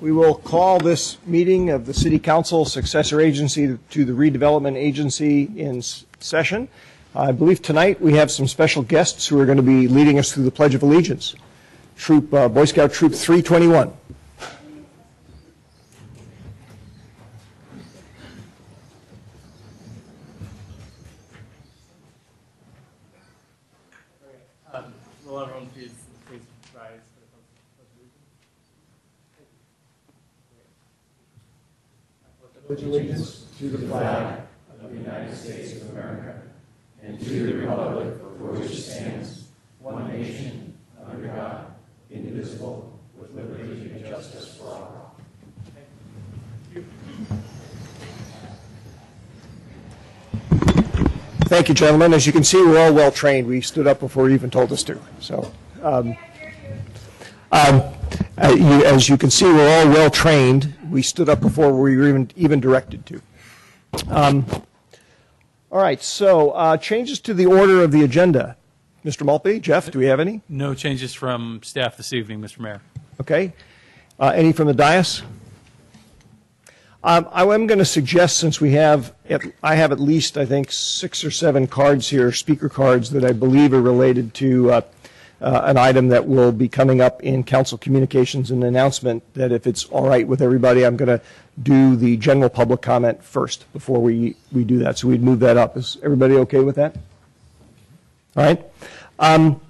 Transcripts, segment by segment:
We will call this meeting of the City Council successor agency to the redevelopment agency in session. I believe tonight we have some special guests who are going to be leading us through the Pledge of Allegiance. Troop, uh, Boy Scout Troop 321. Thank you, gentlemen. As you can see, we're all well-trained. We stood up before you even told us to, so. um, um, uh, you- As you can see, we're all well-trained. We stood up before we were even, even directed to. Um, All right, so uh, changes to the order of the agenda. Mr. Maltbie, Jeff, do we have any? No changes from staff this evening, Mr. Mayor. Okay. Uh, Any from the dais? Um, I am going to suggest, since we have, at- I have at least, I think, six or seven cards here, speaker cards, that I believe are related to uh, uh, an item that will be coming up in council communications and announcement, that if it's all right with everybody, I'm going to do the general public comment first before we, we do that. So we'd move that up. Is everybody okay with that? All right. Um,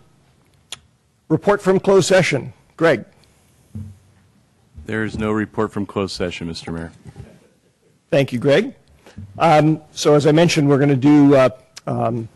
Report from closed session. Greg? There is no report from closed session, Mr. Mayor. Thank you, Greg. Um, So as I mentioned, we're going to do uh, um,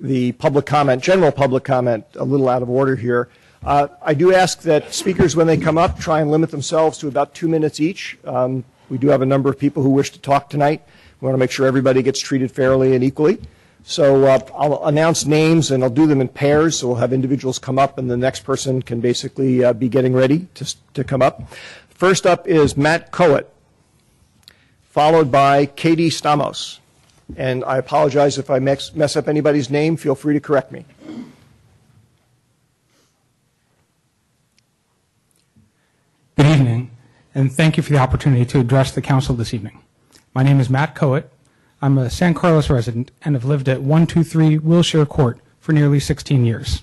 the public comment, general public comment, a little out of order here. Uh, I do ask that speakers, when they come up, try and limit themselves to about two minutes each. Um, We do have a number of people who wish to talk tonight. We want to make sure everybody gets treated fairly and equally. So uh, I'll announce names, and I'll do them in pairs, so we'll have individuals come up, and the next person can basically uh, be getting ready to to come up. First up is Matt Coet followed by Katie Stamos. And I apologize if I mess, mess up anybody's name. Feel free to correct me. Good evening, and thank you for the opportunity to address the council this evening. My name is Matt Coet. I'm a San Carlos resident and have lived at 123 Wilshire Court for nearly 16 years.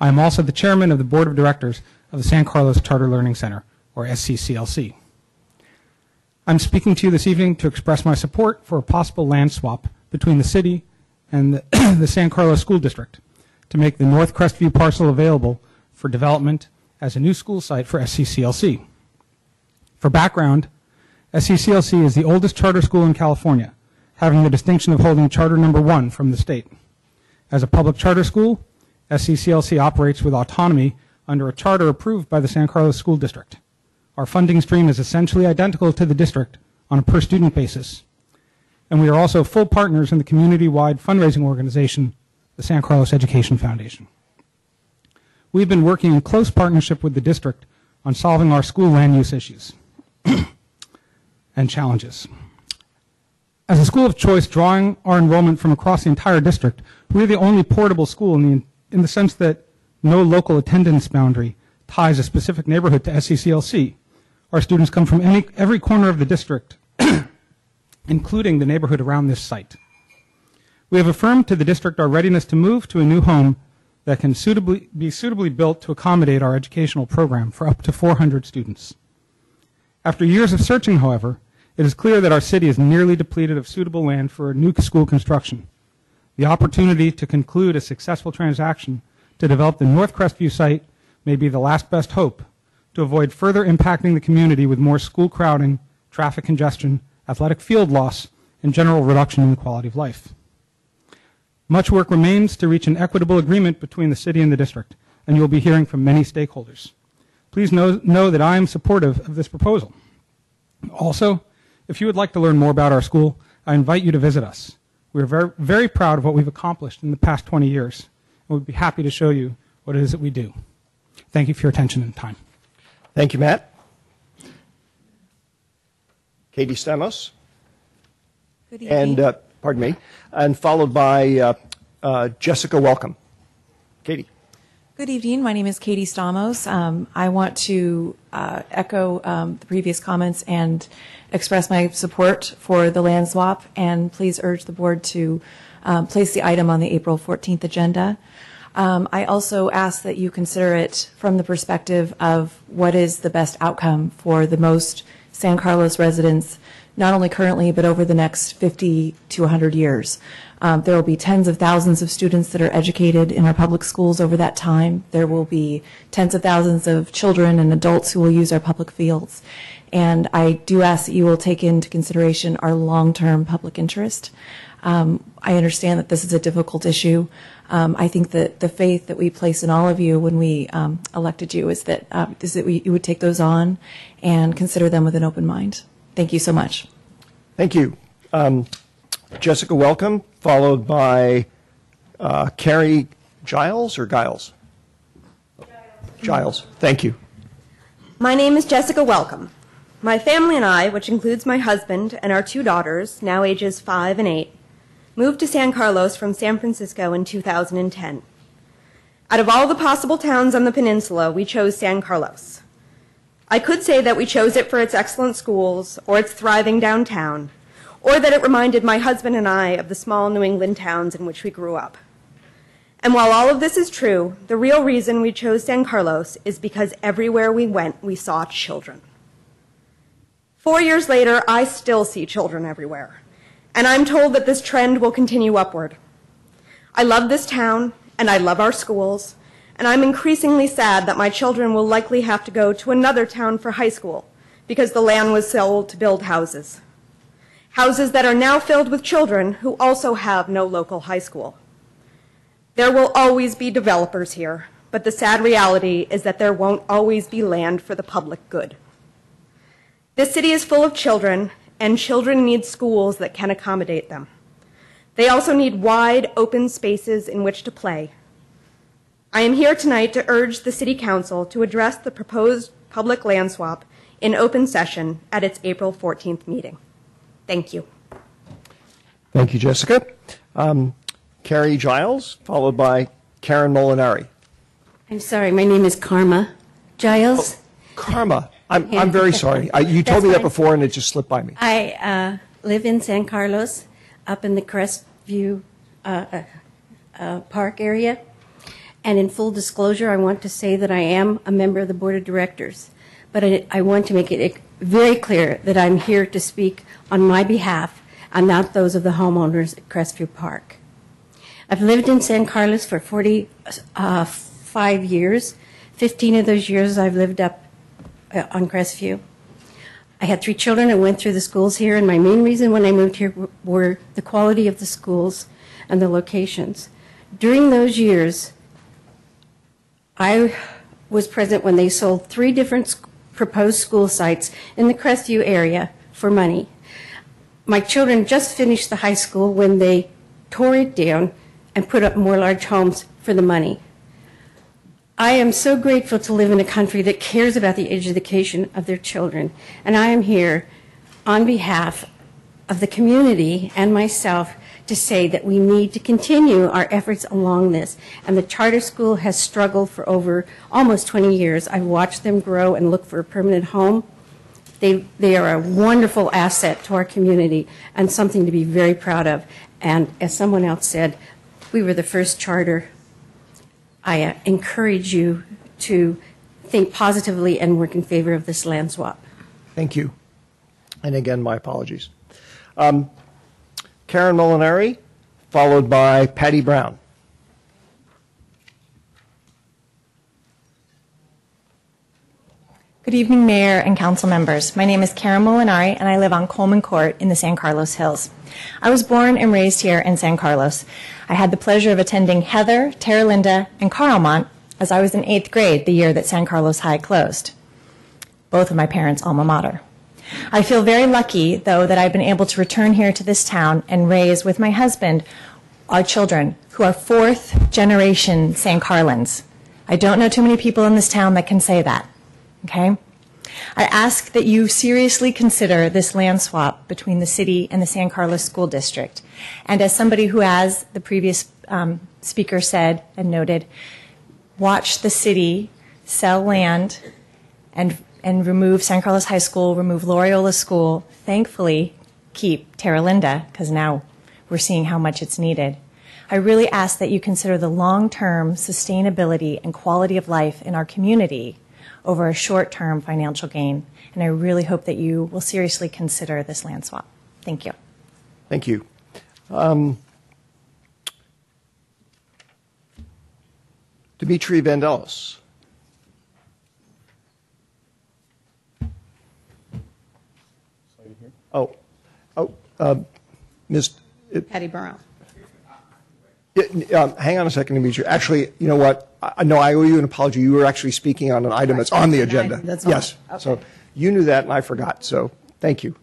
I am also the chairman of the board of directors of the San Carlos Charter Learning Center, or SCCLC. I'm speaking to you this evening to express my support for a possible land swap between the city and the, the San Carlos School District to make the North Crestview parcel available for development as a new school site for SCCLC. For background, SCCLC is the oldest charter school in California, having the distinction of holding charter number one from the state. As a public charter school, SCCLC operates with autonomy under a charter approved by the San Carlos School District. Our funding stream is essentially identical to the district on a per student basis. And we are also full partners in the community wide fundraising organization, the San Carlos Education Foundation. We've been working in close partnership with the district on solving our school land use issues and challenges. As a school of choice, drawing our enrollment from across the entire district, we're the only portable school in the, in the sense that no local attendance boundary ties a specific neighborhood to SCCLC. Our students come from any, every corner of the district, including the neighborhood around this site. We have affirmed to the district our readiness to move to a new home that can suitably, be suitably built to accommodate our educational program for up to 400 students. After years of searching, however, it is clear that our city is nearly depleted of suitable land for a new school construction. The opportunity to conclude a successful transaction to develop the North Crestview site may be the last best hope to avoid further impacting the community with more school crowding, traffic congestion, athletic field loss, and general reduction in the quality of life. Much work remains to reach an equitable agreement between the city and the district, and you will be hearing from many stakeholders. Please know, know that I am supportive of this proposal. Also, if you would like to learn more about our school, I invite you to visit us. We are very, very proud of what we've accomplished in the past 20 years, and we'd be happy to show you what it is that we do. Thank you for your attention and time. Thank you, Matt. Katie Stamos. Good evening. And, uh, pardon me, and followed by uh, uh, Jessica Welcome. Katie. Good evening. My name is Katie Stamos. Um, I want to uh, echo um, the previous comments and express my support for the land swap, and please urge the board to um, place the item on the April 14th agenda. Um, I also ask that you consider it from the perspective of what is the best outcome for the most San Carlos residents, not only currently, but over the next 50 to 100 years. Um, There will be tens of thousands of students that are educated in our public schools over that time. There will be tens of thousands of children and adults who will use our public fields. And I do ask that you will take into consideration our long-term public interest. Um, I understand that this is a difficult issue. Um, I think that the faith that we place in all of you when we um, elected you is that, um, is that we- you would take those on and consider them with an open mind. Thank you so much. Thank you. Um, Jessica, welcome, followed by uh, Carrie Giles or Giles? Giles, thank you. My name is Jessica Welcome. My family and I, which includes my husband and our two daughters, now ages 5 and 8, moved to San Carlos from San Francisco in 2010. Out of all the possible towns on the peninsula, we chose San Carlos. I could say that we chose it for its excellent schools or its thriving downtown, or that it reminded my husband and I of the small New England towns in which we grew up. And while all of this is true, the real reason we chose San Carlos is because everywhere we went, we saw children. Four years later, I still see children everywhere, and I'm told that this trend will continue upward. I love this town, and I love our schools, and I'm increasingly sad that my children will likely have to go to another town for high school because the land was sold to build houses. Houses that are now filled with children who also have no local high school. There will always be developers here, but the sad reality is that there won't always be land for the public good. This city is full of children, and children need schools that can accommodate them. They also need wide, open spaces in which to play. I am here tonight to urge the City Council to address the proposed public land swap in open session at its April 14th meeting. Thank you. Thank you, Jessica. Um, Carrie Giles, followed by Karen Molinari. I'm sorry, my name is Karma Giles. Karma, I'm, I'm very sorry. I- You told me That's that before, and it just slipped by me. I uh, live in San Carlos, up in the Crestview uh, uh, uh, Park area. And in full disclosure, I want to say that I am a member of the Board of Directors. But I, I want to make it very clear that I'm here to speak on my behalf and not those of the homeowners at Crestview Park. I've lived in San Carlos for 45 years. 15 of those years I've lived up uh, on Crestview. I had three children and went through the schools here, and my main reason when I moved here were the quality of the schools and the locations. During those years, I was present when they sold three different proposed school sites in the Crestview area for money. My children just finished the high school when they tore it down and put up more large homes for the money. I am so grateful to live in a country that cares about the education of their children, and I am here on behalf of the community and myself to say that we need to continue our efforts along this. And the charter school has struggled for over almost 20 years. I've watched them grow and look for a permanent home. They, they are a wonderful asset to our community and something to be very proud of. And as someone else said, we were the first charter I uh, encourage you to think positively and work in favor of this land swap. Thank you. And again, my apologies. Um, Karen Molinari, followed by Patty Brown. Good evening, Mayor and council members. My name is Karen Molinari, and I live on Coleman Court in the San Carlos Hills. I was born and raised here in San Carlos. I had the pleasure of attending Heather, Tierra Linda, and Carlmont as I was in eighth grade the year that San Carlos High closed, both of my parents' alma mater. I feel very lucky, though, that I've been able to return here to this town and raise with my husband our children, who are fourth generation San Carlins. I don't know too many people in this town that can say that. Okay? I ask that you seriously consider this land swap between the city and the San Carlos School District. And as somebody who, as the previous um, speaker said and noted, watched the city sell land and, and remove San Carlos High School, remove Loyola School, thankfully keep Tierra Linda, because now we're seeing how much it's needed. I really ask that you consider the long-term sustainability and quality of life in our community over a short-term financial gain. And I really hope that you will seriously consider this land swap. Thank you. Thank you. Um, Dimitri Vangelis. Oh, oh, um, Ms. Patty Burrow. Yeah, um, Hang on a second, Dimitri. Actually, you know what? I- No, I owe you an apology. You were actually speaking on an item that's on the agenda. that's on- Yes. So you knew that and I forgot, so thank you.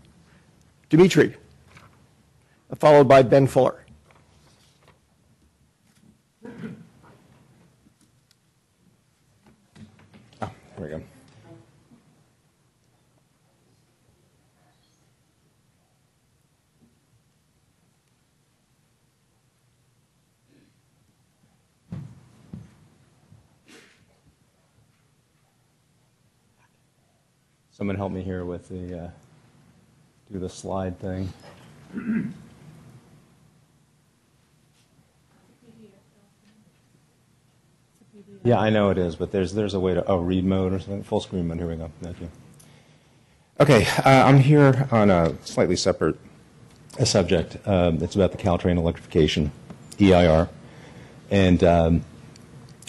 Dimitri, followed by Ben Fuller. There we go. Someone help me here with the, uh, do the slide thing. Yeah, I know it is, but there's, there's a way to, oh, read mode or something, full screen mode, here we go, thank you. Okay, uh, I'm here on a slightly separate subject. Um, It's about the Caltrain electrification, EIR. And um,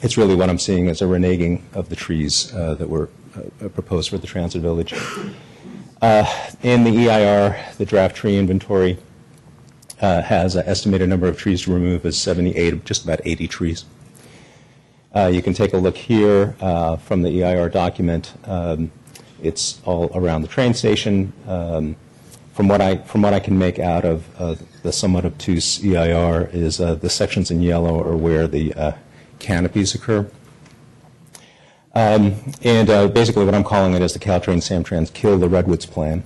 it's really what I'm seeing as a reneging of the trees uh, that were proposed for the transit village. Uh, In the EIR, the draft tree inventory uh, has an estimated number of trees to remove as 78, just about 80 trees. Uh, You can take a look here uh, from the EIR document. Um, It's all around the train station. Um, From what I, from what I can make out of uh, the somewhat obtuse EIR is uh, the sections in yellow are where the uh, canopies occur. Um, And uh, basically what I'm calling it is the Caltrain Samtrans Kill the Redwoods Plan.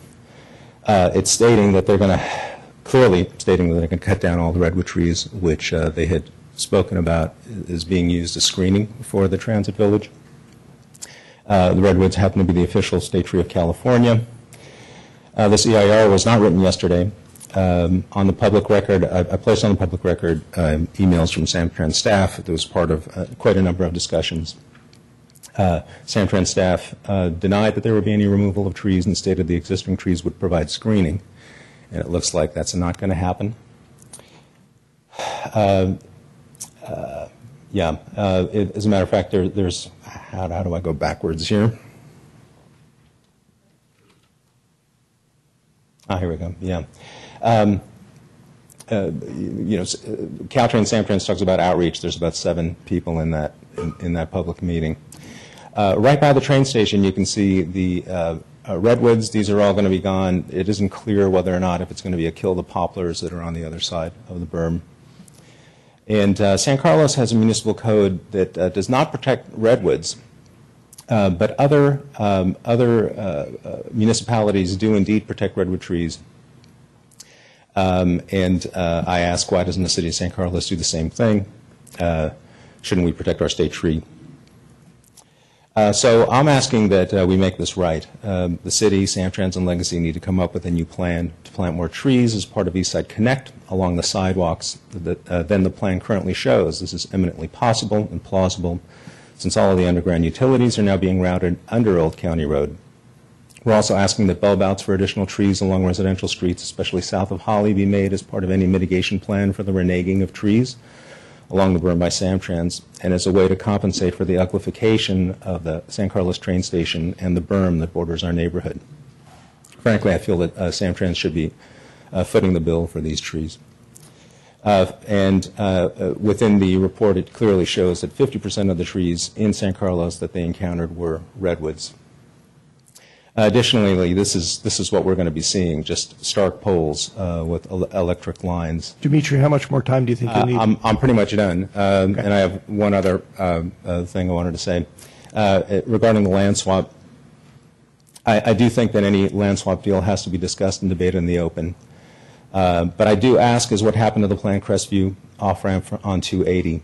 Uh, It's stating that they're going to, clearly stating that they're going to cut down all the redwood trees, which uh, they had spoken about is being used as screening for the transit village. Uh, The redwoods happen to be the official state tree of California. Uh, This EIR was not written yesterday. Um, On the public record, I I placed on the public record um, emails from Samtrans staff. It was part of uh, quite a number of discussions. Uh, Samtrans staff uh, denied that there would be any removal of trees and stated the existing trees would provide screening, and it looks like that's not going to happen. Uh, uh, Yeah, uh, it- as a matter of fact, there- there's, how how do I go backwards here? Ah, here we go, yeah. Um, uh, You know, s- Caltrain Samtrans talks about outreach, there's about seven people in that, in- in that public meeting. Uh, Right by the train station, you can see the uh, uh, redwoods, these are all going to be gone. It isn't clear whether or not if it's going to be a kill the poplars that are on the other side of the berm. And uh, San Carlos has a municipal code that uh, does not protect redwoods, uh, but other, um, other municipalities do indeed protect redwood trees. Um, And I ask, why doesn't the city of San Carlos do the same thing? Shouldn't we protect our state tree? Uh, So I'm asking that uh, we make this right. Um, The city, Samtrans, and Legacy need to come up with a new plan to plant more trees as part of Eastside Connect along the sidewalks that, uh, than the plan currently shows. This is eminently possible and plausible, since all of the underground utilities are now being routed under Old County Road. We're also asking that bulb outs for additional trees along residential streets, especially south of Holly, be made as part of any mitigation plan for the reneging of trees along the berm by Samtrans, and as a way to compensate for the uglification of the San Carlos train station and the berm that borders our neighborhood. Frankly, I feel that uh, Samtrans should be uh, footing the bill for these trees. Uh, And uh, uh, within the report, it clearly shows that 50% of the trees in San Carlos that they encountered were redwoods. Additionally, this is, this is what we're going to be seeing, just stark poles uh, with el- electric lines. Dimitri, how much more time do you think you Uh, need? I'm, I'm pretty much done. Um, And I have one other uh, uh, thing I wanted to say. Uh, it- Regarding the land swap, I, I do think that any land swap deal has to be discussed and debated in the open. Uh, But I do ask is what happened to the planned Crestview off-ramp for- on 280?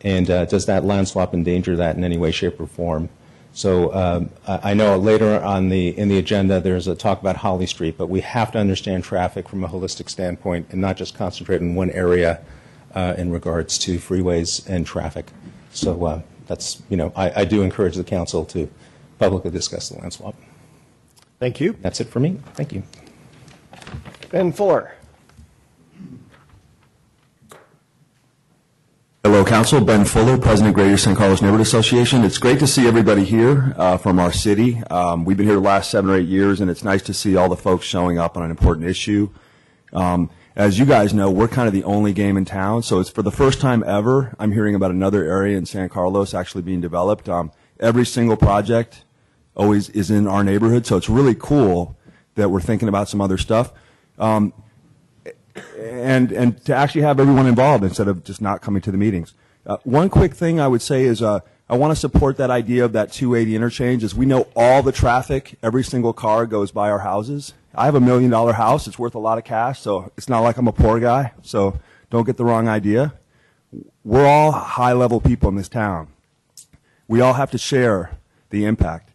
And uh, does that land swap endanger that in any way, shape, or form? So um, I I know later on the, in the agenda, there's a talk about Holly Street, but we have to understand traffic from a holistic standpoint and not just concentrate in one area uh, in regards to freeways and traffic. So uh, that's, you know, I I do encourage the council to publicly discuss the land swap. Thank you. That's it for me. Thank you. Ben Fuller. Hello, Council. Ben Fuller, President Greater St. Carlos Neighborhood Association. It's great to see everybody here uh, from our city. Um, We've been here the last seven or eight years, and it's nice to see all the folks showing up on an important issue. Um, As you guys know, we're kind of the only game in town, so it's for the first time ever, I'm hearing about another area in San Carlos actually being developed. Um, Every single project always is in our neighborhood, so it's really cool that we're thinking about some other stuff. Um, and and to actually have everyone involved instead of just not coming to the meetings. Uh, one quick thing I would say is uh, I want to support that idea of that 280 interchange. As we know, all the traffic, every single car goes by our houses. I have a million dollar house; it's worth a lot of cash, so it's not like I'm a poor guy. So don't get the wrong idea. We're all high level people in this town. We all have to share the impact.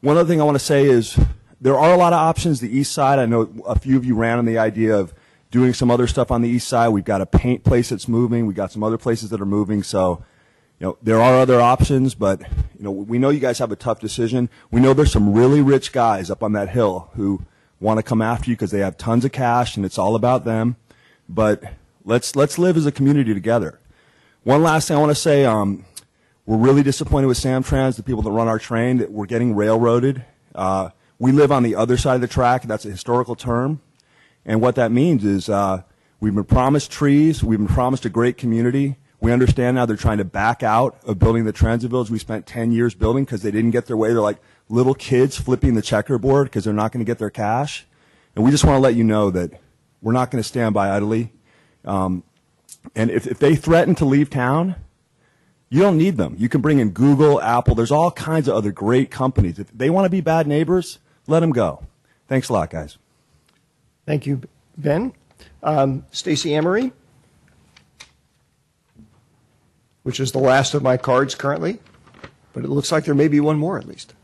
One other thing I want to say is there are a lot of options. The east side, I know a few of you ran on the idea of doing some other stuff on the east side. We've got a paint place that's moving. We've got some other places that are moving. So, you know, there are other options, but, you know, we know you guys have a tough decision. We know there's some really rich guys up on that hill who want to come after you because they have tons of cash and it's all about them. But let's, let's live as a community together. One last thing I want to say, um, we're really disappointed with Samtrans, the people that run our train, that we're getting railroaded. Uh, we live on the other side of the track. That's a historical term. And what that means is uh, we've been promised trees. We've been promised a great community. We understand now they're trying to back out of building the transit village we spent 10 years building because they didn't get their way. They're like little kids flipping the checkerboard because they're not going to get their cash. And we just want to let you know that we're not going to stand by idly. Um, and if, if they threaten to leave town, you don't need them. You can bring in Google, Apple. There's all kinds of other great companies. If they want to be bad neighbors, let them go. Thanks a lot, guys. Thank you, Ben. Um, Stacy Emery, which is the last of my cards currently, but it looks like there may be one more at least.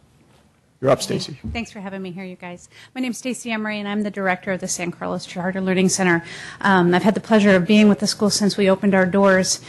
You're up, Stacy. Thanks for having me here, you guys. My name's Stacy Emery, and I'm the director of the San Carlos Charter Learning Center. Um, I've had the pleasure of being with the school since we opened our doors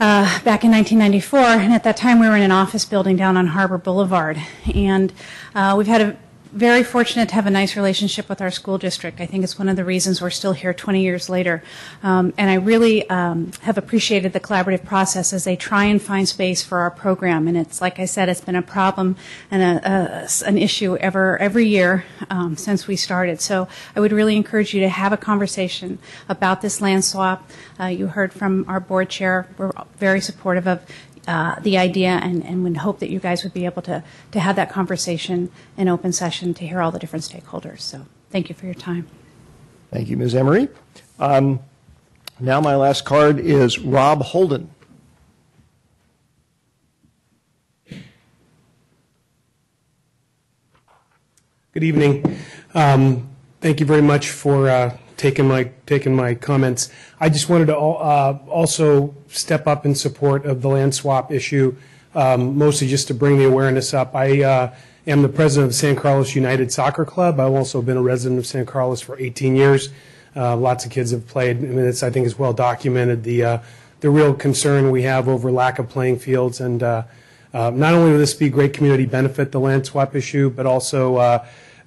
uh, back in 1994, and at that time we were in an office building down on Harbor Boulevard. And uh, we've had a very fortunate to have a nice relationship with our school district. I think it's one of the reasons we're still here 20 years later. Um, and I really um, have appreciated the collaborative process as they try and find space for our program. And it's like I said, it's been a problem and a, a, an issue ever every year um, since we started. So I would really encourage you to have a conversation about this land swap. Uh, you heard from our board chair. We're very supportive of uh, the idea and, and would hope that you guys would be able to, to have that conversation in open session to hear all the different stakeholders. So thank you for your time. Thank you, Ms. Emery. Um, now my last card is Rob Holden. Good evening. Um, Thank you very much for uh, taking my, taking my comments. I just wanted to uh, also step up in support of the land swap issue, um, mostly just to bring the awareness up. I uh, am the president of San Carlos United Soccer Club. I've also been a resident of San Carlos for 18 years. Uh, Lots of kids have played, I mean, it's, I think it's well documented, the, uh, the real concern we have over lack of playing fields. And uh, uh, not only will this be great community benefit, the land swap issue, but also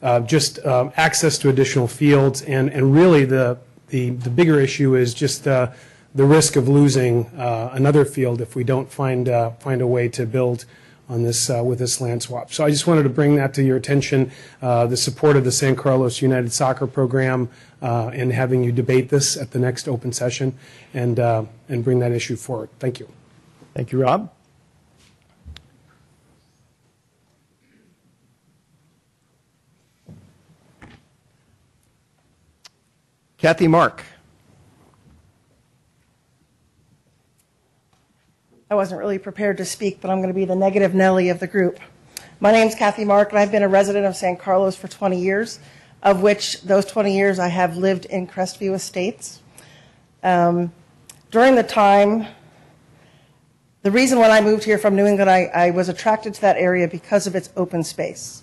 uh, just um, access to additional fields, and, and really the, the, the bigger issue is just uh, the risk of losing uh, another field if we don't find, uh, find a way to build on this, uh, with this land swap. So I just wanted to bring that to your attention, the support of the San Carlos United Soccer Program, and having you debate this at the next open session, and, and bring that issue forward. Thank you. Thank you, Rob. Kathy Mark. I wasn't really prepared to speak, but I'm going to be the negative Nelly of the group. My name is Kathy Mark, and I've been a resident of San Carlos for 20 years, of which those 20 years I have lived in Crestview Estates. Um, during the time The reason when I moved here from New England, I, I was attracted to that area because of its open space.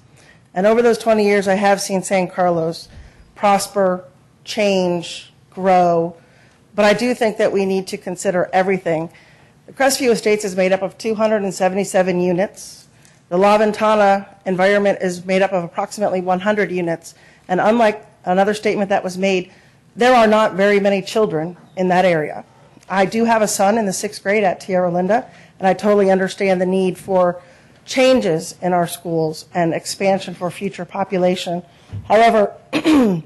And over those 20 years, I have seen San Carlos prosper, change, grow. But I do think that we need to consider everything. The Crestview Estates is made up of 277 units. The La Ventana environment is made up of approximately 100 units. And unlike another statement that was made, there are not very many children in that area. I do have a son in the sixth grade at Tierra Linda, and I totally understand the need for changes in our schools and expansion for future population. However,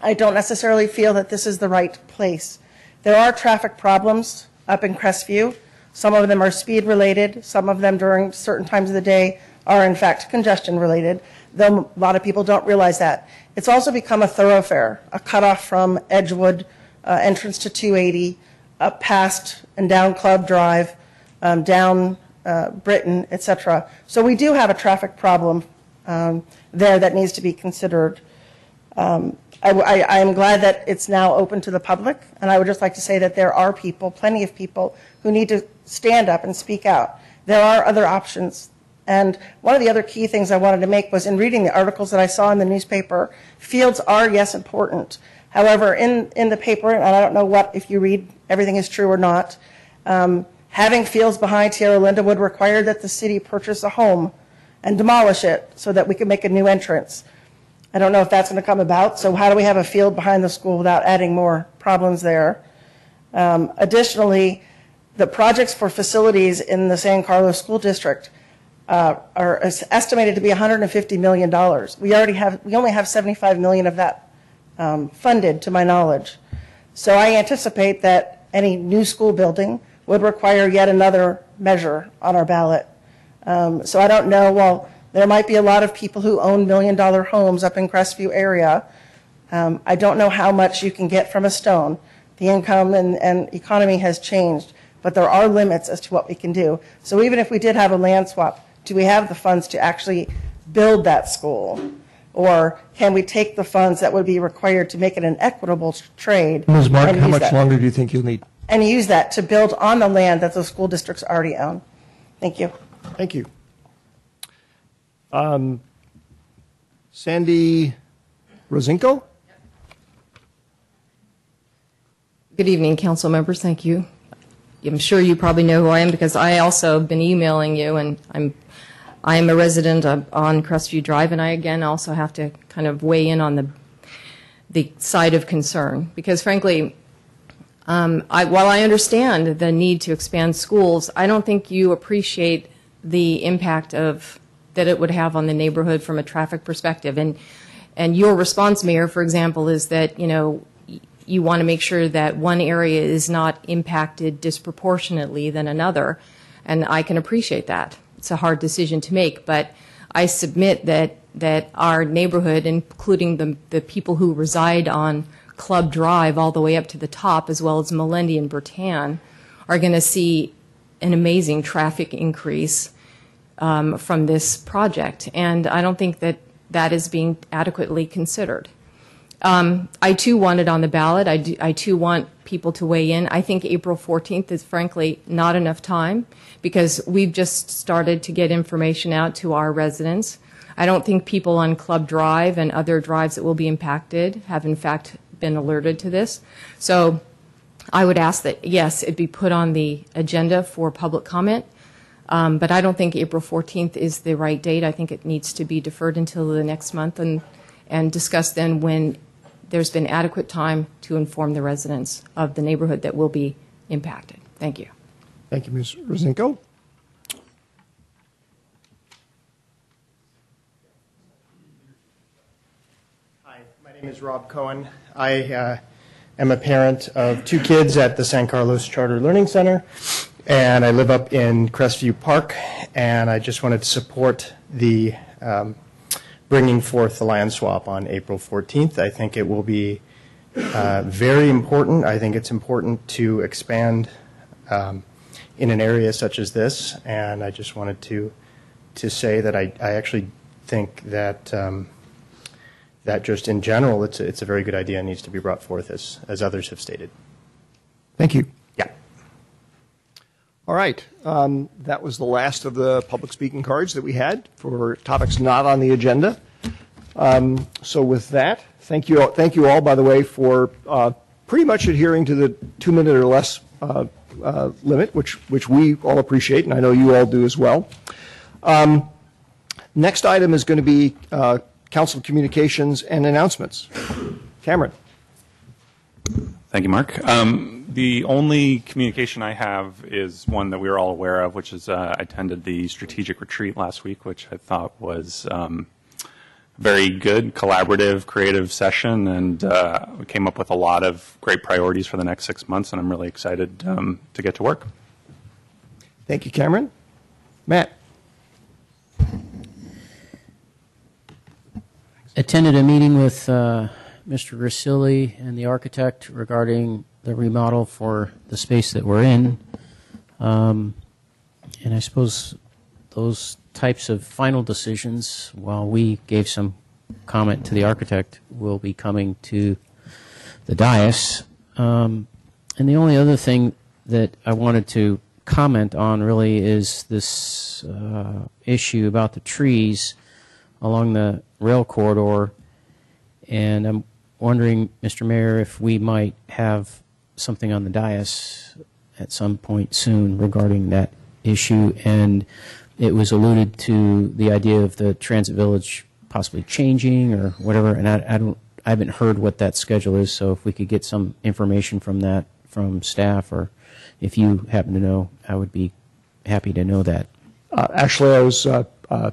I don't necessarily feel that this is the right place. There are traffic problems up in Crestview. Some of them are speed related, some of them during certain times of the day are in fact congestion related, though a lot of people don't realize that. It's also become a thoroughfare, a cutoff from Edgewood, uh, entrance to 280, up past and down Club Drive, um, down uh, Brittan, et cetera. So we do have a traffic problem um, there that needs to be considered. Um, I, am glad that it's now open to the public, and I would just like to say that there are people, plenty of people, who need to stand up and speak out. There are other options. And one of the other key things I wanted to make was in reading the articles that I saw in the newspaper, fields are, yes, important. However, in, in the paper, and I don't know what, if you read, everything is true or not, um, having fields behind Tierra Linda would require that the city purchase a home and demolish it so that we could make a new entrance. I don't know if that's going to come about, so how do we have a field behind the school without adding more problems there? Um, additionally, the projects for facilities in the San Carlos School District uh, are estimated to be $150 million. We already have, we only have 75 million of that um, funded, to my knowledge. So I anticipate that any new school building would require yet another measure on our ballot. Um, So I don't know, well, there might be a lot of people who own million-dollar homes up in Crestview area. Um, I don't know how much you can get from a stone. The income and, and economy has changed, but there are limits as to what we can do. So even if we did have a land swap, do we have the funds to actually build that school? Or can we take the funds that would be required to make it an equitable trade? Ms. Mark, how much that- longer do you think you'll need? And use that to build on the land that those school districts already own. Thank you. Thank you. Um, Sandy Rosinko? Good evening, council members. Thank you. I'm sure you probably know who I am because I also have been emailing you, and I'm I am a resident of, on Crestview Drive, and I again also have to kind of weigh in on the the side of concern because, frankly, um, I, while I understand the need to expand schools, I don't think you appreciate the impact of that it would have on the neighborhood from a traffic perspective. And and your response, Mayor, for example, is that you know you want to make sure that one area is not impacted disproportionately than another, and I can appreciate that. It's a hard decision to make, but I submit that that our neighborhood, including the the people who reside on Club Drive all the way up to the top, as well as Melendy and Brittan, are going to see an amazing traffic increase um, from this project. And I don't think that that is being adequately considered. Um, I too want it on the ballot. I, do, I too want people to weigh in. I think April 14th is frankly not enough time because we've just started to get information out to our residents. I don't think people on Club Drive and other drives that will be impacted have in fact been alerted to this. So I would ask that, yes, it be put on the agenda for public comment. Um, but I don't think April 14th is the right date. I think it needs to be deferred until the next month and, and discussed then when there's been adequate time to inform the residents of the neighborhood that will be impacted. Thank you. Thank you, Ms. Rosinko. Hi, my name is Rob Cohen. I uh, am a parent of two kids at the San Carlos Charter Learning Center, and I live up in Crestview Park, and I just wanted to support the um, bringing forth the land swap on April 14th. I think it will be uh, very important. I think it's important to expand um, in an area such as this, and I just wanted to to say that I, I actually think that um, that just in general, it's a, it's a very good idea and needs to be brought forth as as others have stated. Thank you. All right. Um, That was the last of the public speaking cards that we had for topics not on the agenda. Um, So with that, thank you, all- thank you all, by the way, for uh, pretty much adhering to the two-minute or less uh, uh, limit, which, which we all appreciate, and I know you all do as well. Um, Next item is going to be uh, council communications and announcements. Cameron? Thank you, Mark. Um, the only communication I have is one that we are all aware of, which is uh, I attended the strategic retreat last week, which I thought was um, very good, collaborative, creative session, and uh, we came up with a lot of great priorities for the next six months, and I'm really excited um, to get to work. Thank you, Cameron. Matt? attended a meeting with uh, Mr. Grassilli and the architect regarding the remodel for the space that we're in. Um, and I suppose those types of final decisions, while we gave some comment to the architect, will be coming to the dais. Um, and the only other thing that I wanted to comment on really is this uh, issue about the trees along the rail corridor. And I'm wondering, Mr. Mayor, if we might have something on the dais at some point soon regarding that issue. And it was alluded to the idea of the transit village possibly changing or whatever. And I, I don't, I haven't heard what that schedule is. So if we could get some information from that from staff, or if you happen to know, I would be happy to know that. Uh, Actually, I was, uh, uh,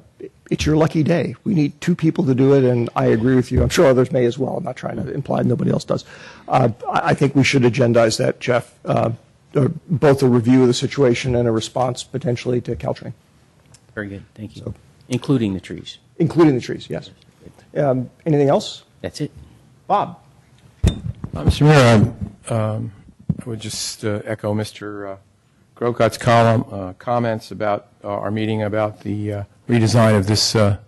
it's your lucky day. We need two people to do it, and I agree with you. I'm sure others may as well. I'm not trying to imply nobody else does. Uh, I I think we should agendize that, Jeff, uh, uh, both a review of the situation and a response potentially to Caltrain, Very good. Thank you. Including the trees. including the trees, yes. Um, Anything else? That's it. Bob? Uh, Mr. Mayor, um, um, I would just uh, echo Mr. Grocott's column, uh, comments about uh, our meeting about the uh, redesign of this, uh,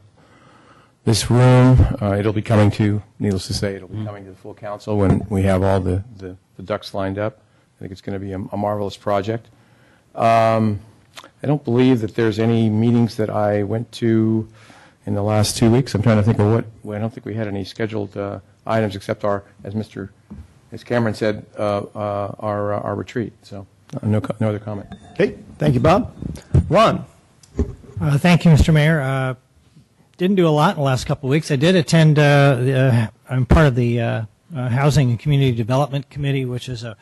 this room. Uh, It'll be coming to, needless to say, it'll be coming to the full council when we have all the the the ducks lined up. I think it's going to be a a marvelous project. Um, I don't believe that there's any meetings that I went to in the last two weeks. I'm trying to think of what, well, I don't think we had any scheduled uh, items except our, as Mr., as Cameron said, uh, uh, our, our retreat. So no, no other comment. Okay, thank you, Bob. Ron? Uh, Thank you, Mr. Mayor. Uh, Didn't do a lot in the last couple of weeks. I did attend, uh, the, uh, I'm part of the uh, uh, Housing and Community Development Committee, which is a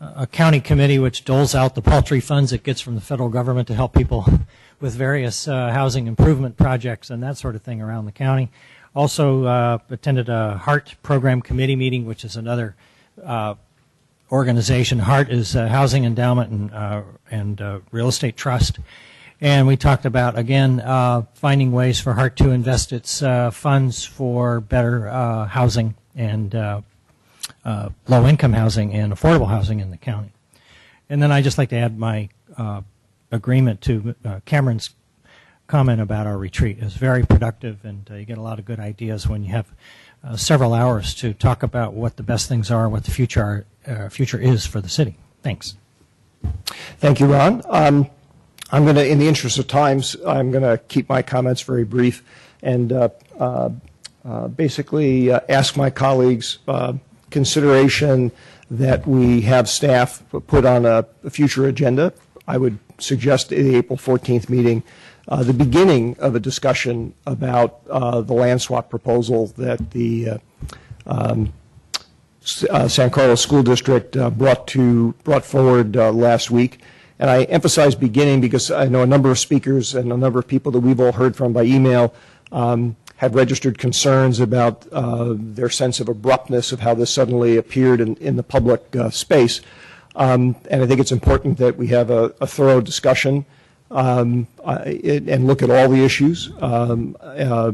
a county committee which doles out the paltry funds it gets from the federal government to help people with various uh, housing improvement projects and that sort of thing around the county. Also uh, attended a HEART program committee meeting, which is another uh, organization. HEART is Housing Endowment and, uh, and uh, Real Estate Trust. And we talked about, again, uh, finding ways for HEART to invest its uh, funds for better uh, housing and uh, low-income housing and affordable housing in the county. And then I'd just like to add my agreement to Cameron's comment about our retreat. It was very productive, and you get a lot of good ideas when you have uh, several hours to talk about what the best things are, what the future are, uh, future is for the city. Thanks. Thank you, Ron. Um, I'm going to, in the interest of times, I'm going to keep my comments very brief and uh, uh, uh, basically uh, ask my colleagues consideration that we have staff put on a, a future agenda. I would suggest the April 14th meeting uh, the beginning of a discussion about uh, the land swap proposal that the uh, um, uh, San Carlos School District uh, brought to, brought forward last week. And I emphasize beginning because I know a number of speakers and a number of people that we've all heard from by email um, have registered concerns about uh, their sense of abruptness of how this suddenly appeared in, in the public uh, space. Um, and I think it's important that we have a, a thorough discussion um, it- and look at all the issues. Um, uh,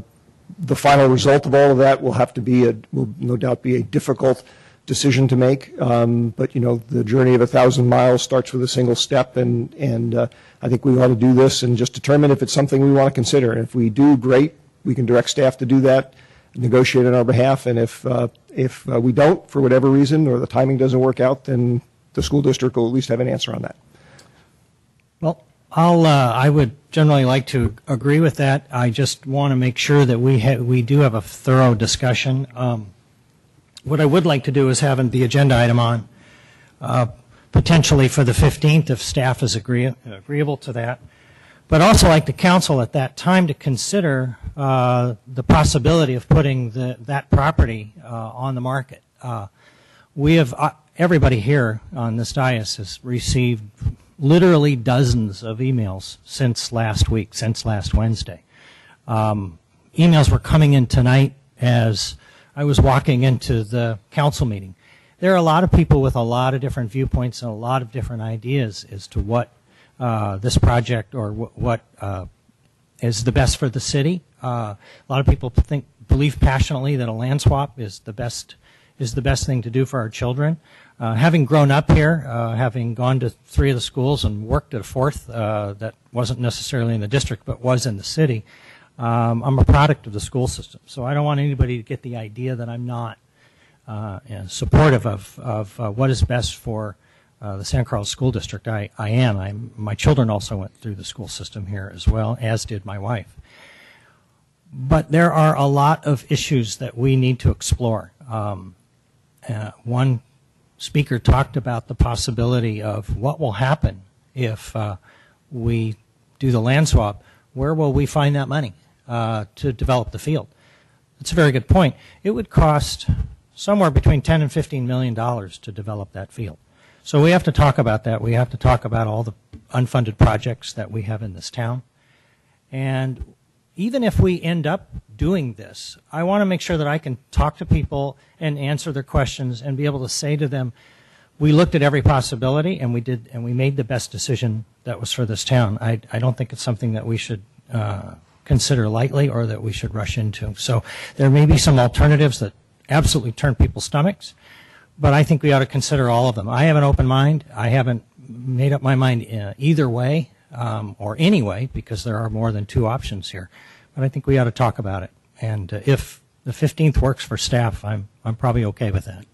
the final result of all of that will have to be a, will no doubt be a difficult decision to make. Um, but you know, the journey of a thousand miles starts with a single step, and and uh, I think we ought to do this and just determine if it's something we want to consider. And if we do, great. We can direct staff to do that, negotiate on our behalf. And if uh, if uh, we don't, for whatever reason, or the timing doesn't work out, then the school district will at least have an answer on that. Well, I'll, uh, I would generally like to agree with that. I just want to make sure that we ha- we do have a thorough discussion. Um, what I would like to do is have the agenda item on, uh, potentially for the 15th, if staff is agree- agreeable to that. But also like the council at that time to consider uh, the possibility of putting the, that property uh, on the market. Uh, we have, uh, everybody here on this dais has received literally dozens of emails since last week, since last Wednesday. Um, emails were coming in tonight as I was walking into the council meeting. There are a lot of people with a lot of different viewpoints and a lot of different ideas as to what uh, this project or wh- what uh, is the best for the city. Uh, a lot of people think believe passionately that a land swap is the best is the best thing to do for our children. Uh, having grown up here, uh, having gone to three of the schools and worked at a fourth uh, that wasn't necessarily in the district but was in the city, um, I'm a product of the school system. So I don't want anybody to get the idea that I'm not uh, supportive of, of uh, what is best for uh, the San Carlos School District. I, I am. I'm, my children also went through the school system here as well, as did my wife. But there are a lot of issues that we need to explore. Um, one speaker talked about the possibility of what will happen if uh, we do the land swap. Where will we find that money uh, to develop the field? That's a very good point. It would cost somewhere between 10 and 15 million dollars to develop that field. So we have to talk about that. We have to talk about all the unfunded projects that we have in this town. And even if we end up doing this, I want to make sure that I can talk to people and answer their questions and be able to say to them, we looked at every possibility and we did and we made the best decision that was for this town. I, I don't think it's something that we should uh, consider lightly or that we should rush into. So there may be some alternatives that absolutely turn people's stomachs, but I think we ought to consider all of them. I have an open mind. I haven't made up my mind uh, either way um, or any way because there are more than two options here. But I think we ought to talk about it. And uh, if the 15th works for staff, I'm, I'm probably okay with that.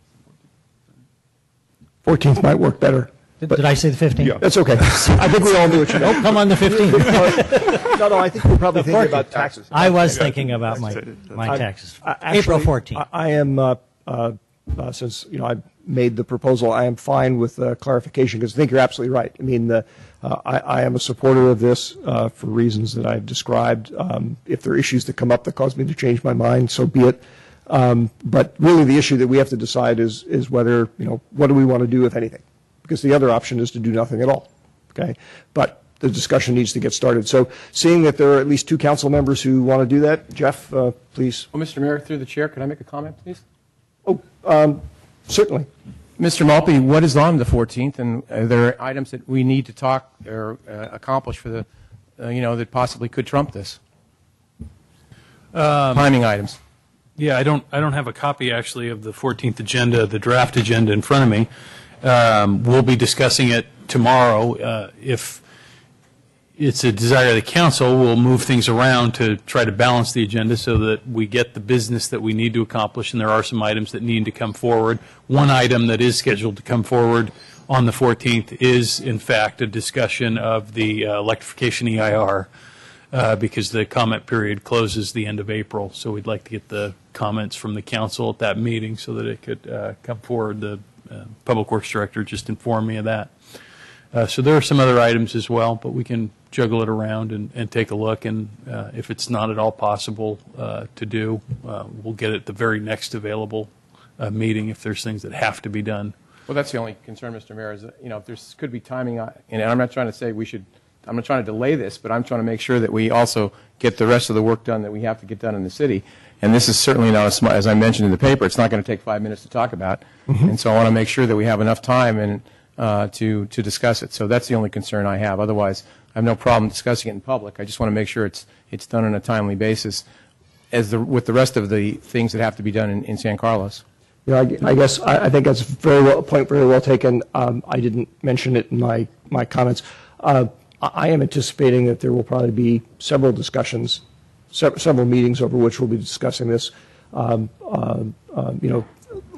14th might work better. Did, did I say the 15th? That's okay. I think we all knew what you meant. Oh, come on the 15th. no, no, I think we're probably The thinking about taxes. I was thinking about my, my taxes. I- actually, April 14th. I I am, uh, uh, uh, since, you know, I made the proposal, I am fine with uh, clarification, because I think you're absolutely right. I mean, the, uh, I I am a supporter of this uh, for reasons that I've described. Um, If there are issues that come up that cause me to change my mind, so be it. Um, But really, the issue that we have to decide is, is whether, you know, what do we want to do, if anything? Because the other option is to do nothing at all, okay? But the discussion needs to get started. So seeing that there are at least two council members who want to do that, Jeff, uh, please. Well, Mr. Mayor, through the chair, could I make a comment, please? Oh, um, certainly. Mr. Maltbie, what is on the 14th, and are there items that we need to talk or uh, accomplish for the, uh, you know, that possibly could trump this? Timing items. Yeah, I don't, I don't have a copy actually of the 14th agenda, the draft agenda in front of me. Um, We'll be discussing it tomorrow. Uh, If it's a desire of the council, we'll move things around to try to balance the agenda so that we get the business that we need to accomplish, and there are some items that need to come forward. One item that is scheduled to come forward on the 14th is, in fact, a discussion of the uh, electrification EIR, uh, because the comment period closes the end of April. So we'd like to get the comments from the council at that meeting so that it could uh, come forward. The uh, Public Works Director just informed me of that. Uh, So there are some other items as well, but we can juggle it around and, and take a look. And uh, if it's not at all possible uh, to do, uh, we'll get it the very next available uh, meeting if there's things that have to be done. Well, that's the only concern, Mr. Mayor, is that, you know, if there's, could be timing, uh, and I'm not trying to say we should, I'm not trying to delay this, but I'm trying to make sure that we also get the rest of the work done that we have to get done in the city. And this is certainly not, a sm- as I mentioned in the paper, it's not going to take five minutes to talk about. And so I want to make sure that we have enough time and, uh, to, to discuss it. So that's the only concern I have. Otherwise, I have no problem discussing it in public. I just want to make sure it's, it's done on a timely basis as the, with the rest of the things that have to be done in, in San Carlos. Know, I I guess, I I think that's very well, a point very well taken. Um, I didn't mention it in my, my comments. Uh, I am anticipating that there will probably be several discussions, se- several meetings over which we'll be discussing this. Um, um, um, You know,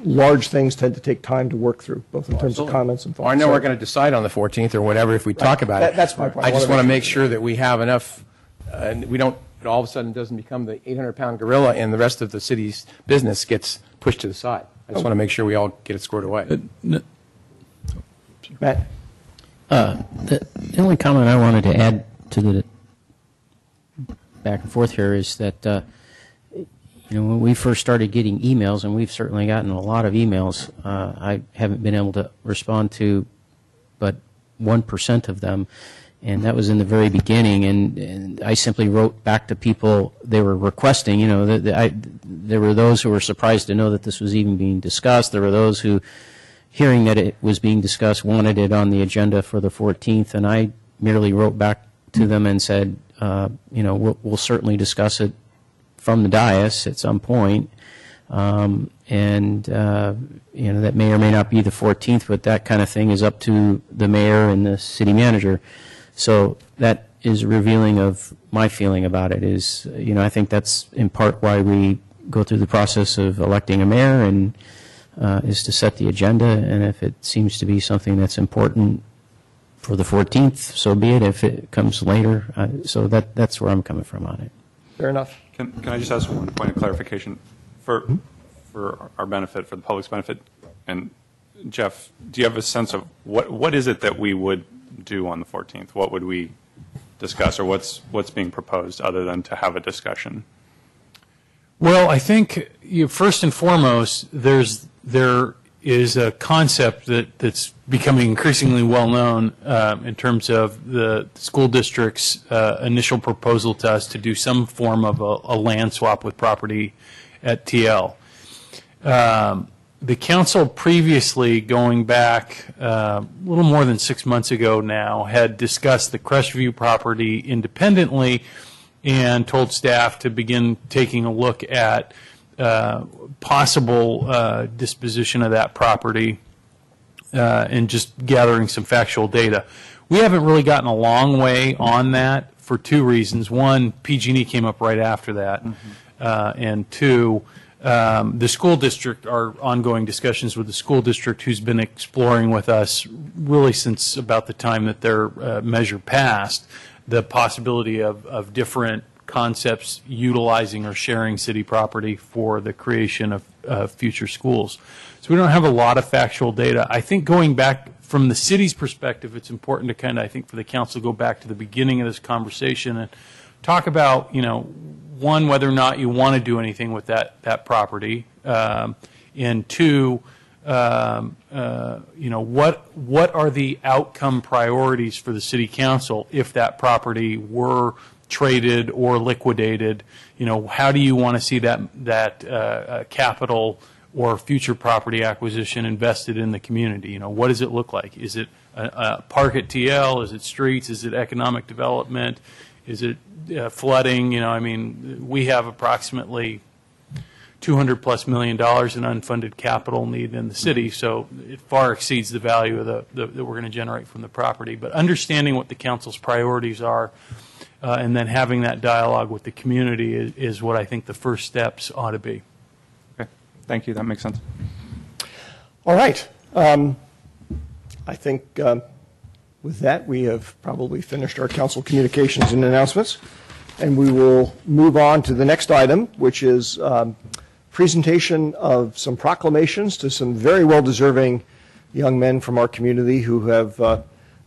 large things tend to take time to work through, both in terms of comments and thoughts. Well, I know So- we're going to decide on the 14th or whatever if we talk about That- it. that's my point. I I just wanna make make sure that we have enough, uh, and we don't, it all of a sudden doesn't become the 800-pound gorilla and the rest of the city's business gets pushed to the side. I just want to make sure we all get it squared away. Matt? Uh, The the only comment I wanted to add to the back and forth here is that, uh, you know, when we first started getting emails, and we've certainly gotten a lot of emails, uh, I haven't been able to respond to but 1% of them, and that was in the very beginning, and, and I simply wrote back to people they were requesting, you know, that, that I, there were those who were surprised to know that this was even being discussed, there were those who, hearing that it was being discussed, wanted it on the agenda for the 14th, and I merely wrote back to them and said, uh, you know, we'll, we'll certainly discuss it from the dais at some point. Um, and, uh, you know, that may or may not be the 14th, but that kind of thing is up to the mayor and the city manager. So that is revealing of my feeling about it is, you know, I think that's in part why we go through the process of electing a mayor and uh, is to set the agenda. And if it seems to be something that's important for the 14th, so be it. If it comes later, uh, so that, that's where I'm coming from on it. Fair enough. Can, can I just ask one point of clarification for, hmm? for our benefit, for the public's benefit? And Jeff, do you have a sense of what, what is it that we would do on the 14th? What would we discuss or what's, what's being proposed other than to have a discussion? Well, I think you, first and foremost, there's there is a concept that, that's becoming increasingly well known um, in terms of the school district's uh, initial proposal to us to do some form of a, a land swap with property at TL. Um, the council previously, going back uh, a little more than six months ago now, had discussed the Crestview property independently and told staff to begin taking a look at uh, possible uh, disposition of that property uh, and just gathering some factual data. We haven't really gotten a long way on that for two reasons. One, PG&E came up right after that, uh, and two, um, the school district, our ongoing discussions with the school district, who's been exploring with us really since about the time that their uh, measure passed, the possibility of, of different concepts utilizing or sharing city property for the creation of uh, future schools. So we don't have a lot of factual data. I think going back from the city's perspective, it's important to kind of, I think, for the council go back to the beginning of this conversation and talk about, you know, one, whether or not you want to do anything with that, that property, um, and two, um, uh, you know, what, what are the outcome priorities for the city council if that property were traded or liquidated? You know, how do you want to see that, that uh, uh, capital or future property acquisition invested in the community? You know, what does it look like? Is it a, a park at TL? Is it streets? Is it economic development? Is it uh, flooding? You know, I mean, we have approximately 200 plus million dollars in unfunded capital need in the city, so it far exceeds the value of the, the that we're going to generate from the property. But understanding what the council's priorities are, uh, and then having that dialogue with the community is, is what I think the first steps ought to be. Okay, thank you. That makes sense. All right. Um, I think um, with that, we have probably finished our council communications and announcements, and we will move on to the next item, which is um, presentation of some proclamations to some very well-deserving young men from our community who have uh,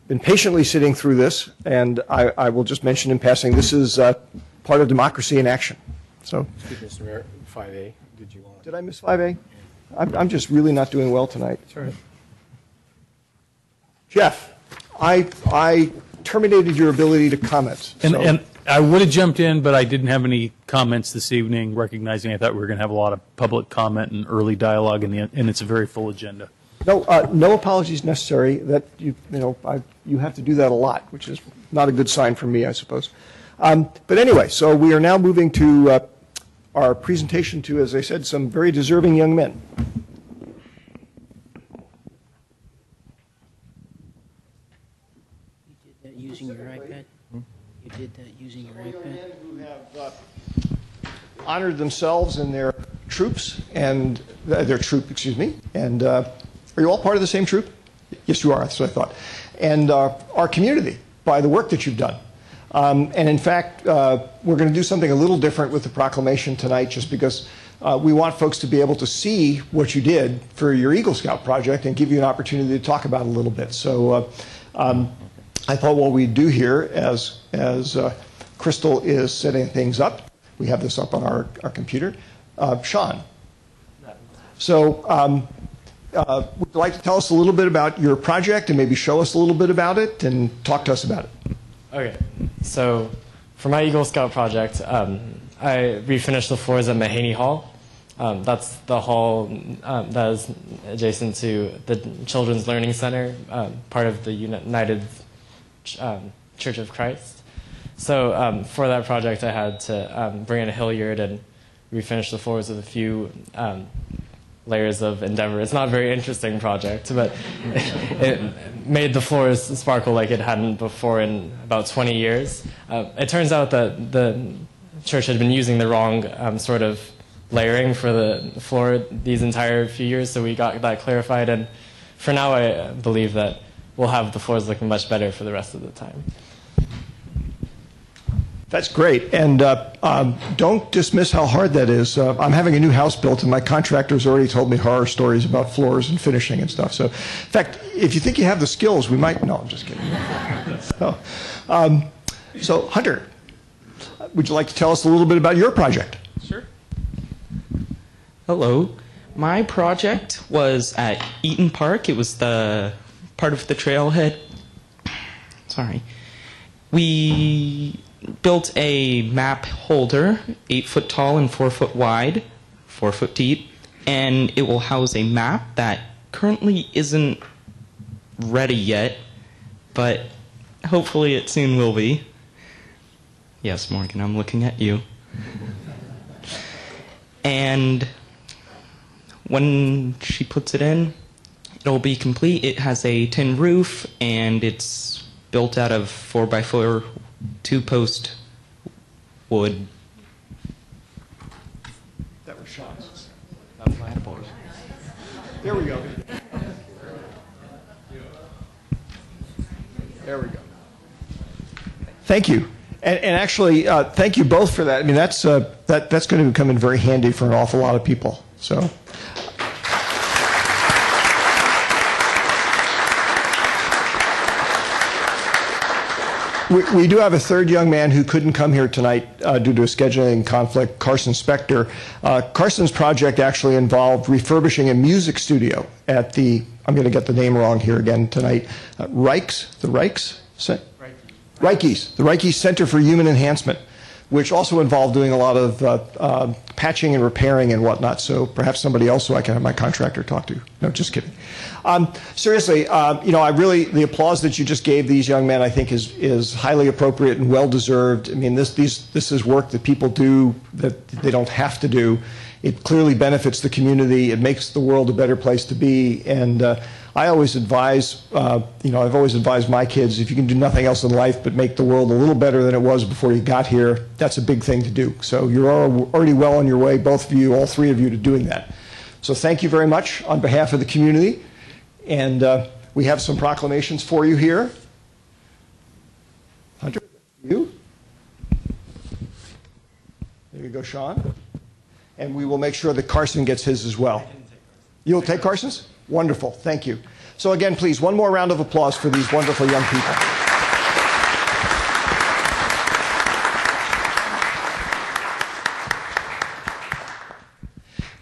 been patiently sitting through this, and I, I will just mention in passing, this is uh, part of democracy in action. So, Excuse me, Mr. Mayor, 5A, did you want? did I miss 5A? I'm, I'm just really not doing well tonight. Sorry. Jeff, I, I terminated your ability to comment. And, so- and I would have jumped in, but I didn't have any comments this evening, recognizing I thought we were going to have a lot of public comment and early dialogue, in the, and it's a very full agenda. No, uh, no apologies necessary. That you, you know, I, you have to do that a lot, which is not a good sign for me, I suppose. Um, but anyway, so we are now moving to uh, our presentation to, as I said, some very deserving young men. You did that using your iPad? You did that using your iPad? Who have uh, honored themselves and their troops and uh, their troop, excuse me. And uh, are you all part of the same troop? Yes, you are. That's what I thought. And uh, our community by the work that you've done. Um, and in fact, uh, we're going to do something a little different with the proclamation tonight, just because uh, we want folks to be able to see what you did for your Eagle Scout project and give you an opportunity to talk about it a little bit. So uh, um, I thought what we'd do here, as as uh, Crystal is setting things up, we have this up on our, our computer. Uh, Sean. So um, uh, would you like to tell us a little bit about your project and maybe show us a little bit about it and talk to us about it? Okay, so for my Eagle Scout project, um, I refinished the floors at Mahaney Hall. Um, that's the hall um, that is adjacent to the Children's Learning Center, um, part of the United um, Church of Christ. So um, for that project, I had to bring in a Hilliard and refinish the floors with a few layers of Endeavor. It's not a very interesting project, but it made the floors sparkle like it hadn't before in about 20 years. Uh, it turns out that the church had been using the wrong um, sort of layering for the floor these entire few years, so we got that clarified. And for now, I believe that we'll have the floors looking much better for the rest of the time. That's great. And uh, um, don't dismiss how hard that is. Uh, I'm having a new house built, and my contractor's already told me horror stories about floors and finishing and stuff. So, in fact, if you think you have the skills, we might. No, I'm just kidding. so, um, so, Hunter, would you like to tell us a little bit about your project? Sure. Hello. My project was at Eaton Park. It was the part of the trailhead. Sorry. We built a map holder, eight foot tall and four foot wide, four foot deep, and it will house a map that currently isn't ready yet, but hopefully it soon will be. Yes, Morgan, I'm looking at you. And when she puts it in, it'll be complete. It has a tin roof and it's built out of 4x4 two post wood. That was Sean's. That's my board. There we go. There we go. Thank you. And, and actually, uh, thank you both for that. I mean, that's, uh, that, that's going to come in very handy for an awful lot of people. So. We, we do have a third young man who couldn't come here tonight uh, due to a scheduling conflict, Carson Spector. Uh, Carson's project actually involved refurbishing a music studio at the, I'm going to get the name wrong here again tonight, uh, Reichs, the Reichs? Reiches, the Reiches Center for Human Enhancement, which also involved doing a lot of uh, uh, patching and repairing and whatnot. So perhaps somebody else who I can have my contractor talk to. No, just kidding. Um, seriously, uh, you know, I really the applause that you just gave these young men, I think, is is highly appropriate and well deserved. I mean, this these this is work that people do that they don't have to do. It clearly benefits the community. It makes the world a better place to be. And uh, I always advise, uh, you know, I've always advised my kids if you can do nothing else in life but make the world a little better than it was before you got here, that's a big thing to do. So you're already well on your way, both of you, all three of you, to doing that. So thank you very much on behalf of the community. And uh, we have some proclamations for you here. Hunter, you? There you go, Sean. And we will make sure that Carson gets his as well. You'll take Carson's? Wonderful. Thank you. So, again, please, one more round of applause for these wonderful young people.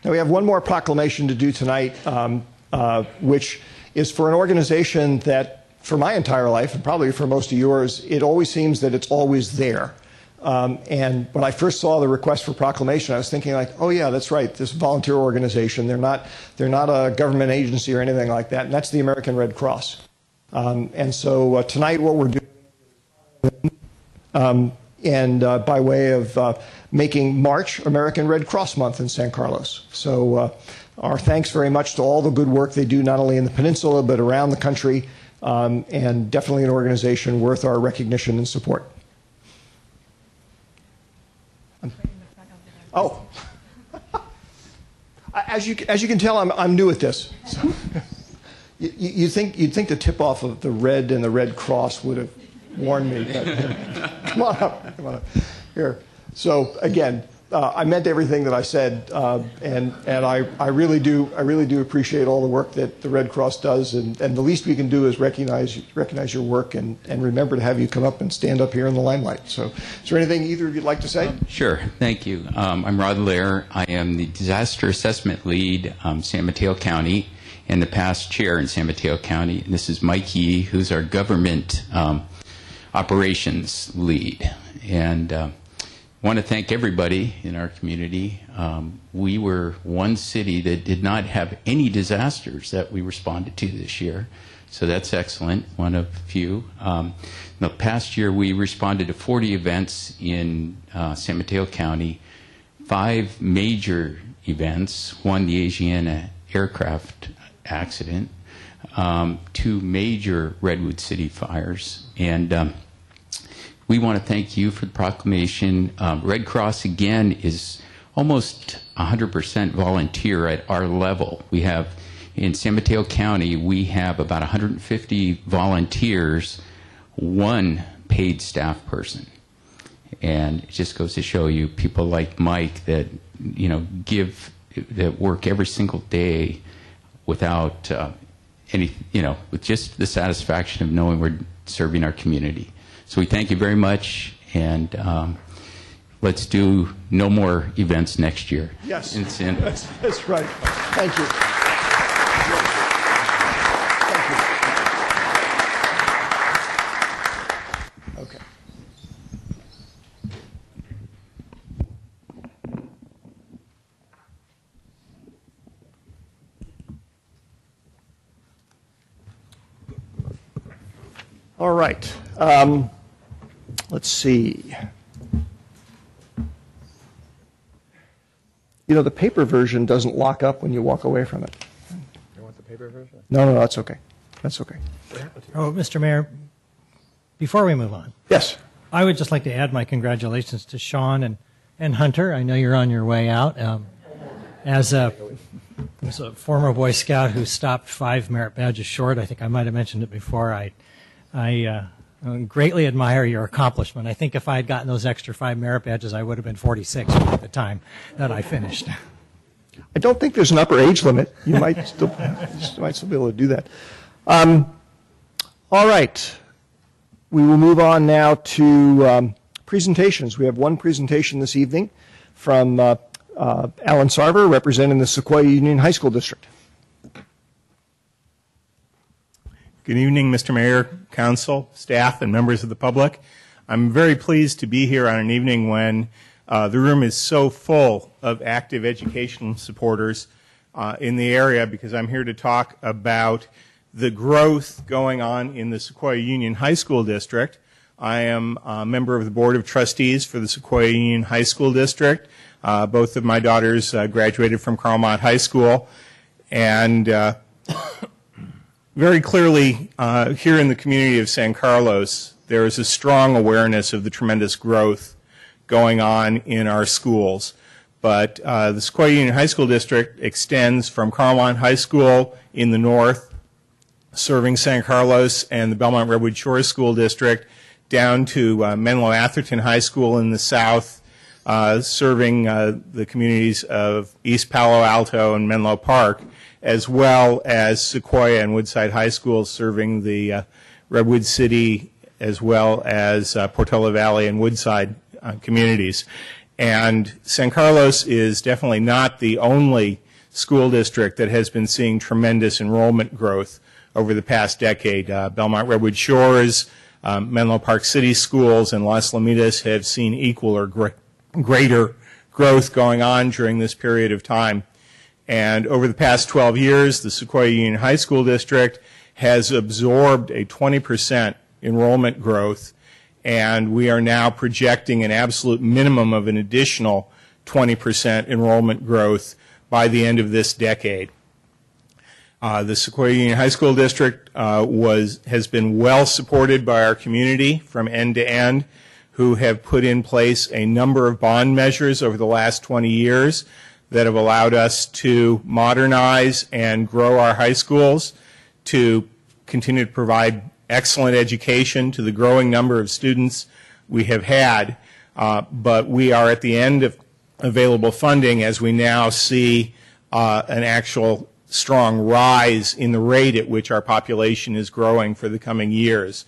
Now, we have one more proclamation to do tonight, um, uh, which is for an organization that, for my entire life, and probably for most of yours, it always seems that it's always there. Um, and when I first saw the request for proclamation, I was thinking like, oh yeah, that's right, this volunteer organization. They're not, they're not a government agency or anything like that. And that's the American Red Cross. Um, and so uh, tonight, what we're doing, um, and uh, by way of uh, making March American Red Cross Month in San Carlos. So uh, our thanks very much to all the good work they do, not only in the peninsula but around the country, um, and definitely an organization worth our recognition and support. Oh. As you, as you can tell, I'm, I'm new at this. So, you, you think, you'd think the tip-off of the red and the Red Cross would have warned me. but, Come on up, come on up. Here. So again, uh, I meant everything that I said, uh, and, and I, I really do, I really do appreciate all the work that the Red Cross does, and, and the least we can do is recognize, recognize your work and, and remember to have you come up and stand up here in the limelight. So is there anything either of you'd like to say? Sure, thank you. Um, I'm Rod Lair. I am the Disaster Assessment Lead, um, San Mateo County, and the past chair in San Mateo County. And this is Mike Yee, who's our government um, operations lead. And uh, want to thank everybody in our community. Um, we were one city that did not have any disasters that we responded to this year. So that's excellent, one of few. Um, the past year, we responded to 40 events in uh, San Mateo County, five major events, one, the Asiana aircraft accident, um, two major Redwood City fires, and um, we want to thank you for the proclamation. Um, Red Cross, again, is almost 100% volunteer at our level. We have, in San Mateo County, we have about 150 volunteers, one paid staff person. And it just goes to show you people like Mike that, you know, give, that work every single day without uh, any, you know, with just the satisfaction of knowing we're serving our community. So we thank you very much, and um, let's do no more events next year. Yes. In San- That's, that's right. Thank you. Thank you. Okay. All right. Um, let's see. You know, the paper version doesn't lock up when you walk away from it. You want the paper version? No, no, that's okay. That's okay. Oh, Mr. Mayor, before we move on. Yes. I would just like to add my congratulations to Sean and, and Hunter. I know you're on your way out. Um, as, a, as a former Boy Scout who stopped five merit badges short, I think I might have mentioned it before, I, I uh, greatly admire your accomplishment. I think if I had gotten those extra five merit badges, I would have been 46 at the time that I finished. I don't think there's an upper age limit. You might still, you might still be able to do that. Um, all right. We will move on now to um, presentations. We have one presentation this evening from uh, uh, Alan Sarver, representing the Sequoia Union High School District. Good evening, Mr. Mayor, Council, staff, and members of the public. I'm very pleased to be here on an evening when uh, the room is so full of active education supporters uh, in the area because I'm here to talk about the growth going on in the Sequoia Union High School District. I am a member of the Board of Trustees for the Sequoia Union High School District. Uh, both of my daughters uh, graduated from Carlmont High School. And uh, very clearly, uh, here in the community of San Carlos, there is a strong awareness of the tremendous growth going on in our schools. But uh, the Sequoia Union High School District extends from Carlmont High School in the north, serving San Carlos and the Belmont Redwood Shores School District, down to uh, Menlo Atherton High School in the south, uh, serving uh, the communities of East Palo Alto and Menlo Park, as well as Sequoia and Woodside High Schools serving the uh, Redwood City as well as uh, Portola Valley and Woodside uh, communities. And San Carlos is definitely not the only school district that has been seeing tremendous enrollment growth over the past decade. Uh, Belmont Redwood Shores, um, Menlo Park City Schools, and Las Lomitas have seen equal or gre- greater growth going on during this period of time. And over the past 12 years, the Sequoia Union High School District has absorbed a 20% enrollment growth, and we are now projecting an absolute minimum of an additional 20% enrollment growth by the end of this decade. Uh, the Sequoia Union High School District uh, was has been well supported by our community from end to end, who have put in place a number of bond measures over the last 20 years that have allowed us to modernize and grow our high schools, to continue to provide excellent education to the growing number of students we have had. Uh, but we are at the end of available funding as we now see uh, an actual strong rise in the rate at which our population is growing for the coming years.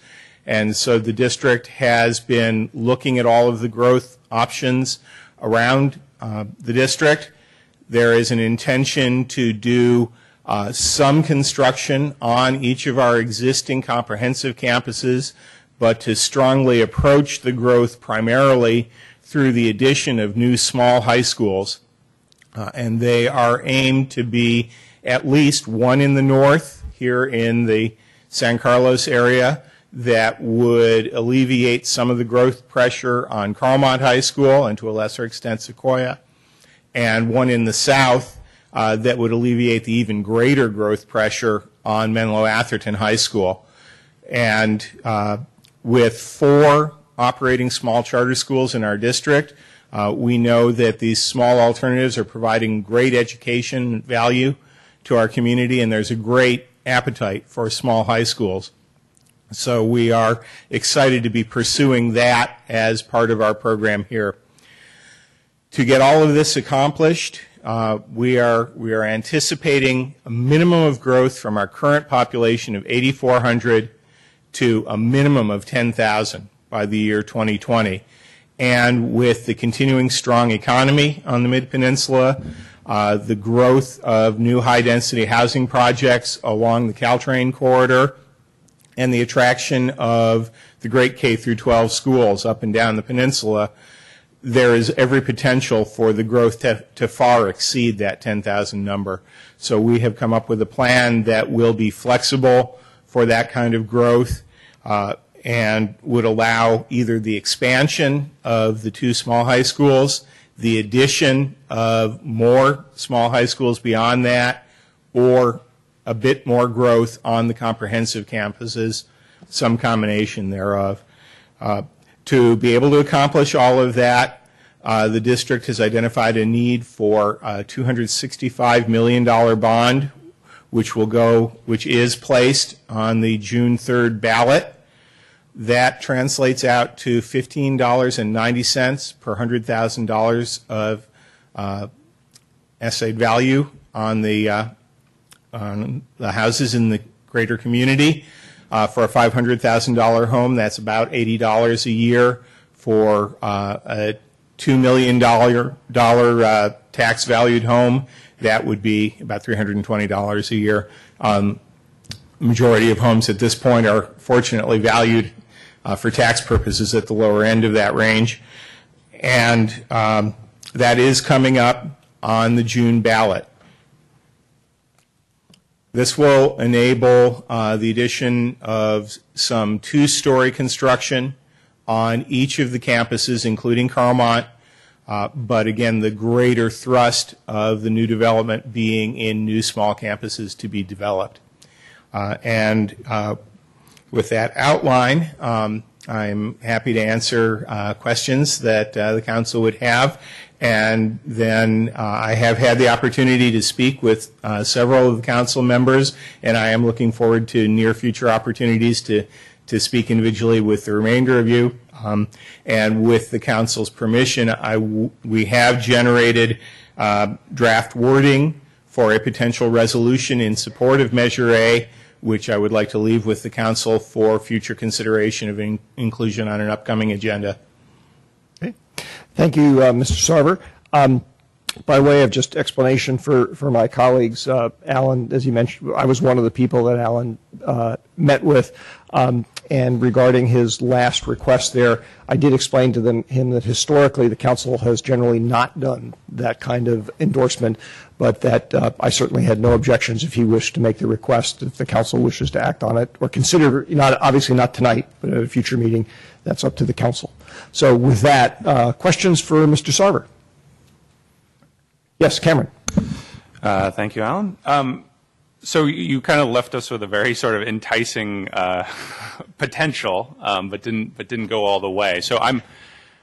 And so the district has been looking at all of the growth options around uh, the district. There is an intention to do uh, some construction on each of our existing comprehensive campuses, but to strongly approach the growth primarily through the addition of new small high schools. Uh, and they are aimed to be at least one in the north here in the San Carlos area that would alleviate some of the growth pressure on Carlmont High School and to a lesser extent Sequoia, and one in the south uh, that would alleviate the even greater growth pressure on Menlo Atherton High School. And uh, with four operating small charter schools in our district, uh, we know that these small alternatives are providing great education value to our community, and there's a great appetite for small high schools. So we are excited to be pursuing that as part of our program here. To get all of this accomplished, uh, we are we are anticipating a minimum of growth from our current population of 8,400 to a minimum of 10,000 by the year 2020. And with the continuing strong economy on the Mid Peninsula, uh, the growth of new high density housing projects along the Caltrain corridor, and the attraction of the great K through 12 schools up and down the peninsula, there is every potential for the growth to, to far exceed that 10,000 number. So we have come up with a plan that will be flexible for that kind of growth uh, and would allow either the expansion of the two small high schools, the addition of more small high schools beyond that, or a bit more growth on the comprehensive campuses, some combination thereof. Uh, to be able to accomplish all of that, uh, the district has identified a need for a $265 million bond, which will go, which is placed on the June 3rd ballot. That translates out to $15.90 per $100,000 of uh, value on the uh, on the houses in the greater community. Uh, for a $500,000 home, that's about $80 a year. For uh, a $2 million, uh, tax valued home, that would be about $320 a year. Um, majority of homes at this point are fortunately valued uh, for tax purposes at the lower end of that range. And um, that is coming up on the June ballot. This will enable uh, the addition of some two-story construction on each of the campuses, including Carlmont, uh, but again, the greater thrust of the new development being in new small campuses to be developed. Uh, and with that outline, um, I'm happy to answer uh, questions that uh, the council would have. And then uh, I have had the opportunity to speak with uh, several of the council members, and I am looking forward to near future opportunities to, to speak individually with the remainder of you. Um, and with the council's permission, I we have generated uh, draft wording for a potential resolution in support of Measure A, which I would like to leave with the council for future consideration of in- inclusion on an upcoming agenda. Thank you, uh, Mr. Sarver. Um, by way of just explanation for, for my colleagues, uh, Alan, as you mentioned, I was one of the people that Alan uh, met with. Um, and regarding his last request there, I did explain to them, him that historically the council has generally not done that kind of endorsement, but that uh, I certainly had no objections if he wished to make the request, if the council wishes to act on it, or consider, not, obviously not tonight, but at a future meeting, that's up to the council. So with that, uh, questions for Mr. Sarver? Yes, Cameron. Uh, thank you, Alan. Um, so you kind of left us with a very sort of enticing uh, potential, um, but didn't but didn't go all the way. So I'm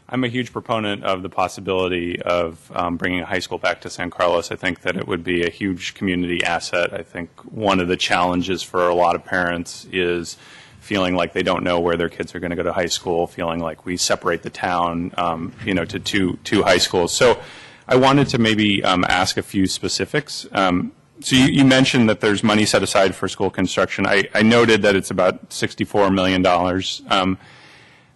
I'm a huge proponent of the possibility of um, bringing a high school back to San Carlos. I think that it would be a huge community asset. I think one of the challenges for a lot of parents is feeling like they don't know where their kids are going to go to high school, feeling like we separate the town, um, you know, to two two high schools. So, I wanted to maybe um, ask a few specifics. Um, so you, you, mentioned that there's money set aside for school construction. I, I noted that it's about $64 million. Um,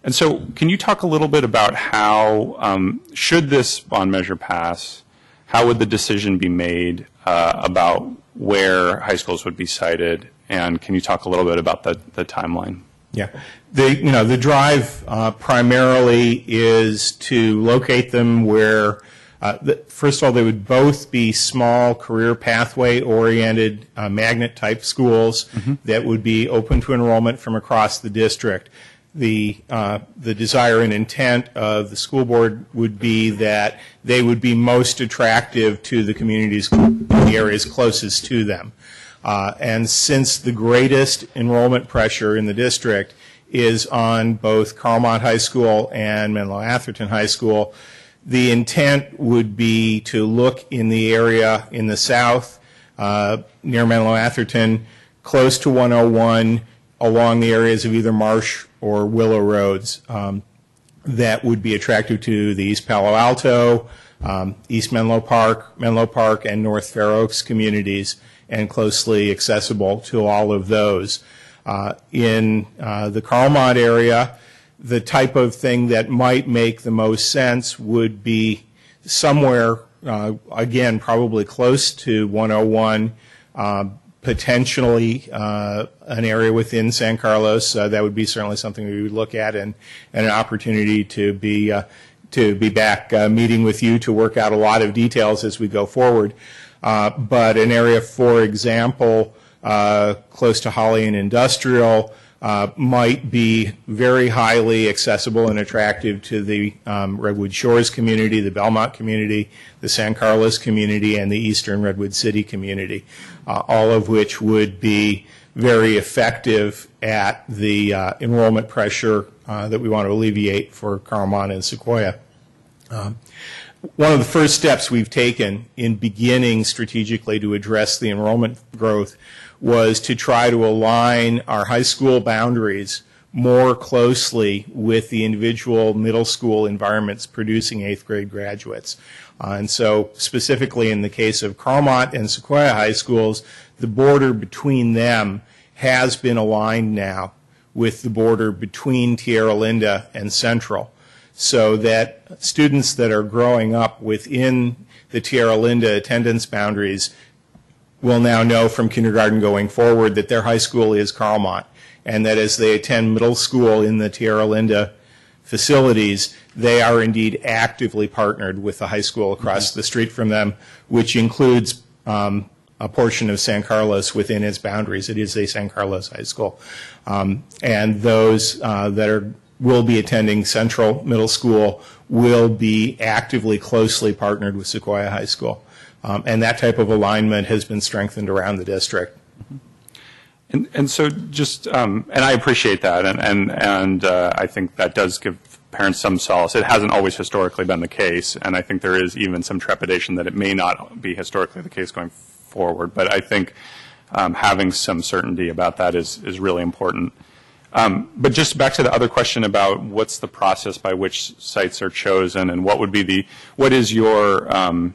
and so can you talk a little bit about how, um, should this bond measure pass, how would the decision be made uh, about where high schools would be sited? And can you talk a little bit about the, the timeline? Yeah. The, you know, the drive uh, primarily is to locate them where uh, the, first of all, they would both be small career pathway oriented uh, magnet type schools mm-hmm. that would be open to enrollment from across the district. The, uh, the desire and intent of the school board would be that they would be most attractive to the communities the areas closest to them. Uh, and since the greatest enrollment pressure in the district is on both Carlmont High School and Menlo Atherton High School, the intent would be to look in the area in the south, uh, near Menlo Atherton, close to 101, along the areas of either Marsh or Willow Roads um, that would be attractive to the East Palo Alto, um, East Menlo Park, Menlo Park, and North Fair Oaks communities, and closely accessible to all of those. Uh, in uh, the Carlmont area, the type of thing that might make the most sense would be somewhere, uh, again, probably close to 101, uh, potentially uh, an area within San Carlos. Uh, that would be certainly something we would look at and, and an opportunity to be, to be back uh, meeting with you to work out a lot of details as we go forward. But an area, for example, close to Holly and Industrial, uh, might be very highly accessible and attractive to the um, Redwood Shores community, the Belmont community, the San Carlos community, and the Eastern Redwood City community, uh, all of which would be very effective at the uh, enrollment pressure uh, that we want to alleviate for Carlmont and Sequoia. Um, one of the first steps we've taken in beginning strategically to address the enrollment growth was to try to align our high school boundaries more closely with the individual middle school environments producing eighth grade graduates. Uh, and so specifically in the case of Carlmont and Sequoia High Schools, the border between them has been aligned now with the border between Tierra Linda and Central so that students that are growing up within the Tierra Linda attendance boundaries will now know from kindergarten going forward that their high school is Carlmont, and that as they attend middle school in the Tierra Linda facilities, they are indeed actively partnered with the high school across mm-hmm. the street from them, which includes um, a portion of San Carlos within its boundaries. It is a San Carlos high school. Um, and those uh, that are will be attending Central Middle School will be actively closely partnered with Sequoia High School. Um, and that type of alignment has been strengthened around the district. And, and so just, um, and I appreciate that, and, and, and uh, I think that does give parents some solace. It hasn't always historically been the case, and I think there is even some trepidation that it may not be historically the case going forward. But I think um, having some certainty about that is, is really important. Um, but just back to the other question about what's the process by which sites are chosen and what would be the, what is your, um,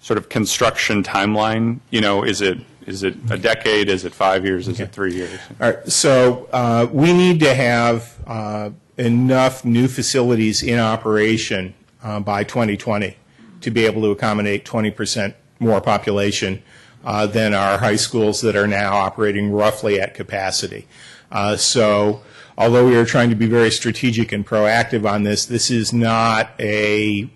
sort of construction timeline? You know, is it is it a decade? Is it five years? Is it three years? All right. So uh, we need to have uh, enough new facilities in operation uh, by 2020 to be able to accommodate 20 percent more population uh, than our high schools that are now operating roughly at capacity. Uh, so although we are trying to be very strategic and proactive on this, this is not a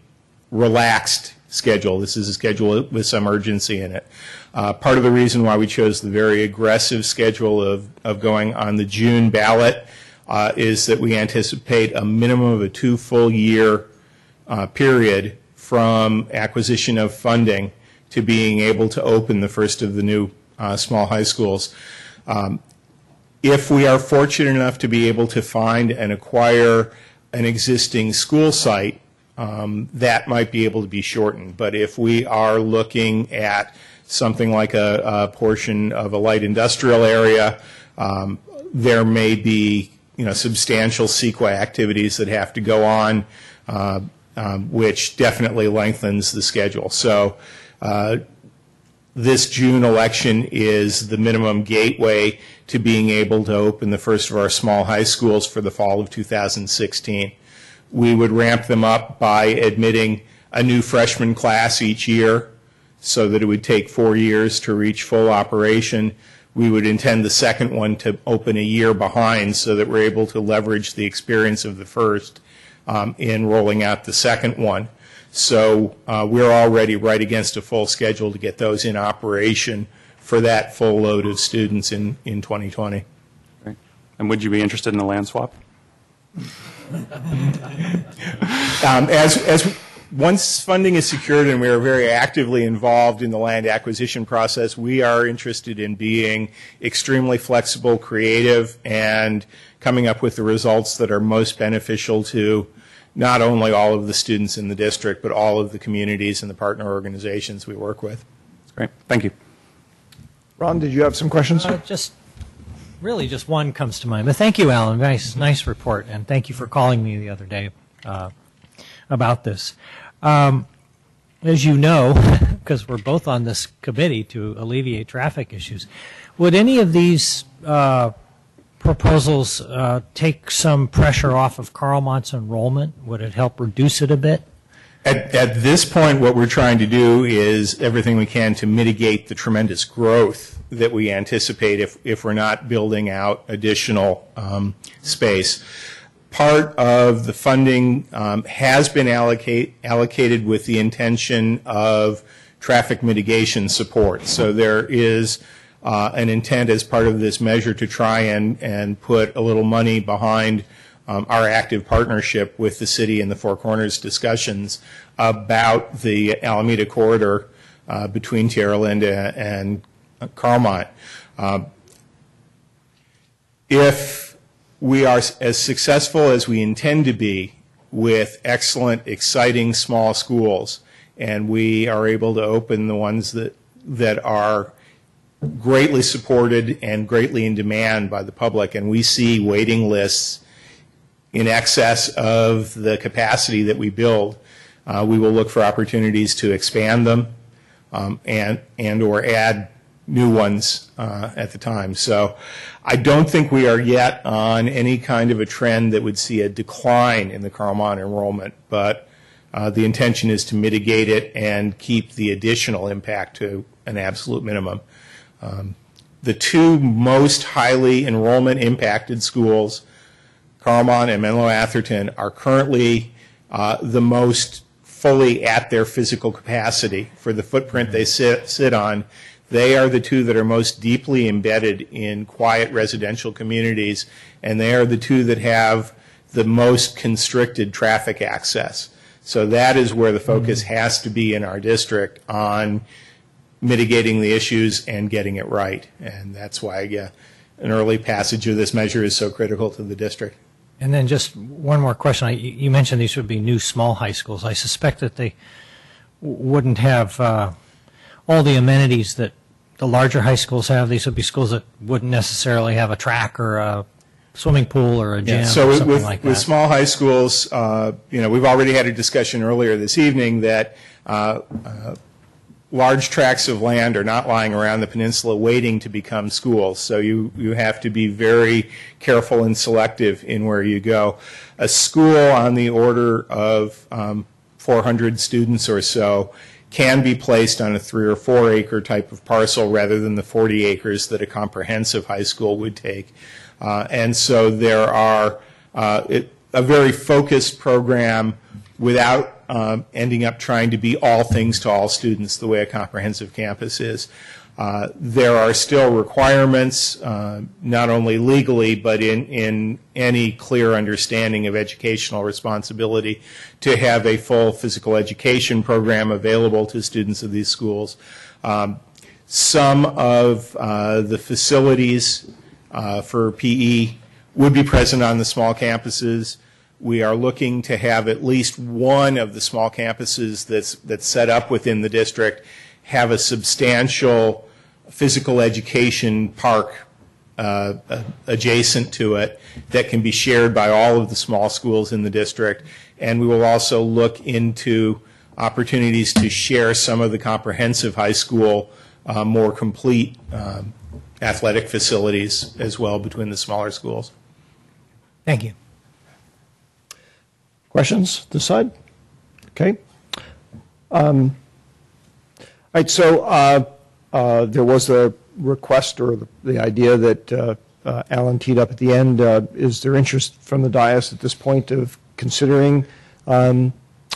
relaxed schedule. This is a schedule with some urgency in it. Uh, part of the reason why we chose the very aggressive schedule of, of going on the June ballot uh, is that we anticipate a minimum of a two full year uh, period from acquisition of funding to being able to open the first of the new uh, small high schools. Um, if we are fortunate enough to be able to find and acquire an existing school site, um, that might be able to be shortened. But if we are looking at something like a, a portion of a light industrial area, um, there may be, you know, substantial CEQA activities that have to go on, uh, um, which definitely lengthens the schedule. So uh, this June election is the minimum gateway to being able to open the first of our small high schools for the fall of 2016. We would ramp them up by admitting a new freshman class each year so that it would take four years to reach full operation. We would intend the second one to open a year behind so that we're able to leverage the experience of the first um, in rolling out the second one. So uh, we're already right against a full schedule to get those in operation for that full load of students in, in 2020. And would you be interested in a land swap? Um, As, as, once funding is secured and we are very actively involved in the land acquisition process, we are interested in being extremely flexible, creative, and coming up with the results that are most beneficial to not only all of the students in the district, but all of the communities and the partner organizations we work with. Great. Thank you. Ron, did you have some questions? Uh, Just, really, just one comes to mind. But thank you, Alan. Nice, nice report, and thank you for calling me the other day uh, about this. Um, As you know, because we're both on this committee to alleviate traffic issues, would any of these uh, proposals uh, take some pressure off of Carlmont's enrollment? Would it help reduce it a bit? At, this point, what we're trying to do is everything we can to mitigate the tremendous growth that we anticipate if, if we're not building out additional um, space. Part of the funding um, has been allocate, allocated with the intention of traffic mitigation support. So there is uh, an intent as part of this measure to try and, and put a little money behind um, our active partnership with the city and the Four Corners discussions about the Alameda corridor uh, between Tierra Linda and Carlmont. Uh, if we are as successful as we intend to be with excellent, exciting small schools, and we are able to open the ones that, that are greatly supported and greatly in demand by the public, and we see waiting lists in excess of the capacity that we build, uh, we will look for opportunities to expand them um, and and or add new ones uh, at the time. So I don't think we are yet on any kind of a trend that would see a decline in the Carlmont enrollment, but uh, the intention is to mitigate it and keep the additional impact to an absolute minimum. Um, the two most highly enrollment impacted schools Carlmont and Menlo Atherton are currently uh, the most fully at their physical capacity for the footprint they sit, sit on. They are the two that are most deeply embedded in quiet residential communities, and they are the two that have the most constricted traffic access. So that is where the focus has to be in our district on mitigating the issues and getting it right. And that's why uh, an early passage of this measure is so critical to the district. And then just one more question. I, you mentioned these would be new small high schools. I suspect that they wouldn't have uh, all the amenities that the larger high schools have. These would be schools that wouldn't necessarily have a track or a swimming pool or a gym Yeah, so or with- something with, like with small high schools, uh, you know, we've already had a discussion earlier this evening that uh, uh, large tracts of land are not lying around the peninsula waiting to become schools. So you, you have to be very careful and selective in where you go. A school on the order of um, 400 students or so can be placed on a three or four acre type of parcel rather than the 40 acres that a comprehensive high school would take. Uh, and so there are uh, it, a very focused program without um, ending up trying to be all things to all students the way a comprehensive campus is. Uh, there are still requirements, uh, not only legally, but in, in any clear understanding of educational responsibility, to have a full physical education program available to students of these schools. Um, some of uh, the facilities uh, for PE would be present on the small campuses. We are looking to have at least one of the small campuses that's, that's set up within the district have a substantial physical education park uh, adjacent to it that can be shared by all of the small schools in the district. And we will also look into opportunities to share some of the comprehensive high school, uh, more complete um, athletic facilities as well between the smaller schools. Thank you. Questions this side? Okay. Um, All right, so uh, uh, there was a request or the- the idea that uh, uh, Alan teed up at the end. Uh, Is there interest from the dais at this point of considering um,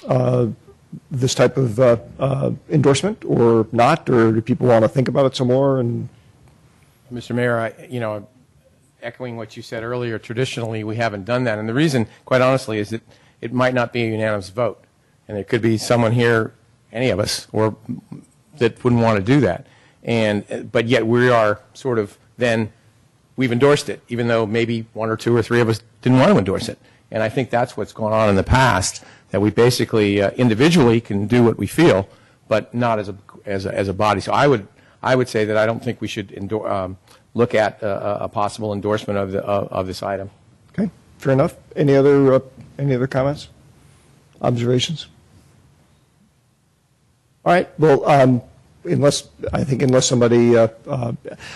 uh, this type of endorsement or not? Or do people want to think about it some more and Mr. Mayor, I, you know, echoing what you said earlier, traditionally, we haven't done that. And the reason, quite honestly, is that it might not be a unanimous vote. And there could be someone here, any of us, or that wouldn't want to do that. And, but yet we are sort of then, we've endorsed it, even though maybe one or two or three of us didn't want to endorse it. And I think that's what's gone on in the past, that we basically uh, individually can do what we feel, but not as a, as a, as a body. So I would, I would say that I don't think we should endor- um, look at uh, a possible endorsement of, the, of, of this item. Fair enough. Any other, uh, any other comments? Observations? All right, well, um, unless, I think unless somebody, uh, uh,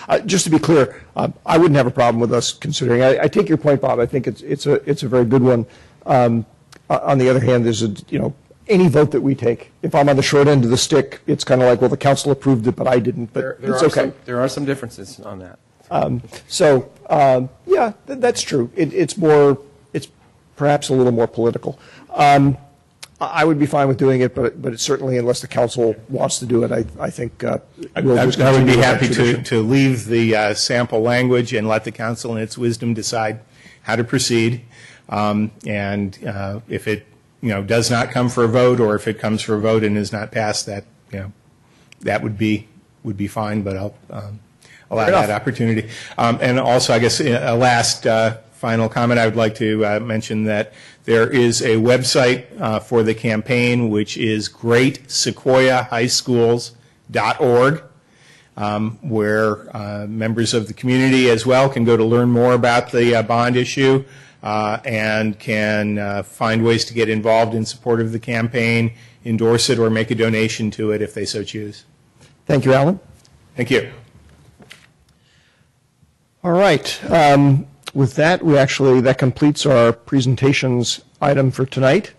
uh, just to be clear, um, I wouldn't have a problem with us considering, I I take your point, Bob, I think it's it's a it's a very good one. Um, On the other hand, there's a, you know, any vote that we take, if I'm on the short end of the stick, it's kind of like, well, the council approved it, but I didn't, There, but there it's are okay. some, there are some differences on that. Um, So, um, yeah, th- that's true. It- It's more, it's perhaps a little more political. Um, I would be fine with doing it, but but certainly unless the council wants to do it, I I think uh, we'll I I would be happy to, to leave the uh, sample language and let the council in its wisdom decide how to proceed. Um, And uh, if it, you know, does not come for a vote, or if it comes for a vote and is not passed, that, you know, that would be, would be fine, but I'll um, allow Fair that enough. opportunity. Um, And also, I guess, a last uh, final comment, I would like to uh, mention that there is a website uh, for the campaign, which is greatsequoiahighschools.org, um, where uh, members of the community as well can go to learn more about the uh, bond issue uh, and can uh, find ways to get involved in support of the campaign, endorse it, or make a donation to it if they so choose. Thank you, Alan. Thank you. All right. Um, With that, we actually, that completes our presentations item for tonight.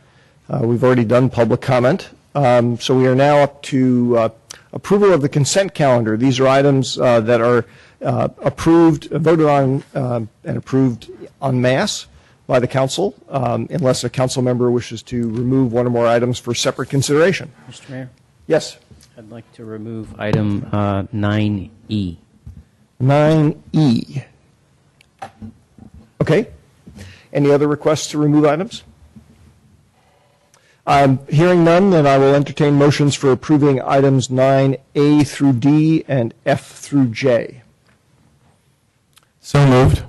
Uh, We've already done public comment. Um, So we are now up to uh, approval of the consent calendar. These are items uh, that are uh, approved, voted on um, and approved en masse by the council, um, unless a council member wishes to remove one or more items for separate consideration. Mr. Mayor? Yes. I'd like to remove item uh, 9E. 9E. Okay. Any other requests to remove items? Um, Hearing none, then I will entertain motions for approving items 9A through D and F through J. So moved.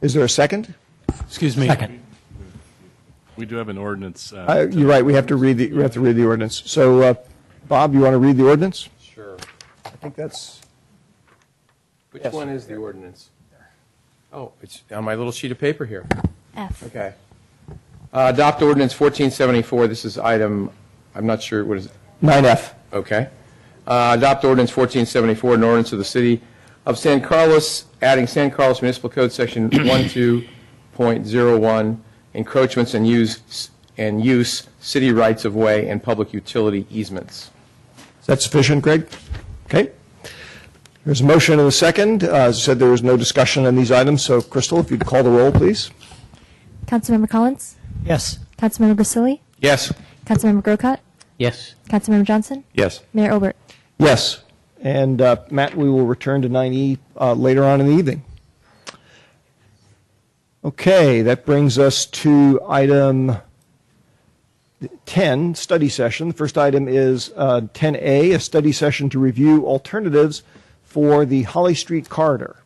Is there a second? Excuse me. Second. We do have an ordinance. uh, Uh, You're right, we have to read the, we have to read the ordinance. So, uh, Bob, you want to read the ordinance? Sure. I think that's, Which Yes. one is the ordinance? Oh, it's on my little sheet of paper here. F. Okay. Uh, Adopt ordinance 1474, this is item, I'm not sure, what is it? 9F. Okay. Uh, Adopt ordinance 1474, an ordinance of the city of San Carlos, adding San Carlos Municipal Code Section 12.01, encroachments and use, and use, city rights of way, and public utility easements. is that sufficient, Greg? Okay. There's a motion and a second. Uh, As I said, there was no discussion on these items, so Crystal, if you'd call the roll, please. Councilmember Collins? Yes. Councilmember Grassilli? Yes. Councilmember Grocott? Yes. Councilmember Johnson? Yes. Mayor Olbert? Yes. And uh, Matt, we will return to 9E uh, later on in the evening. Okay, that brings us to item 10, study session. The first item is uh, 10A, a study session to review alternatives for the Holly Street corridor.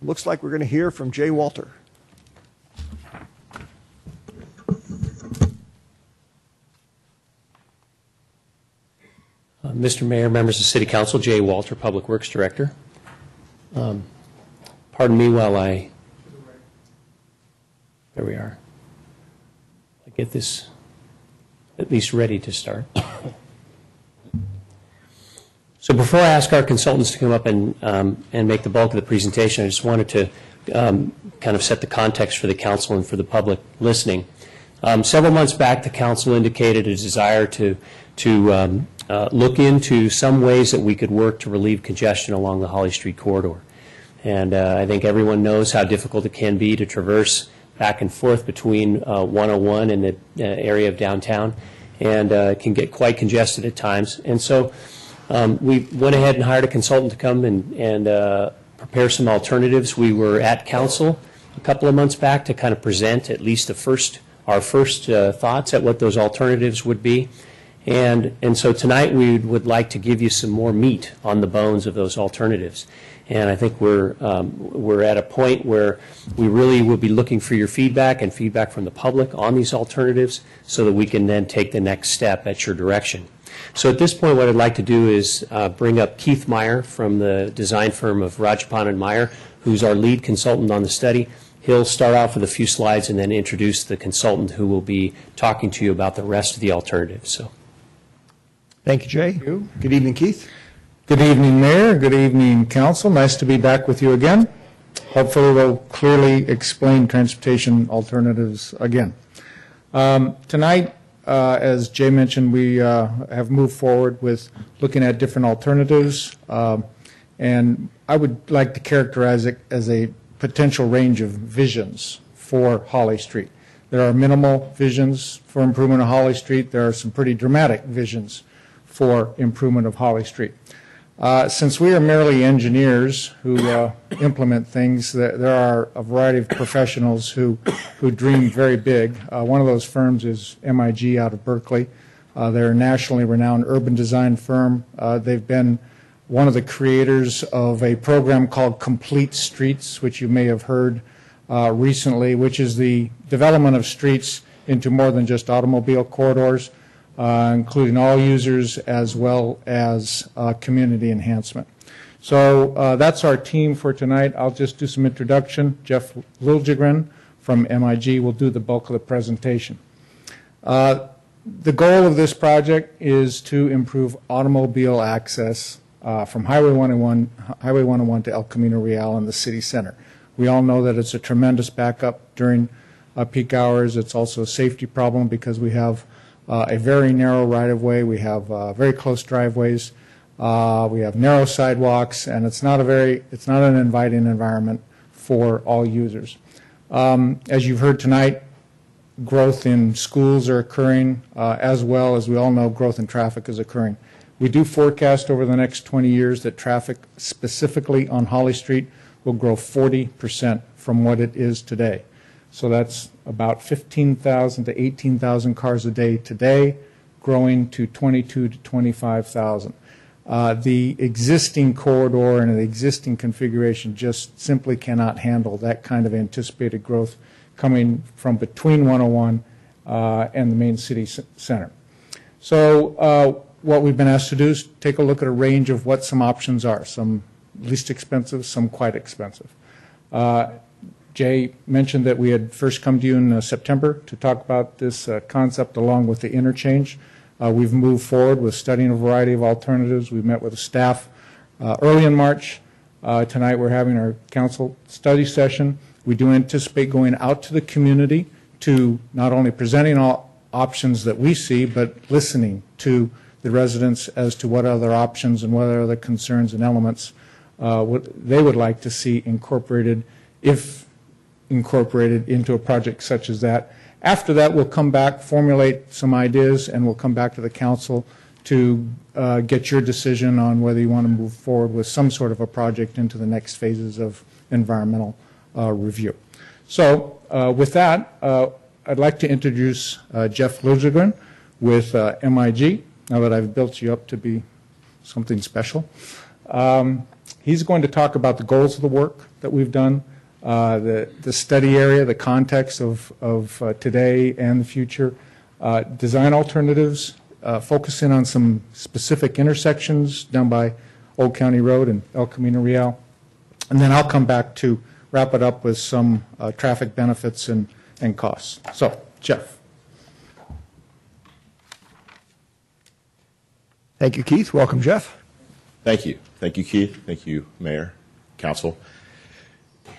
Looks like we're going to hear from Jay Walter. Uh, Mr. Mayor, members of City Council, Jay Walter, Public Works Director. Um, pardon me while I. There we are. I get this at least ready to start. So before I ask our consultants to come up and, um, and make the bulk of the presentation, I just wanted to um, kind of set the context for the council and for the public listening. Um, Several months back, the council indicated a desire to, to um, uh, look into some ways that we could work to relieve congestion along the Holly Street corridor. And uh, I think everyone knows how difficult it can be to traverse back and forth between uh, 101 and the uh, area of downtown, and uh, can get quite congested at times. And so um, we went ahead and hired a consultant to come and, and uh, prepare some alternatives. We were at council a couple of months back to kind of present at least the first, our first uh, thoughts at what those alternatives would be. And, and so tonight we would like to give you some more meat on the bones of those alternatives. And I think we're, um, we're at a point where we really will be looking for your feedback and feedback from the public on these alternatives so that we can then take the next step at your direction. So at this point, what I'd like to do is uh, bring up Keith Meyer from the design firm of Rajappan and Meyer, who's our lead consultant on the study. He'll start off with a few slides and then introduce the consultant who will be talking to you about the rest of the alternatives. So, Thank you, Jay. You Good evening, Keith. Good evening, Mayor. Good evening, Council. Nice to be back with you again. Hopefully, we'll clearly explain transportation alternatives again. Um, Tonight, uh, as Jay mentioned, we uh, have moved forward with looking at different alternatives, um, and I would like to characterize it as a potential range of visions for Holly Street. There are minimal visions for improvement of Holly Street. There are some pretty dramatic visions for improvement of Holly Street. Uh, Since we are merely engineers who uh, implement things, there are a variety of professionals who, who dream very big. Uh, One of those firms is MIG out of Berkeley. Uh, They're a nationally renowned urban design firm. Uh, They've been one of the creators of a program called Complete Streets, which you may have heard uh, recently, which is the development of streets into more than just automobile corridors uh, including all users as well as uh, community enhancement. So uh, that's our team for tonight. I'll just do some introduction. Jeff Liljegren from MIG will do the bulk of the presentation. Uh, the goal of this project is to improve automobile access uh, from Highway 101, Highway 101 to El Camino Real in the city center. We all know that it's a tremendous backup during uh, peak hours. It's also a safety problem because we have uh, a very narrow right-of-way. We have uh, very close driveways. Uh, we have narrow sidewalks, and it's not a very, it's not an inviting environment for all users. Um, As you've heard tonight, growth in schools are occurring, uh, as well as we all know, growth in traffic is occurring. We do forecast over the next 20 years that traffic specifically on Holly Street will grow 40% from what it is today. So that's about 15,000 to 18,000 cars a day today, growing to 22 to 25,000. Uh, the existing corridor and the existing configuration just simply cannot handle that kind of anticipated growth coming from between 101 uh, and the main city center. So uh, what we've been asked to do is take a look at a range of what some options are, some least expensive, some quite expensive. Uh, Jay mentioned that we had first come to you in uh, September to talk about this uh, concept along with the interchange. Uh, we've moved forward with studying a variety of alternatives. We met with the staff uh, early in March. Uh, tonight we're having our council study session. We do anticipate going out to the community to not only presenting all options that we see, but listening to the residents as to what other options and what other concerns and elements uh, what they would like to see incorporated if incorporated into a project such as that. After that, we'll come back, formulate some ideas, and we'll come back to the council to uh, get your decision on whether you want to move forward with some sort of a project into the next phases of environmental uh, review. So uh, with that, uh, I'd like to introduce uh, Jeff Liljegren with uh, MIG, now that I've built you up to be something special. Um, he's going to talk about the goals of the work that we've done, uh, the, the study area, the context of, of uh, today and the future, uh, design alternatives, uh, focus in on some specific intersections down by Old County Road and El Camino Real. And then I'll come back to wrap it up with some uh, traffic benefits and, and costs. So, Jeff. Thank you, Keith. Welcome, Jeff. Thank you. Thank you, Keith. Thank you, Mayor, Council.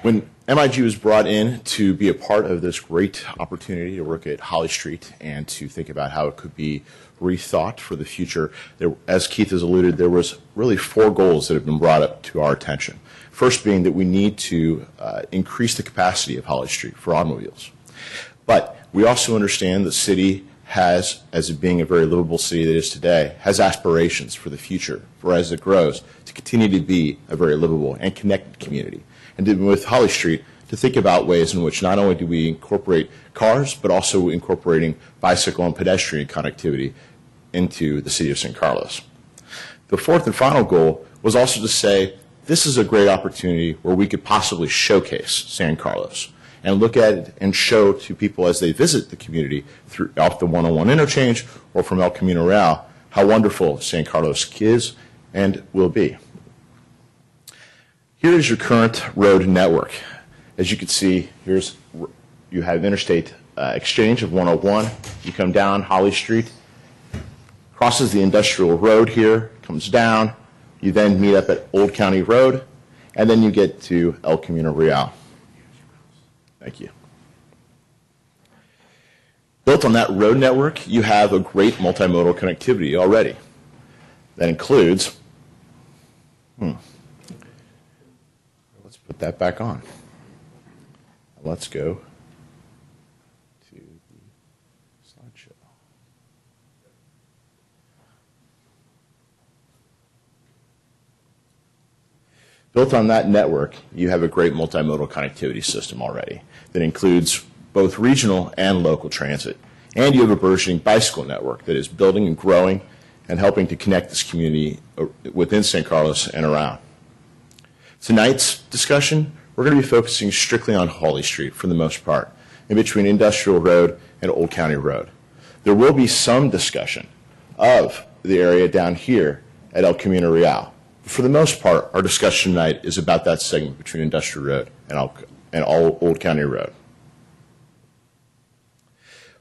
When MIG was brought in to be a part of this great opportunity to work at Holly Street and to think about how it could be rethought for the future, there, as Keith has alluded, there was really four goals that have been brought up to our attention. First being that we need to uh, increase the capacity of Holly Street for automobiles. But we also understand the city has, as being a very livable city that it is today, has aspirations for the future, for as it grows, to continue to be a very livable and connected community. And to, with Holly Street, to think about ways in which not only do we incorporate cars, but also incorporating bicycle and pedestrian connectivity into the city of San Carlos. The fourth and final goal was also to say, this is a great opportunity where we could possibly showcase San Carlos and look at it and show to people as they visit the community through off the 101 interchange or from El Camino Real how wonderful San Carlos is and will be. Here is your current road network. As you can see, here's you have interstate uh, exchange of 101. You come down Holly Street, crosses the industrial road here, comes down. You then meet up at Old County Road, and then you get to El Camino Real. Thank you. Built on that road network, you have a great multimodal connectivity already. That includes, hmm, put that back on. Let's go to the slideshow. Built on that network, you have a great multimodal connectivity system already that includes both regional and local transit. And you have a burgeoning bicycle network that is building and growing and helping to connect this community uh, within San Carlos and around. Tonight's discussion, we're going to be focusing strictly on Holly Street for the most part, in between Industrial Road and Old County Road. There will be some discussion of the area down here at El Camino Real. But For the most part, our discussion tonight is about that segment between Industrial Road and, El, and Old County Road.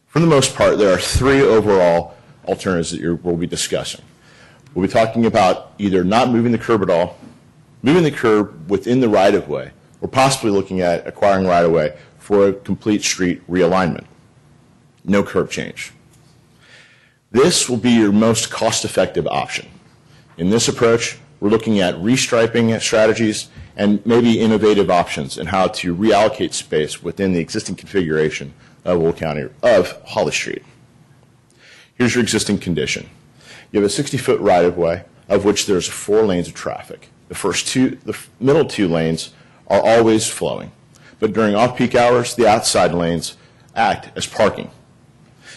For the most part, there are three overall alternatives that we'll be discussing. We'll be talking about either not moving the curb at all, moving the curb within the right-of-way, or possibly looking at acquiring right-of-way for a complete street realignment. No curb change. This will be your most cost-effective option. In this approach, we're looking at restriping strategies and maybe innovative options in how to reallocate space within the existing configuration of Old County, of Holly Street. Here's your existing condition. You have a 60-foot right-of-way, of which there's four lanes of traffic. The first two, the middle two lanes are always flowing, but during off-peak hours, the outside lanes act as parking.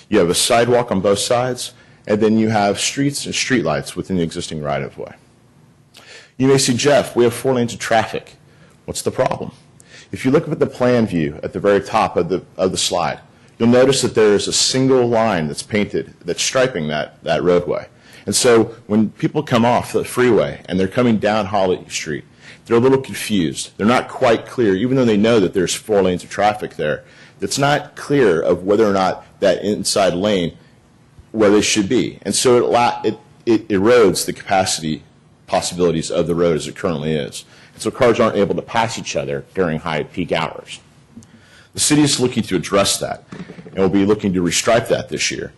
You have a sidewalk on both sides, and then you have streets and streetlights within the existing right-of-way. You may see, Jeff, we have four lanes of traffic. What's the problem? If you look at the plan view at the very top of the, of the slide, you'll notice that there is a single line that's painted that's striping that, that roadway. And so when people come off the freeway and they're coming down Holly Street, they're a little confused. They're not quite clear, even though they know that there's four lanes of traffic there. It's not clear of whether or not that inside lane where they should be. And so it, it, it erodes the capacity possibilities of the road as it currently is And so cars aren't able to pass each other during high peak hours. The city is looking to address that, and will be looking to restripe that this year,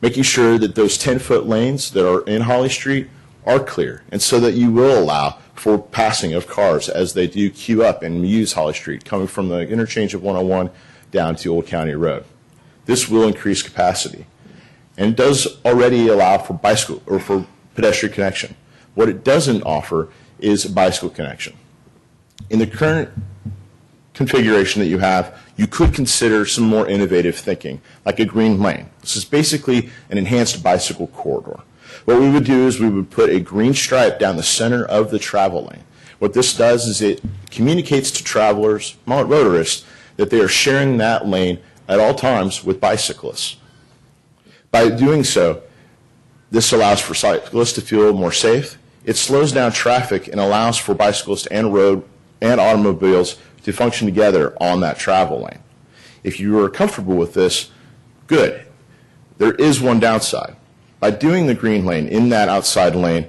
making sure that those 10-foot lanes that are in Holly Street are clear, and so that you will allow for passing of cars as they do queue up and use Holly Street, coming from the interchange of 101 down to Old County Road. This will increase capacity, and does already allow for bicycle or for pedestrian connection. What it doesn't offer is bicycle connection in the current configuration that you have, you could consider some more innovative thinking, like a green lane. This is basically an enhanced bicycle corridor. What we would do is we would put a green stripe down the center of the travel lane. What this does is it communicates to travelers, motorists, that they are sharing that lane at all times with bicyclists. By doing so, This allows for cyclists to feel more safe. It slows down traffic and allows for bicyclists and road and automobiles to function together on that travel lane. If you are comfortable with this, good. There is one downside. By doing the green lane in that outside lane,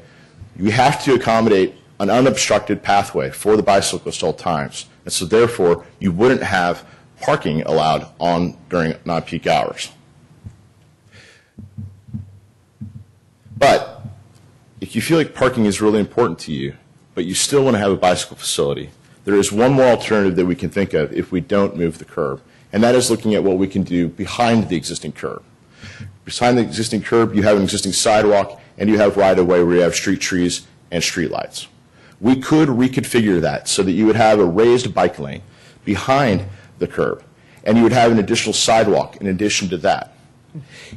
you have to accommodate an unobstructed pathway for the bicyclist at all times. And so therefore, you wouldn't have parking allowed on during non-peak hours. But if you feel like parking is really important to you, but you still want to have a bicycle facility, there is one more alternative that we can think of if we don't move the curb, and that is looking at what we can do behind the existing curb. Behind the existing curb, you have an existing sidewalk, and you have right-of-way where you have street trees and street lights. We could reconfigure that so that you would have a raised bike lane behind the curb, and you would have an additional sidewalk in addition to that.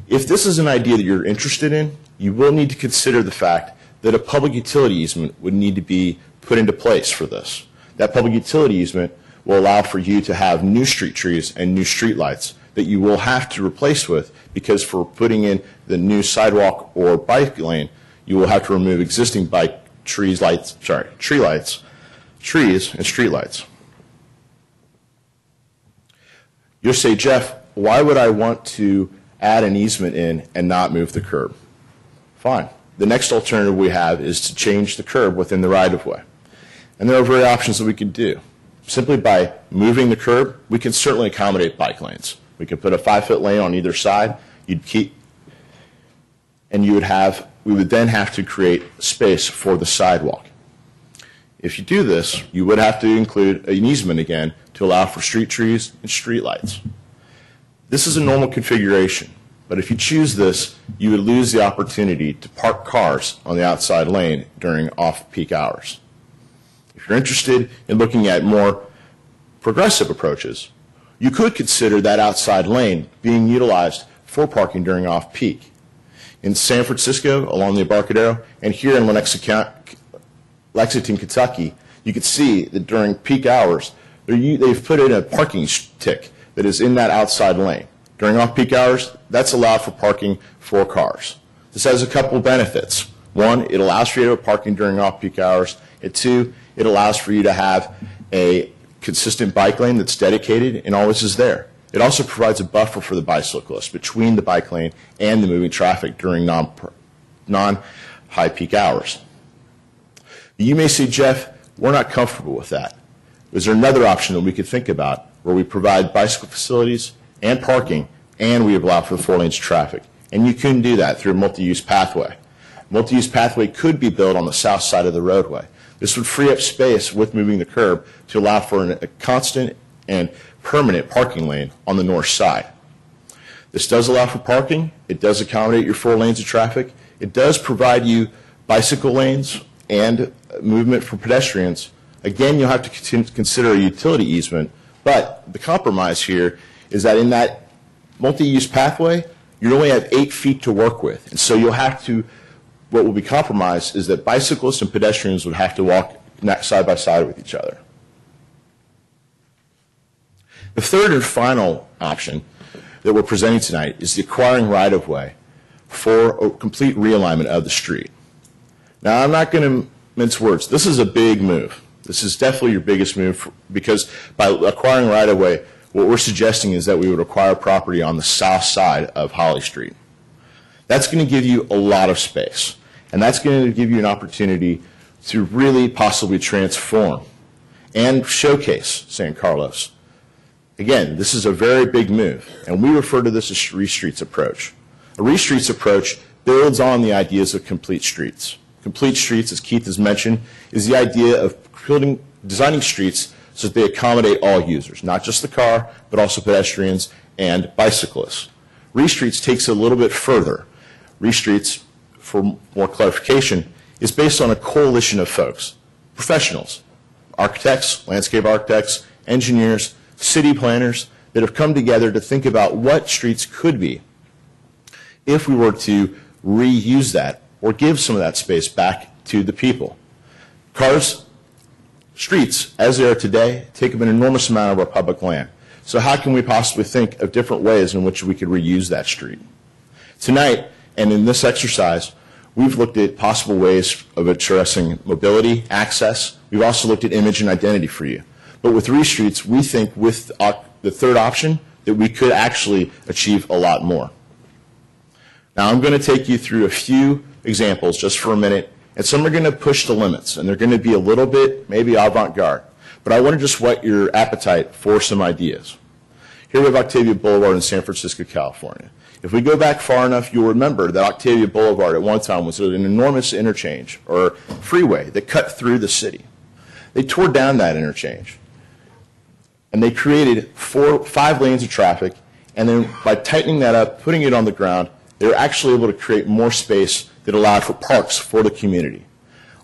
If this is an idea that you're interested in, you will need to consider the fact that a public utility easement would need to be put into place for this. That public utility easement will allow for you to have new street trees and new street lights that you will have to replace with because for putting in the new sidewalk or bike lane, you will have to remove existing bike trees lights, sorry, tree lights, trees and street lights. You'll say, Jeff, why would I want to add an easement in and not move the curb? Fine. The next alternative we have is to change the curb within the right-of-way. And there are various options that we could do. Simply by moving the curb, we can certainly accommodate bike lanes. We could put a five-foot lane on either side. You'd keep, and you would have, we would then have to create space for the sidewalk. If you do this, you would have to include an easement again to allow for street trees and street lights. This is a normal configuration, but if you choose this, you would lose the opportunity to park cars on the outside lane during off-peak hours. If you're interested in looking at more progressive approaches, you could consider that outside lane being utilized for parking during off-peak. In San Francisco, along the Embarcadero, and here in Lexington, Kentucky, you can see that during peak hours, they've put in a parking tick that is in that outside lane. During off-peak hours, that's allowed for parking for cars. This has a couple benefits. One, it allows for you to have parking during off-peak hours. And two, it allows for you to have a consistent bike lane that's dedicated and always is there. It also provides a buffer for the bicyclist between the bike lane and the moving traffic during non, non-high peak hours. You may say, Jeff, we're not comfortable with that. Is there another option that we could think about where we provide bicycle facilities and parking and we allow for four lanes of traffic? And you can do that through a multi-use pathway. Multi-use pathway could be built on the south side of the roadway. This would free up space with moving the curb to allow for a constant and permanent parking lane on the north side. This does allow for parking. It does accommodate your four lanes of traffic. It does provide you bicycle lanes and movement for pedestrians. Again, you'll have to consider a utility easement, but the compromise here is that in that multi-use pathway, you only have eight feet to work with. And so you'll have to what will be compromised is that bicyclists and pedestrians would have to walk side by side with each other. The third and final option that we're presenting tonight is the acquiring right-of-way for a complete realignment of the street. Now, I'm not going to mince words. This is a big move. This is definitely your biggest move because by acquiring right-of-way, what we're suggesting is that we would acquire property on the south side of Holly Street. That's going to give you a lot of space. And that's going to give you an opportunity to really possibly transform and showcase San Carlos. Again, this is a very big move, and we refer to this as Restreets approach. A Restreets approach builds on the ideas of complete streets. Complete streets, as Keith has mentioned, is the idea of building, designing streets so that they accommodate all users, not just the car, but also pedestrians and bicyclists. Restreets takes it a little bit further. Restreets for more clarification, is based on a coalition of folks, professionals, architects, landscape architects, engineers, city planners that have come together to think about what streets could be if we were to reuse that or give some of that space back to the people. Cars, streets, as they are today, take up an enormous amount of our public land. So how can we possibly think of different ways in which we could reuse that street? Tonight, And in this exercise, we've looked at possible ways of addressing mobility, access. We've also looked at image and identity for you. But with Restreets, we think with the third option that we could actually achieve a lot more. Now, I'm going to take you through a few examples just for a minute, and some are going to push the limits, and they're going to be a little bit maybe avant-garde. But I want to just whet your appetite for some ideas. Here we have Octavia Boulevard in San Francisco, California. If we go back far enough, you'll remember that Octavia Boulevard at one time was an enormous interchange or freeway that cut through the city. They tore down that interchange and they created four, five lanes of traffic. And then by tightening that up, putting it on the ground, they were actually able to create more space that allowed for parks for the community.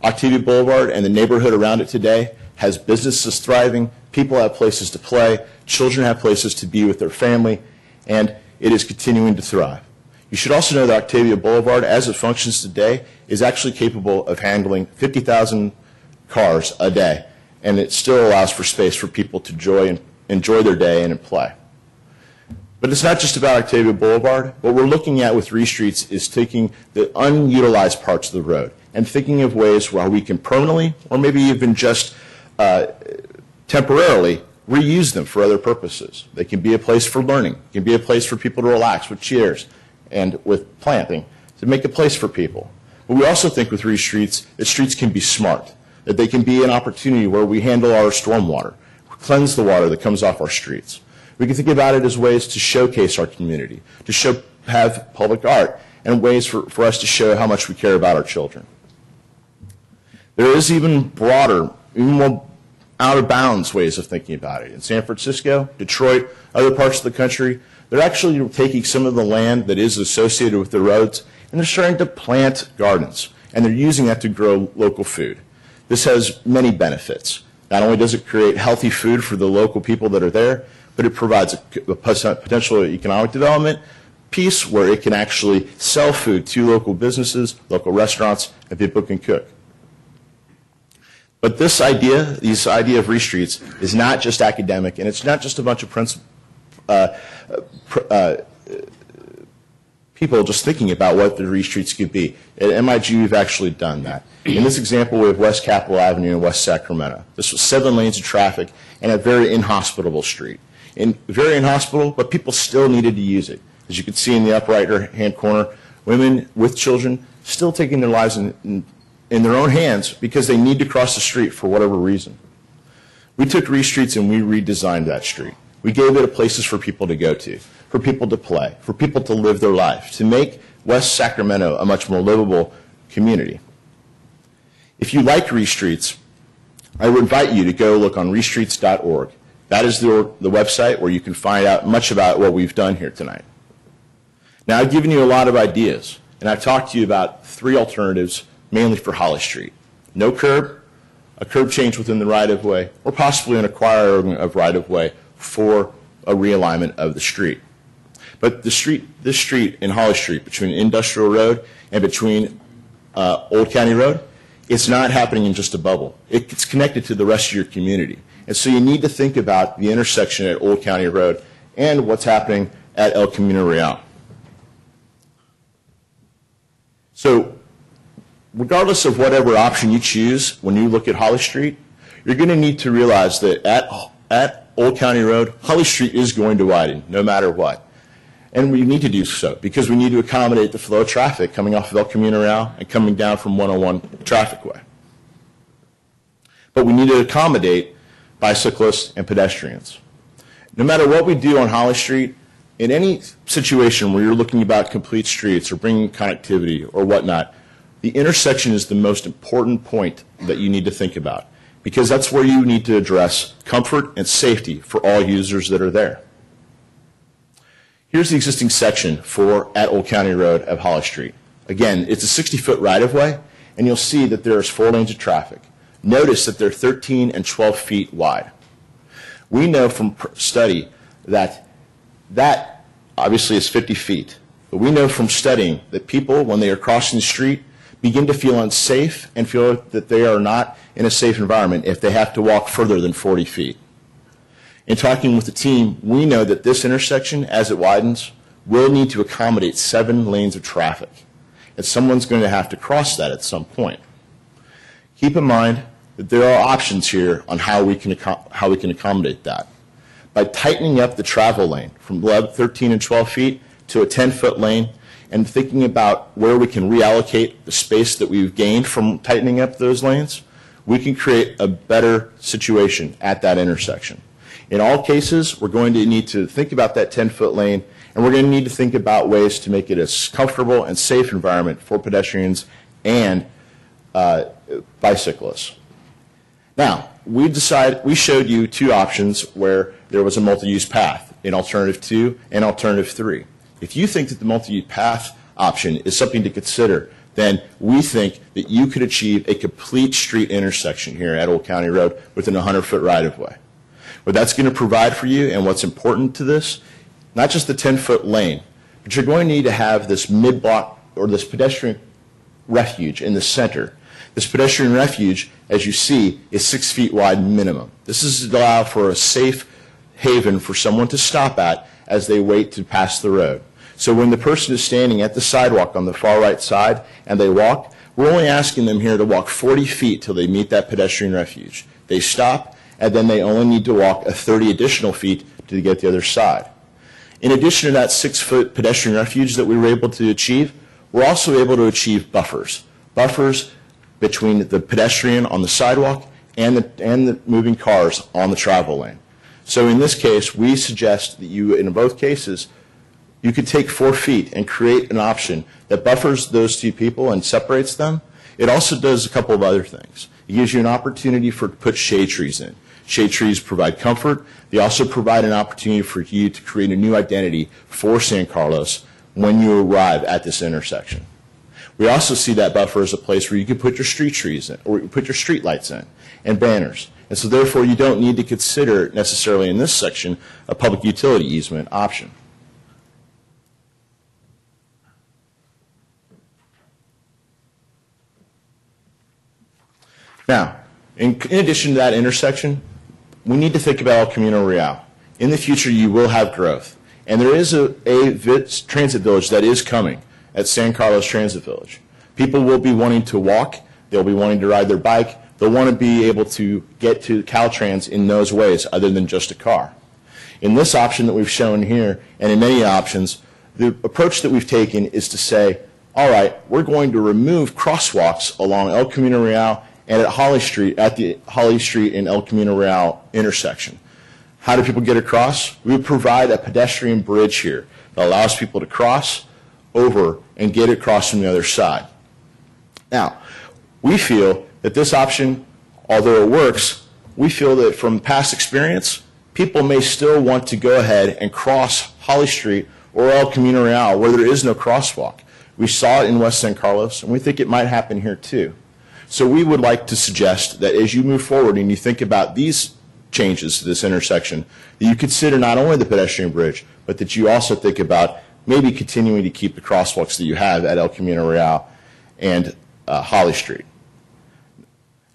Octavia Boulevard and the neighborhood around it today has businesses thriving, people have places to play, children have places to be with their family, and it is continuing to thrive. You should also know that Octavia Boulevard, as it functions today, is actually capable of handling 50,000 cars a day, and it still allows for space for people to enjoy, and, enjoy their day and play. But it's not just about Octavia Boulevard. What we're looking at with Restreets is taking the unutilized parts of the road and thinking of ways where we can permanently, or maybe even just uh, temporarily, reuse them for other purposes. They can be a place for learning. It can be a place for people to relax with chairs and with planting to make a place for people. But we also think with Restreets that streets can be smart, that they can be an opportunity where we handle our stormwater, cleanse the water that comes off our streets. We can think about it as ways to showcase our community, to show, have public art, and ways for, for us to show how much we care about our children. There is even broader, even more out of bounds ways of thinking about it. In San Francisco, Detroit, other parts of the country, they're actually taking some of the land that is associated with the roads and they're starting to plant gardens and they're using that to grow local food. This has many benefits. Not only does it create healthy food for the local people that are there, but it provides a, potential economic development piece where it can actually sell food to local businesses, local restaurants, and people can cook. But this idea, this idea of Restreets, is not just academic, and it's not just a bunch of uh, uh, people just thinking about what the Restreets could be. At MIG, we've actually done that. In this example, we have West Capitol Avenue in West Sacramento. This was seven lanes of traffic and a very inhospitable street. In, very inhospitable, but people still needed to use it. As you can see in the upper right-hand corner, women with children still taking their lives in, in in their own hands because they need to cross the street for whatever reason. We took Restreets and we redesigned that street. We gave it places for people to go to, for people to play, for people to live their life, to make West Sacramento a much more livable community. If you like Restreets, I would invite you to go look on restreets.org. That is the, the website where you can find out much about what we've done here tonight. Now, I've given you a lot of ideas, and I've talked to you about three alternatives mainly for Holly Street. No curb, a curb change within the right-of-way, or possibly an acquiring of right-of-way for a realignment of the street. But the street, this street in Holly Street, between Industrial Road and between uh, Old County Road, it's not happening in just a bubble. It's connected to the rest of your community. And so you need to think about the intersection at Old County Road and what's happening at El Camino Real. So regardless of whatever option you choose when you look at Holly Street, you're going to need to realize that at, at Old County Road, Holly Street is going to widen no matter what. And we need to do so because we need to accommodate the flow of traffic coming off of El Camino Real and coming down from 101 Trafficway. But we need to accommodate bicyclists and pedestrians. No matter what we do on Holly Street, in any situation where you're looking about complete streets or bringing connectivity or whatnot, the intersection is the most important point that you need to think about because that's where you need to address comfort and safety for all users that are there. Here's the existing section for at Old County Road of Holly Street. Again, it's a 60-foot right-of-way, and you'll see that there's four lanes of traffic. Notice that they're 13 and 12 feet wide. We know from study that that obviously is 50 feet. But we know from studying that people, when they are crossing the street, begin to feel unsafe and feel that they are not in a safe environment if they have to walk further than 40 feet. In talking with the team, we know that this intersection, as it widens, will need to accommodate seven lanes of traffic, and someone's going to have to cross that at some point. Keep in mind that there are options here on how we can, how we can accommodate that. By tightening up the travel lane from 11, 13 and 12 feet to a 10-foot lane, and thinking about where we can reallocate the space that we've gained from tightening up those lanes, we can create a better situation at that intersection. In all cases, we're going to need to think about that 10-foot lane, and we're going to need to think about ways to make it a comfortable and safe environment for pedestrians and uh, bicyclists. Now, we decided, we showed you two options where there was a multi-use path, in alternative two and alternative three. If you think that the multi-use path option is something to consider, then we think that you could achieve a complete street intersection here at Old County Road within a 100-foot right-of-way. What that's going to provide for you and what's important to this, not just the 10-foot lane, but you're going to need to have this mid-block or this pedestrian refuge in the center. This pedestrian refuge, as you see, is six feet wide minimum. This is to allow for a safe haven for someone to stop at as they wait to pass the road. So when the person is standing at the sidewalk on the far right side and they walk, we're only asking them here to walk 40 feet till they meet that pedestrian refuge. They stop, and then they only need to walk a 30 additional feet to get to the other side. In addition to that six-foot pedestrian refuge that we were able to achieve, we're also able to achieve buffers. Buffers between the pedestrian on the sidewalk and the, and the moving cars on the travel lane. So in this case, we suggest that you, in both cases, you could take four feet and create an option that buffers those two people and separates them. It also does a couple of other things. It gives you an opportunity for to put shade trees in. Shade trees provide comfort. They also provide an opportunity for you to create a new identity for San Carlos when you arrive at this intersection. We also see that buffer as a place where you can put your street trees in, or you put your street lights in, and banners. And so therefore, you don't need to consider necessarily in this section a public utility easement option. Now, in, in addition to that intersection, we need to think about El Camino Real. In the future, you will have growth. And there is a, a transit village that is coming at San Carlos Transit Village. People will be wanting to walk, they'll be wanting to ride their bike, they'll want to be able to get to Caltrain in those ways other than just a car. In this option that we've shown here, and in many options, the approach that we've taken is to say, all right, we're going to remove crosswalks along El Camino Real and at Holly Street, at the Holly Street and El Camino Real intersection. How do people get across? We provide a pedestrian bridge here that allows people to cross over and get across from the other side. Now, we feel that this option, although it works, we feel that from past experience, people may still want to go ahead and cross Holly Street or El Camino Real where there is no crosswalk. We saw it in West San Carlos, and we think it might happen here too. So we would like to suggest that as you move forward and you think about these changes to this intersection, that you consider not only the pedestrian bridge, but that you also think about maybe continuing to keep the crosswalks that you have at El Camino Real and uh, Holly Street.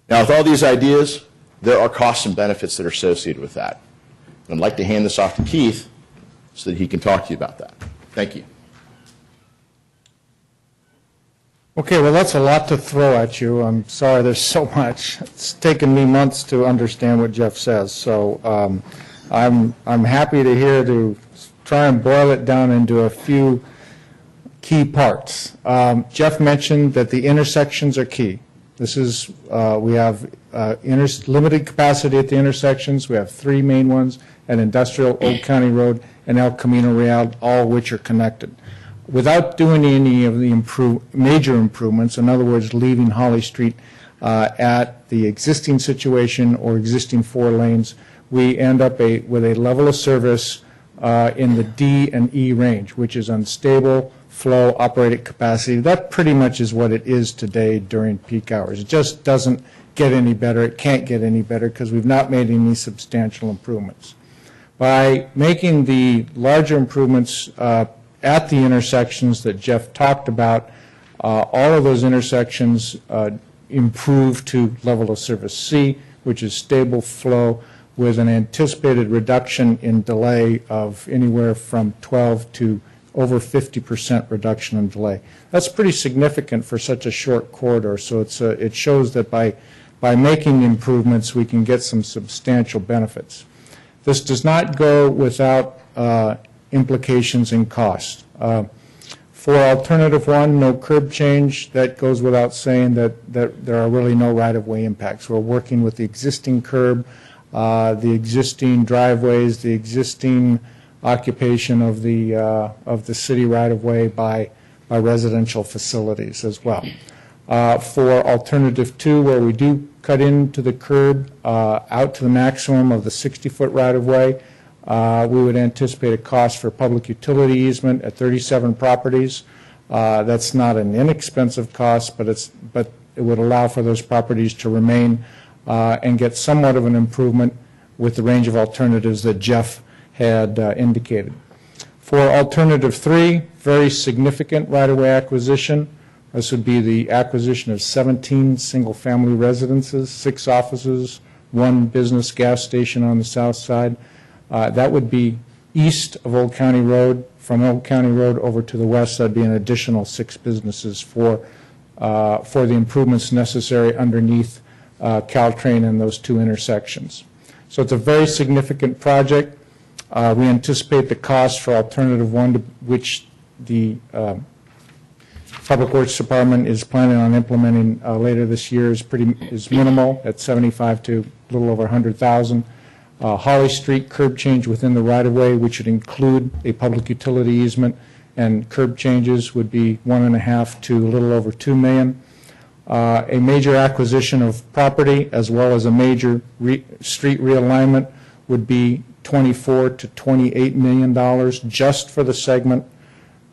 Now, with all these ideas, there are costs and benefits that are associated with that. And I'd like to hand this off to Keith so that he can talk to you about that. Thank you. Okay, well, that's a lot to throw at you. I'm sorry, there's so much. It's taken me months to understand what Jeff says, so um, I'm, I'm happy to hear to try and boil it down into a few key parts. Um, Jeff mentioned that the intersections are key. This is, uh, we have uh, limited capacity at the intersections. We have three main ones at Industrial, Old County Road, and El Camino Real, all which are connected without doing any of the improve, major improvements, in other words, leaving Holly Street uh, at the existing situation or existing four lanes, we end up a, with a level of service uh, in the D and E range, which is unstable flow operating capacity. That pretty much is what it is today during peak hours. It just doesn't get any better. It can't get any better because we've not made any substantial improvements. By making the larger improvements uh, at the intersections that Jeff talked about, uh, all of those intersections uh, improve to level of service C, which is stable flow with an anticipated reduction in delay of anywhere from 12 to over 50% reduction in delay. That's pretty significant for such a short corridor, so it's, uh, it shows that by, by making improvements, we can get some substantial benefits. This does not go without uh, implications and cost. Uh, For alternative one, no curb change, that goes without saying that, that there are really no right-of-way impacts. We're working with the existing curb, uh, the existing driveways, the existing occupation of the, uh, of the city right-of-way by, by residential facilities as well. Uh, For alternative two, where we do cut into the curb uh, out to the maximum of the 60-foot right-of-way, uh, we would anticipate a cost for public utility easement at 37 properties. Uh, That's not an inexpensive cost, but it's, but it would allow for those properties to remain uh, and get somewhat of an improvement with the range of alternatives that Jeff had uh, indicated. For alternative three, very significant right-of-way acquisition. This would be the acquisition of 17 single-family residences, six offices, one business gas station on the south side. Uh, That would be east of Old County Road. From Old County Road over to the west, that'd be an additional six businesses for, uh, for the improvements necessary underneath uh, Caltrain and those two intersections. So it's a very significant project. Uh, We anticipate the cost for alternative one, to which the uh, Public Works Department is planning on implementing uh, later this year, is pretty, is minimal, at 75 to a little over 100,000. Uh, Holly Street curb change within the right-of-way, which would include a public utility easement and curb changes, would be one and a half to a little over 2 million. Uh, A major acquisition of property, as well as a major re- street realignment, would be 24 to 28 million dollars just for the segment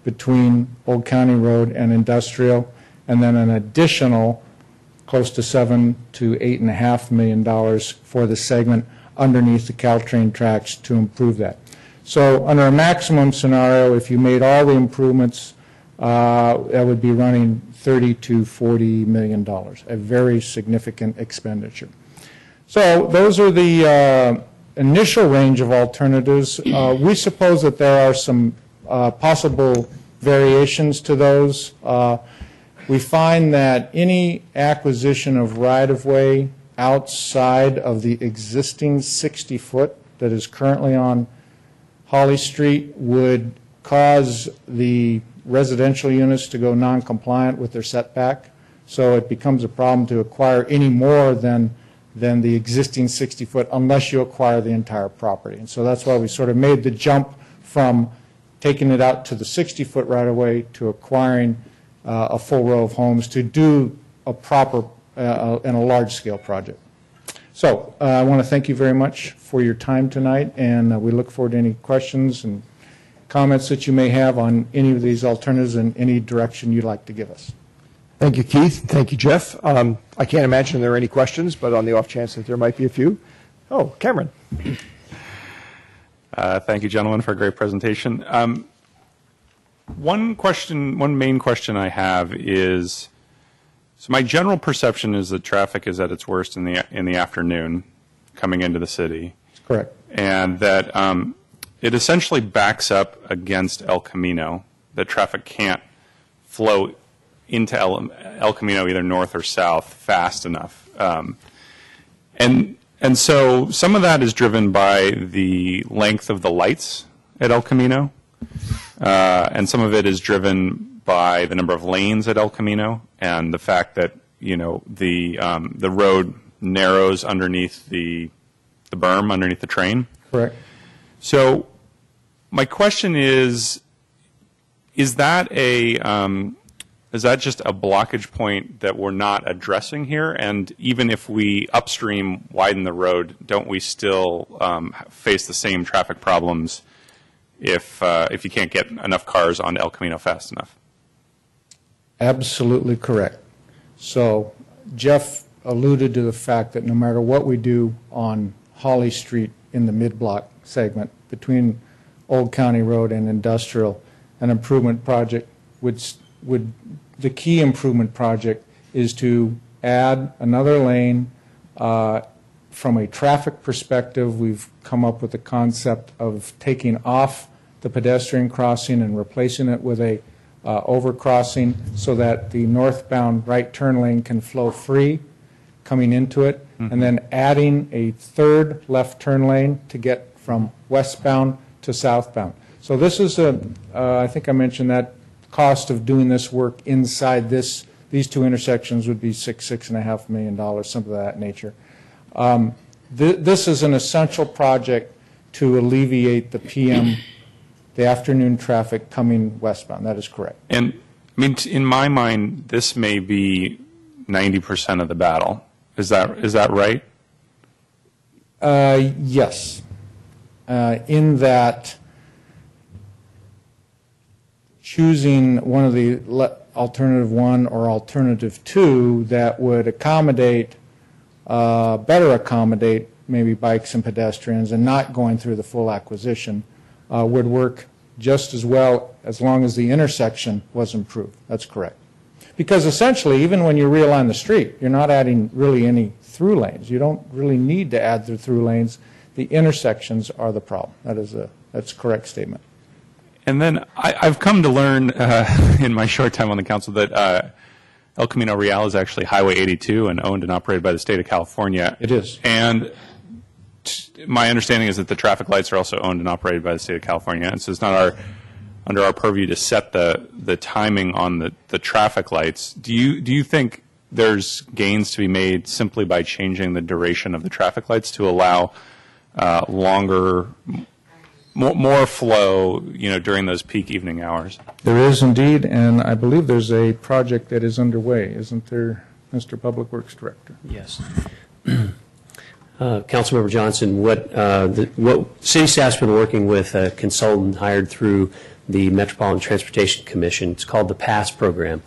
between Old County Road and Industrial, and then an additional close to seven to eight and a half million dollars for the segment underneath the Caltrain tracks to improve that. So under a maximum scenario, if you made all the improvements, uh, that would be running 30 to 40 million dollars, a very significant expenditure. So those are the uh, initial range of alternatives. Uh, We suppose that there are some uh, possible variations to those. Uh, We find that any acquisition of right-of-way outside of the existing 60-foot that is currently on Holly Street would cause the residential units to go non-compliant with their setback. So it becomes a problem to acquire any more than, than the existing 60-foot unless you acquire the entire property. And so that's why we sort of made the jump from taking it out to the 60-foot right-of-way to acquiring uh, a full row of homes to do a proper uh, and a large-scale project. So uh, I want to thank you very much for your time tonight, and uh, we look forward to any questions and comments that you may have on any of these alternatives and any direction you'd like to give us. Thank you, Keith. Thank you, Jeff. Um, I can't imagine there are any questions, but on the off chance that there might be a few. Oh, Cameron. Uh, Thank you, gentlemen, for a great presentation. Um, One question, one main question I have is, so my general perception is that traffic is at its worst in the, in the afternoon coming into the city. Correct. And that um, it essentially backs up against El Camino, that traffic can't flow into El, El Camino either north or south fast enough. Um, and and so some of that is driven by the length of the lights at El Camino, uh, and some of it is driven by the number of lanes at El Camino and the fact that you know the um, the road narrows underneath the the berm underneath the train. Correct. So my question is, is that a um, is that just a blockage point that we're not addressing here? And even if we upstream widen the road, don't we still um, face the same traffic problems if uh, if you can't get enough cars on El Camino fast enough? Absolutely correct. So Jeff alluded to the fact that no matter what we do on Holly Street in the mid-block segment between Old County Road and Industrial, an improvement project would, would, the key improvement project is to add another lane. Uh, From a traffic perspective, we've come up with the concept of taking off the pedestrian crossing and replacing it with a uh, overcrossing so that the northbound right turn lane can flow free coming into it, and then adding a third left turn lane to get from westbound to southbound. So this is a, uh, I think I mentioned that cost of doing this work inside this, these two intersections would be six, six and a half million dollars, something of that nature. Um, thi- This is an essential project to alleviate the PM, the afternoon traffic coming westbound. That is correct. And, I mean, in my mind, this may be 90% of the battle. Is that, is that right? Uh, Yes. Uh, In that choosing one of the le- alternative one or alternative two that would accommodate, uh, better accommodate maybe bikes and pedestrians and not going through the full acquisition uh, would work just as well as long as the intersection was improved. That's correct. Because essentially, even when you realign the street, you're not adding really any through lanes. You don't really need to add the through lanes. The intersections are the problem. That is a, that's a correct statement. And then I, I've come to learn uh, in my short time on the council that uh, El Camino Real is actually Highway 82 and owned and operated by the state of California. It is. And my understanding is that the traffic lights are also owned and operated by the state of California. And so it's not our under our purview to set the the timing on the, the traffic lights. Do you do you think there's gains to be made simply by changing the duration of the traffic lights to allow uh, longer, more, more flow, you know, during those peak evening hours? There is indeed, and I believe there's a project that is underway, isn't there, Mr. Public Works Director? Yes. Uh, Councilmember Johnson, what, uh, the- what, city staff's been working with a consultant hired through the Metropolitan Transportation Commission. It's called the PASS program,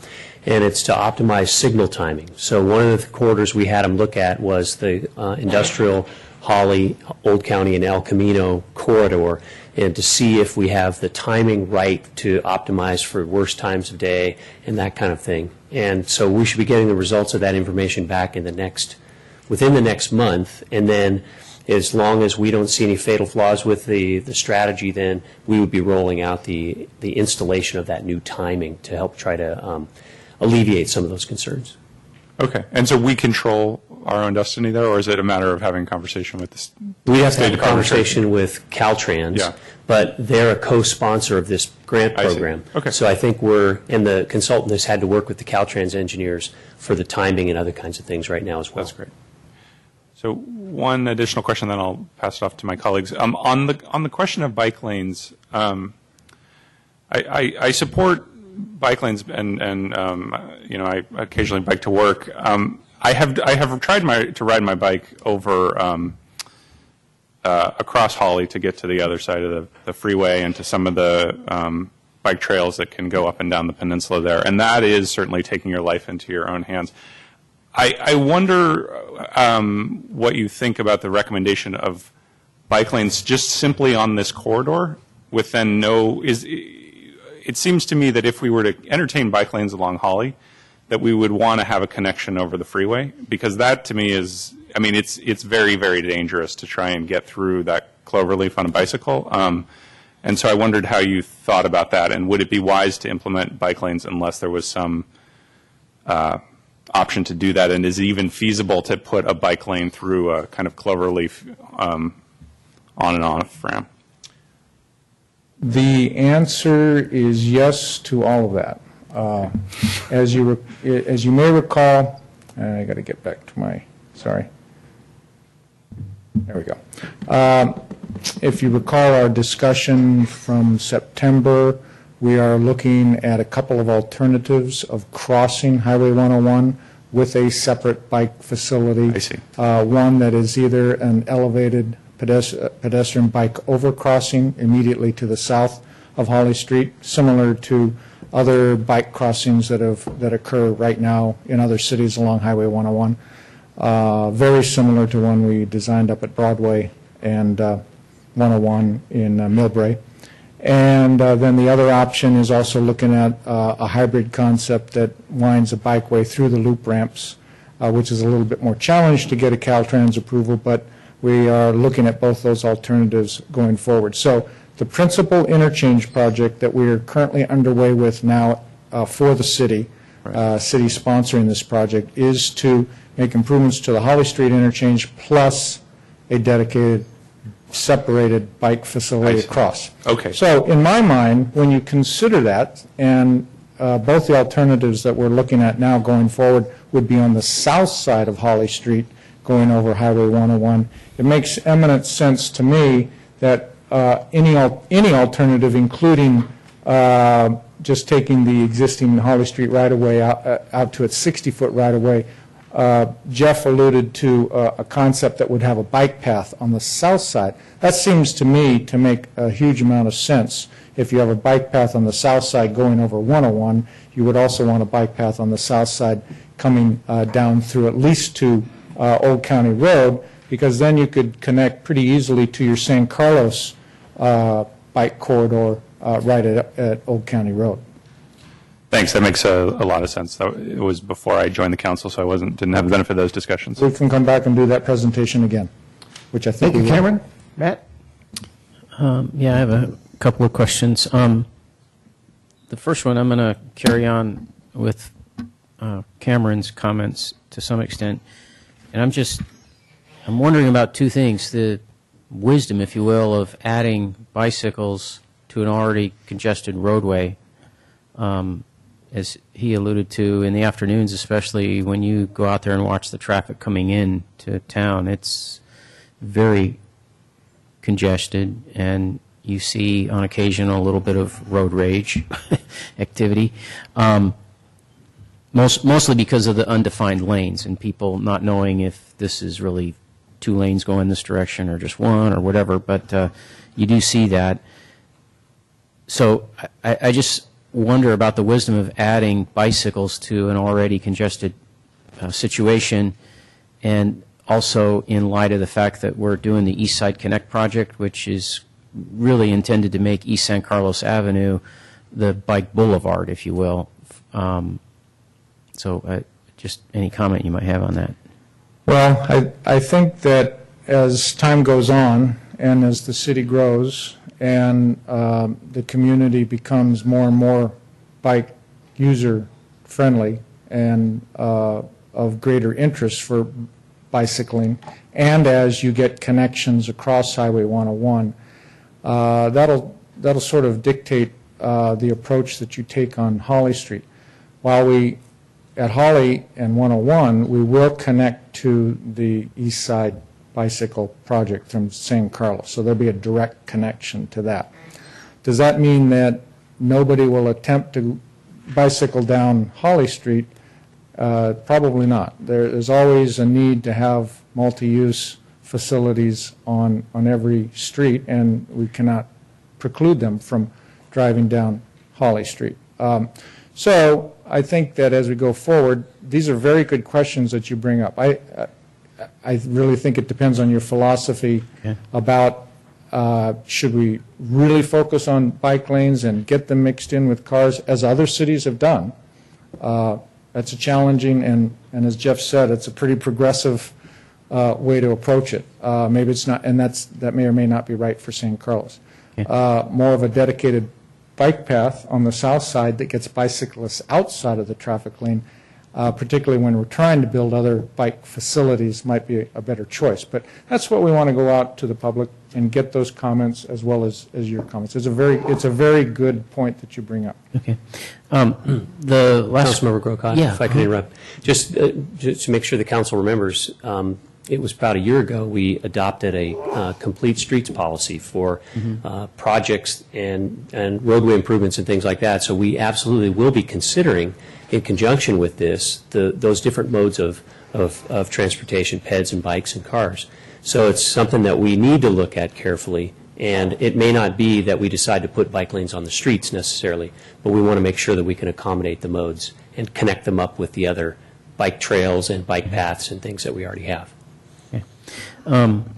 and it's to optimize signal timing. So one of the corridors we had them look at was the uh, industrial Holly, Old County, and El Camino corridor, and to see if we have the timing right to optimize for worst times of day and that kind of thing. And so we should be getting the results of that information back in the next within the next month, and then as long as we don't see any fatal flaws with the, the strategy, then we would be rolling out the, the installation of that new timing to help try to um, alleviate some of those concerns. Okay. And so we control our own destiny there, or is it a matter of having a conversation with the s- We have to have a conversation with Caltrans, Yeah. but they're a co-sponsor of this grant program. Okay. So I think we're, and the consultant has had to work with the Caltrans engineers for the timing and other kinds of things right now as well. That's great. So one additional question, then I'll pass it off to my colleagues. Um, on the on the question of bike lanes, um, I, I, I support bike lanes, and and um, you know I occasionally bike to work. Um, I have I have tried my to ride my bike over um, uh, across Holly to get to the other side of the, the freeway and to some of the um, bike trails that can go up and down the peninsula there, and that is certainly taking your life into your own hands. I, I wonder um, what you think about the recommendation of bike lanes just simply on this corridor with then no is it seems to me that if we were to entertain bike lanes along Holly that we would want to have a connection over the freeway because that to me is I mean it's it's very very dangerous to try and get through that cloverleaf on a bicycle. Um, and so I wondered how you thought about that and would it be wise to implement bike lanes unless there was some uh, option to do that, and is it even feasible to put a bike lane through a kind of cloverleaf um, on and off ramp? The answer is yes to all of that. Uh, As you, as you may recall, I got to get back to my, sorry. There we go. Um, If you recall our discussion from September, we are looking at a couple of alternatives of crossing Highway 101 with a separate bike facility. I see. One that is either an elevated pedes- uh, pedestrian bike overcrossing immediately to the south of Holly Street, similar to other bike crossings that have, that occur right now in other cities along Highway 101. Uh, Very similar to one we designed up at Broadway and uh, 101 in uh, Millbrae. And uh, then the other option is also looking at uh, a hybrid concept that winds a bikeway through the loop ramps, uh, which is a little bit more challenged to get a Caltrans approval, but we are looking at both those alternatives going forward. So the principal interchange project that we are currently underway with now uh, for the city, uh, city sponsoring this project, is to make improvements to the Holly Street interchange plus a dedicated, separated bike facility across. Okay. So in my mind, when you consider that, and uh, both the alternatives that we're looking at now going forward would be on the south side of Holly Street, going over Highway 101, it makes eminent sense to me that uh, any, al- any alternative, including uh, just taking the existing Holly Street right-of-way out uh, out to its 60-foot right-of-way, uh, Jeff alluded to uh, a concept that would have a bike path on the south side. That seems to me to make a huge amount of sense. If you have a bike path on the south side going over 101, you would also want a bike path on the south side coming uh, down through at least to uh, Old County Road, because then you could connect pretty easily to your San Carlos uh, bike corridor uh, right at at Old County Road. Thanks, that makes a, a lot of sense. That- It was before I joined the council, so I wasn't, didn't have the benefit of those discussions. We can come back and do that presentation again, which I think Thank you, we will. Cameron. Matt? Um, Yeah, I have a couple of questions. Um, The first one, I'm going to carry on with uh, Cameron's comments to some extent, and I'm just, I'm wondering about two things. The wisdom, if you will, of adding bicycles to an already congested roadway, um, as he alluded to, in the afternoons, especially when you go out there and watch the traffic coming in to town, it's very congested, and you see on occasion a little bit of road rage activity. Um, most, mostly because of the undefined lanes and people not knowing if this is really two lanes going this direction or just one or whatever. But uh, you do see that. So I, I just wonder about the wisdom of adding bicycles to an already congested uh, situation, and also in light of the fact that we're doing the East Side Connect project, which is really intended to make East San Carlos Avenue the bike boulevard, if you will. Um, so, uh, just any comment you might have on that. Well, I, I think that as time goes on and as the city grows and um, the community becomes more and more bike user friendly and uh, of greater interest for bicycling, and as you get connections across Highway 101, uh, that'll that'll sort of dictate uh, the approach that you take on Holly Street. While we at Holly and 101, we will connect to the east side bicycle project from San Carlos, so there'll be a direct connection to that. Does that mean that nobody will attempt to bicycle down Holly Street? Uh, Probably not. There is always a need to have multi-use facilities on, on every street, and we cannot preclude them from driving down Holly Street. Um, So I think that as we go forward, these are very good questions that you bring up. I, I- really think it depends on your philosophy about, uh, should we really focus on bike lanes and get them mixed in with cars, as other cities have done? Uh, That's a challenging, and, and as Jeff said, it's a pretty progressive uh, way to approach it. Uh, Maybe it's not, and that's, that may or may not be right for San Carlos. Uh, More of a dedicated bike path on the south side that gets bicyclists outside of the traffic lane, uh, particularly when we're trying to build other bike facilities, might be a better choice. But that's what we want to go out to the public and get those comments as well as, as your comments. It's a very, it's a very good point that you bring up. Okay. Um, The last. Councilmember Grocott, Yeah. if I could interrupt. Just, uh, just to make sure the council remembers, um, it was about a year ago, we adopted a uh, complete streets policy for Mhm. uh, projects and, and roadway improvements and things like that. So we absolutely will be considering, in conjunction with this, the, those different modes of, of, of transportation, peds and bikes and cars. So it's something that we need to look at carefully, and it may not be that we decide to put bike lanes on the streets necessarily, but we want to make sure that we can accommodate the modes and connect them up with the other bike trails and bike paths and things that we already have. Um,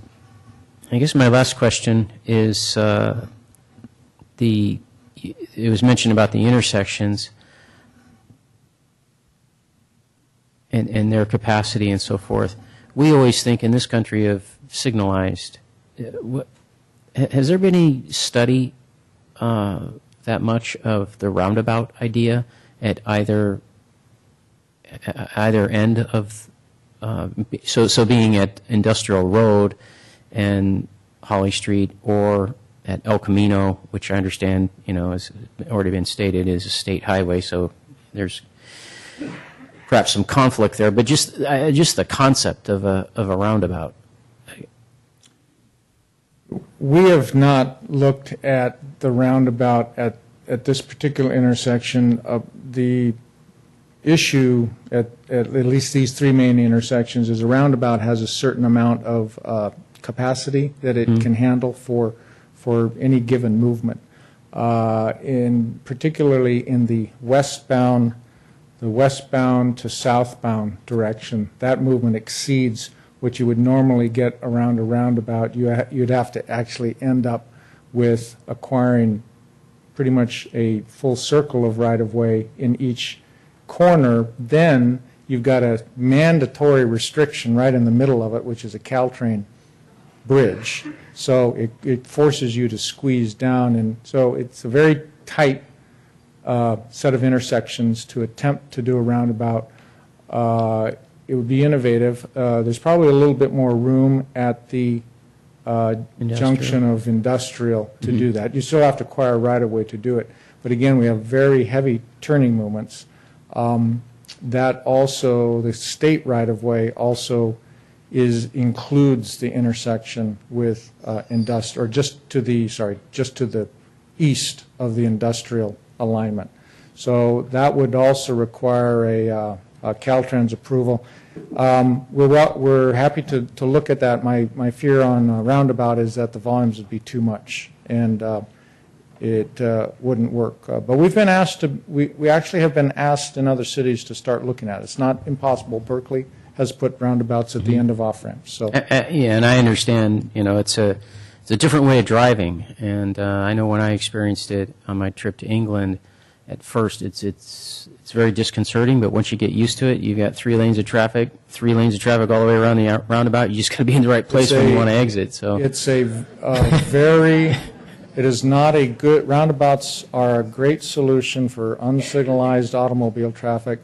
I guess my last question is uh, the, it was mentioned about the intersections and, and their capacity and so forth. We always think in this country of signalized. Uh, has there been any study uh, that much of the roundabout idea at either either end of uh, so so being at Industrial Road and Holly Street or at El Camino, which I understand you know has already been stated is a state highway, so there's perhaps some conflict there, but just uh, just the concept of a of a roundabout. We have not looked at the roundabout at, at this particular intersection. Uh, The issue at, at at least these three main intersections is a roundabout has a certain amount of uh, capacity that it can handle for, for any given movement. Uh, In, particularly in the westbound, the westbound to southbound direction, that movement exceeds what you would normally get around a roundabout. You ha- You'd have to actually end up with acquiring pretty much a full circle of right-of-way in each corner. Then you've got a mandatory restriction right in the middle of it, which is a Caltrain bridge. So it, it forces you to squeeze down, and so it's a very tight uh, set of intersections to attempt to do a roundabout. Uh, It would be innovative. Uh, There's probably a little bit more room at the uh, junction of industrial to do that. You still have to acquire a right-of-way to do it. But again, we have very heavy turning movements. Um, That also, the state right-of-way also is, includes the intersection with uh, indust, or just to the, sorry, just to the east of the industrial alignment. So that would also require a, uh, a Caltrans approval. Um, We're, we're happy to, to look at that. My, my fear on roundabout is that the volumes would be too much, and uh, it uh, wouldn't work. Uh, But we've been asked to, we, we actually have been asked in other cities to start looking at it. It's not impossible. Berkeley has put roundabouts at the end of off-ramps, so. Uh, uh, Yeah, and I understand, you know, it's a, it's a different way of driving, and uh, I know when I experienced it on my trip to England, at first, it's, it's, it's very disconcerting, but once you get used to it, you've got three lanes of traffic, three lanes of traffic all the way around the roundabout, you just got to be in the right place It's when you want to exit, so. It's a uh, very, it is not a good, roundabouts are a great solution for unsignalized automobile traffic.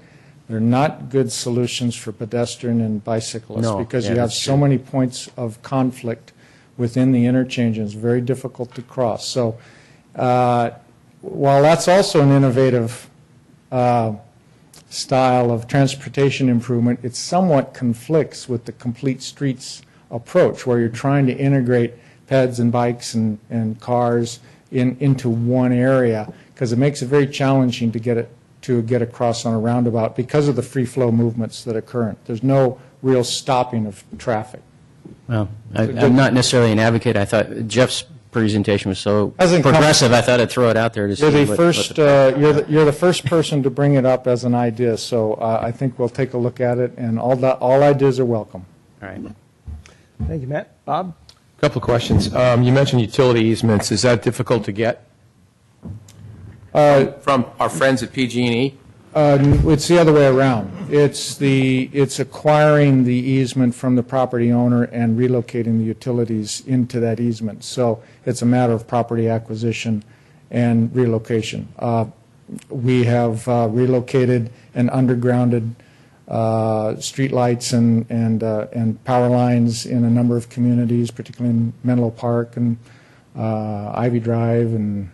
They're not good solutions for pedestrian and bicyclists. No, Because yeah, you have so true. many points of conflict within the interchange, and it's very difficult to cross. So uh, while that's also an innovative uh, style of transportation improvement, it somewhat conflicts with the complete streets approach, where you're trying to integrate peds and bikes and, and cars in, into one area, because it makes it very challenging to get it, to get across on a roundabout because of the free flow movements that occur. There's no real stopping of traffic. Well, I- I'm not necessarily an advocate, I thought Jeff's presentation was so As in- progressive, I thought I'd throw it out there to see You're what. the what first, the- uh, you're the, you're the first person to bring it up as an idea, so uh, I think we'll take a look at it, and all, the- all ideas are welcome. All right. Thank you, Matt. Bob? A Couple of questions. Um, You mentioned utility easements. Is that difficult to get? From our friends at PG&E? Uh, It's the other way around. It's the, it's acquiring the easement from the property owner and relocating the utilities into that easement. So it's a matter of property acquisition and relocation. Uh, We have uh, relocated and undergrounded streetlights and, power lines in a number of communities, particularly in Menlo Park and Ivy Drive and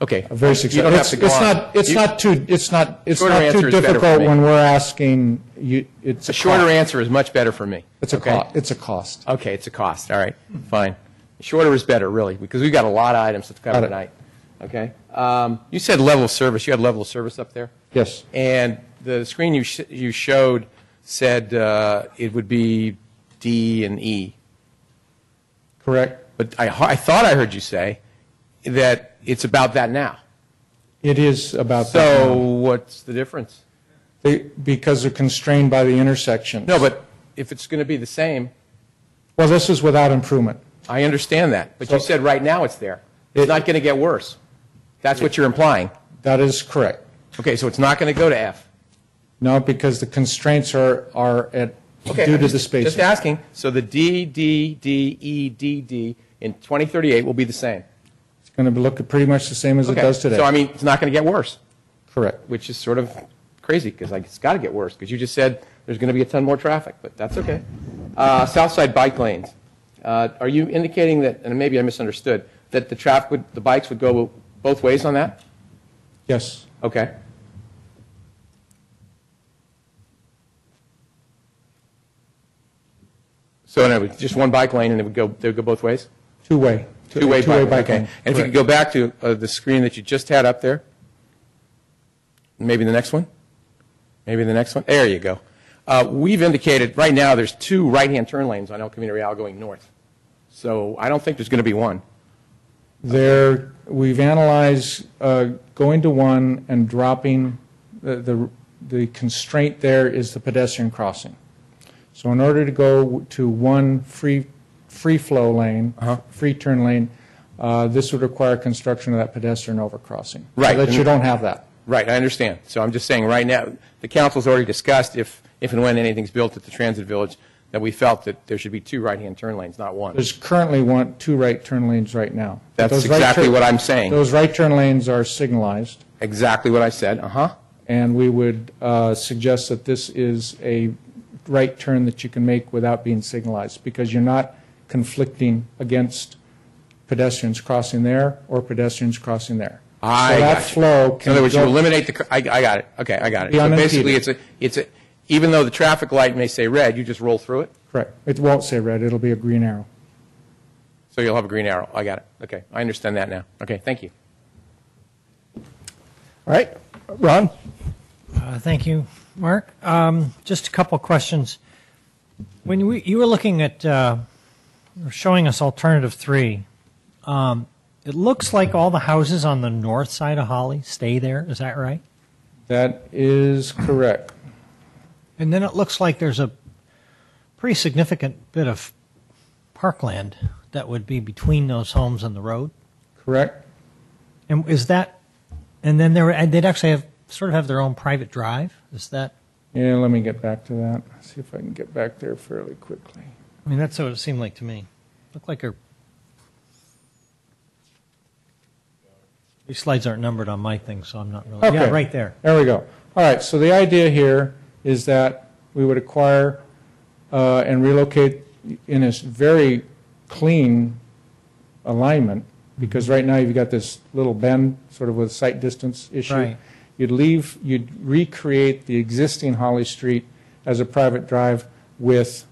Okay. a very You successful. don't have It's to go it's on. not, it's You- not too, it's not, it's Shorter not answer too is better for difficult me. when we're asking you, it's a A shorter cost. answer is much better for me. It's a Okay? cost, it's a cost. Okay, it's a cost, all right, fine. Shorter is better, really, because we've got a lot of items to cover Got it. tonight. Okay? Um, You said level of service, you had level of service up there? Yes. And the screen you sh- you showed said uh, it would be D and E. Correct. But I I thought I heard you say that it's about that now. It is about that So now. what's the difference? They- Because they're constrained by the intersection. No, but if it's going to be the same, Well, this is without improvement. I understand that, but you So- said right now it's there. It's not going to get worse. That's what you're implying. That is correct. Okay, so it's not going to go to F. No, because the constraints are, are at, Okay, due I'm to just- the spacing. Just asking, so the D, D, D, E, D, D In 2038, will be the same. Going to look pretty much the same as it Okay, does today. So, I mean, it's not going to get worse. Correct. Which is sort of crazy, because like, it's got to get worse, because you just said there's going to be a ton more traffic, but that's okay. Uh, South side bike lanes. Uh, Are you indicating that, and maybe I misunderstood, that the traffic, would the bikes would go both ways on that? Yes. Okay. So, just one bike lane, and it would go, they would go both ways? Two-way. Two-way bike, okay. And if you could go back to uh, the screen that you just had up there, maybe the next one? Maybe the next one? There you go. Uh, We've indicated, right now, there's two right-hand turn lanes on El Camino Real going north. So I don't think there's going to be one. There, we've analyzed uh, going to one and dropping, the- the the constraint there is the pedestrian crossing. So in order to go to one free, free flow lane, Uh-huh. free turn lane, uh, this would require construction of that pedestrian overcrossing. Right. So That you don't have that. Right, I understand. So I'm just saying, right now, the council's already discussed if, if and when anything's built at the Transit Village, that we felt that there should be two right-hand turn lanes, not one. There's currently one, two right turn lanes right now. That's Those right exactly turn- what I'm saying. Those right turn lanes are signalized. Exactly what I said, uh-huh. And we would uh, suggest that this is a right turn that you can make without being signalized, because you're not conflicting against pedestrians crossing there or pedestrians crossing there. I So that got you. flow In can other words, you go- eliminate the, cr- I, I got it, okay, I got it. Be So basically, it's a, it's a, even though the traffic light may say red, you just roll through it? Correct. It won't say red, it'll be a green arrow. So you'll have a green arrow, I got it, okay, I understand that now. Okay, thank you. All right, Ron? Uh, Thank you, Mark. Um, Just a couple of questions. When we- you were looking at, uh, or showing us alternative three, um, it looks like all the houses on the north side of Holly stay there, is that right? That is correct. And then it looks like there's a pretty significant bit of parkland that would be between those homes and the road? Correct. And is that, and then there, and they'd actually have, sort of have their own private drive? Is that, Yeah, let me get back to that, see if I can get back there fairly quickly. I mean, that's what it seemed like to me. Looked like a, these slides aren't numbered on my thing, so I'm not really, yeah, right there. There we go. All right, so the idea here is that we would acquire uh, and relocate in this very clean alignment, because right now you've got this little bend, sort of with sight distance issue. Right. You'd leave, you'd recreate the existing Holly Street as a private drive with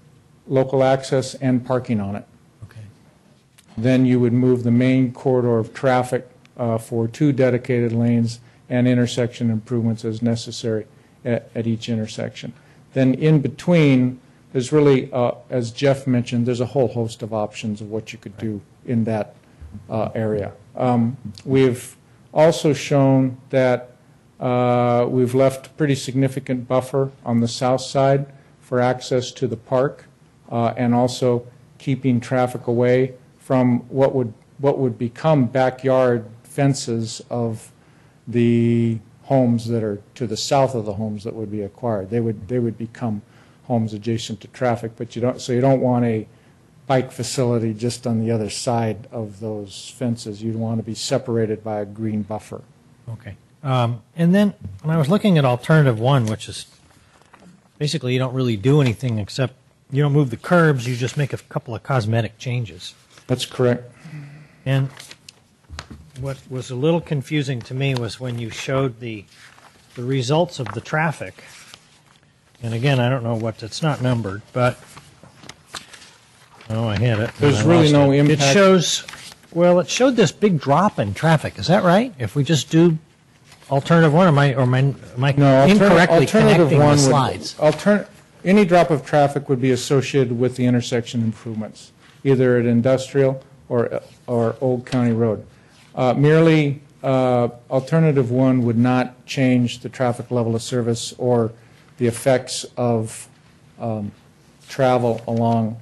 local access and parking on it. Okay. Then you would move the main corridor of traffic uh, for two dedicated lanes and intersection improvements as necessary at, at each intersection. Then in between, there's really, uh, as Jeff mentioned, there's a whole host of options of what you could do in that uh, area. Um, We've also shown that uh, we've left pretty significant buffer on the south side for access to the park, uh, and also keeping traffic away from what would, what would become backyard fences of the homes that are to the south of the homes that would be acquired. They would, they would become homes adjacent to traffic, but you don't, so you don't want a bike facility just on the other side of those fences. You'd want to be separated by a green buffer. Okay. Um, And then, when I was looking at alternative one, which is, basically, you don't really do anything except, you don't move the curbs, you just make a couple of cosmetic changes. That's correct. And what was a little confusing to me was when you showed the, the results of the traffic. And again, I don't know what, it's not numbered, but, oh, I had it. There's really no it. impact. It shows, well, it showed this big drop in traffic, is that right? If we just do alternative one, or am I, or am I am I No, incorrectly alternative connecting one the would- slides? altern- Any drop of traffic would be associated with the intersection improvements, either at Industrial or, or Old County Road. Uh, Merely, uh, alternative one would not change the traffic level of service or the effects of um, travel along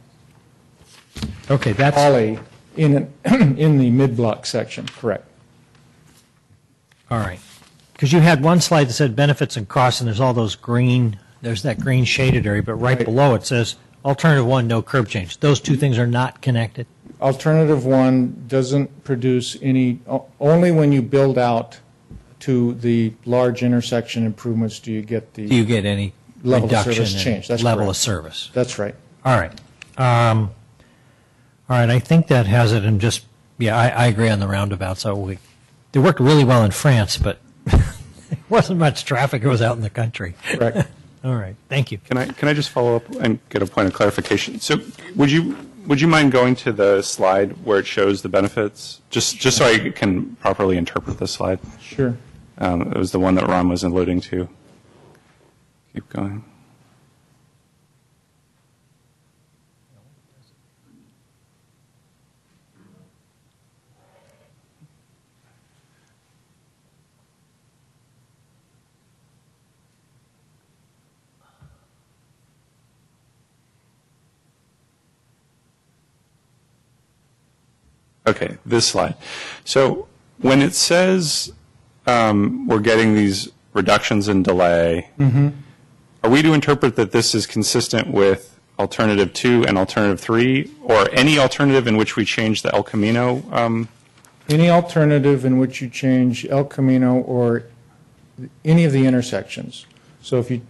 Okay, that's. Holly in, in the mid-block section, correct. All right. Because you had one slide that said benefits and costs, and there's all those green, there's that green shaded area, but right below it says alternative one, no curb change. Those two things are not connected? alternative one doesn't produce any, only when you build out to the large intersection improvements do you get the. Do you get any Level of service change, that's level correct. of service? That's right. All right. Um, All right, I think that has it, and just, yeah, I, I agree on the roundabout, so we, they worked really well in France, but it wasn't much traffic, it was out in the country. Correct. All right, thank you. Can I, can I just follow up and get a point of clarification? So would you, would you mind going to the slide where it shows the benefits? Just, just so I can properly interpret the slide. Sure. Um, It was the one that Ron was alluding to. Keep going. Okay, this slide. So when it says um, we're getting these reductions in delay, Mhm. are we to interpret that this is consistent with alternative two and alternative three, or any alternative in which we change the El Camino? Um, Any alternative in which you change El Camino or any of the intersections. So if you,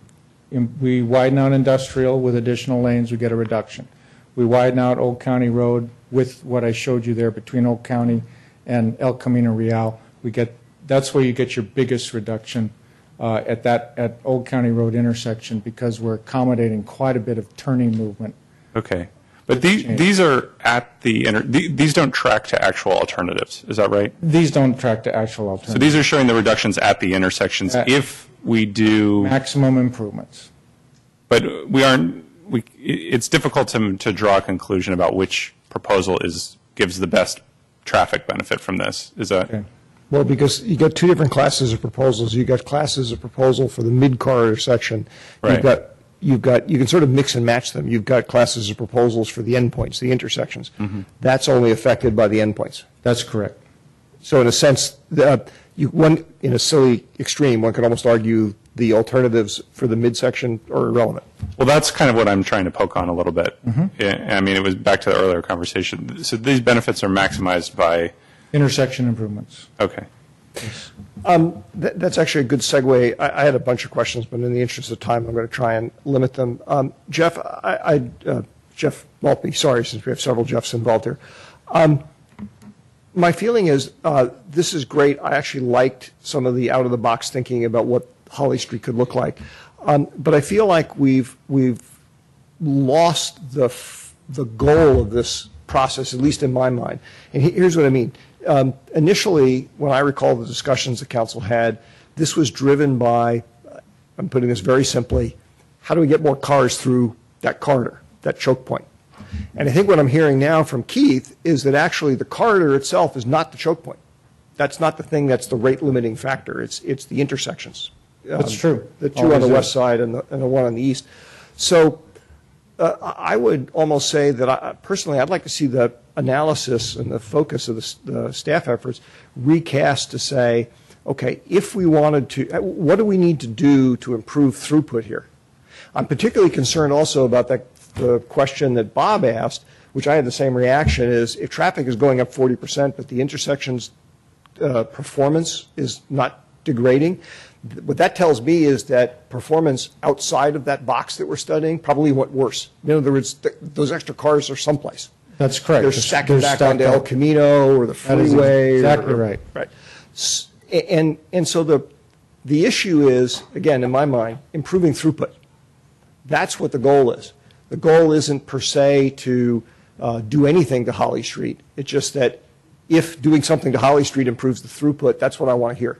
we widen out industrial with additional lanes, we get a reduction. We widen out Old County Road with what I showed you there between Old County and El Camino Real, we get, that's where you get your biggest reduction uh, at that, at Old County Road intersection because we're accommodating quite a bit of turning movement. okay, but these these are at the inter- the- these don't track to actual alternatives. Is that right? These don't track to actual alternatives. So these are showing the reductions at the intersections. Uh, if we do Maximum improvements. But we aren't, we, it's difficult to, to draw a conclusion about which proposal is, gives the best traffic benefit from this. Is that? Well, because you got two different classes of proposals. You've got classes of proposal for the mid-corridor section. Right. You've got, you've got, you can sort of mix and match them. You've got classes of proposals for the endpoints, the intersections. Mhm. That's only affected by the endpoints. That's correct. So in a sense, the, you, one, in a silly extreme, one could almost argue the alternatives for the midsection are irrelevant. Well, that's kind of what I'm trying to poke on a little bit. Mhm. I mean, it was back to the earlier conversation. So these benefits are maximized by, Intersection improvements. okay. Um, that, that's actually a good segue. I, I had a bunch of questions, but in the interest of time, I'm going to try and limit them. Um, Jeff, I, I uh, Jeff Maltbie, sorry, since we have several Jeffs involved here. Um, my feeling is uh, this is great. I actually liked some of the out of the box thinking about what Holly Street could look like, um, but I feel like we've we've lost the the goal of this process, at least in my mind. And he- here's what I mean. Um, initially, when I recall the discussions the council had, this was driven by, I'm putting this very simply, how do we get more cars through that corridor, that choke point? And I think what I'm hearing now from Keith is that actually the corridor itself is not the choke point. That's not the thing that's the rate limiting factor. It's, it's the intersections. That's Um, true. The two on the Always west is. side and the, and the one on the east. So uh, I would almost say that I, personally, I'd like to see the analysis and the focus of the, the staff efforts recast to say, okay, if we wanted to, uh, what do we need to do to improve throughput here? I'm particularly concerned also about that, the question that Bob asked, which I had the same reaction, is if traffic is going up 40%, but the intersections uh, performance is not degrading, what that tells me is that performance outside of that box that we're studying probably went worse. In other words, th- those extra cars are someplace. That's correct. They're They're- stacking they're back stacked onto El up. Camino or the That is freeway. or- exactly right. Right. S- a- And, and so the, the issue is, again, in my mind, improving throughput. That's what the goal is. The goal isn't per se to uh, do anything to Holly Street. It's just that if doing something to Holly Street improves the throughput, that's what I want to hear.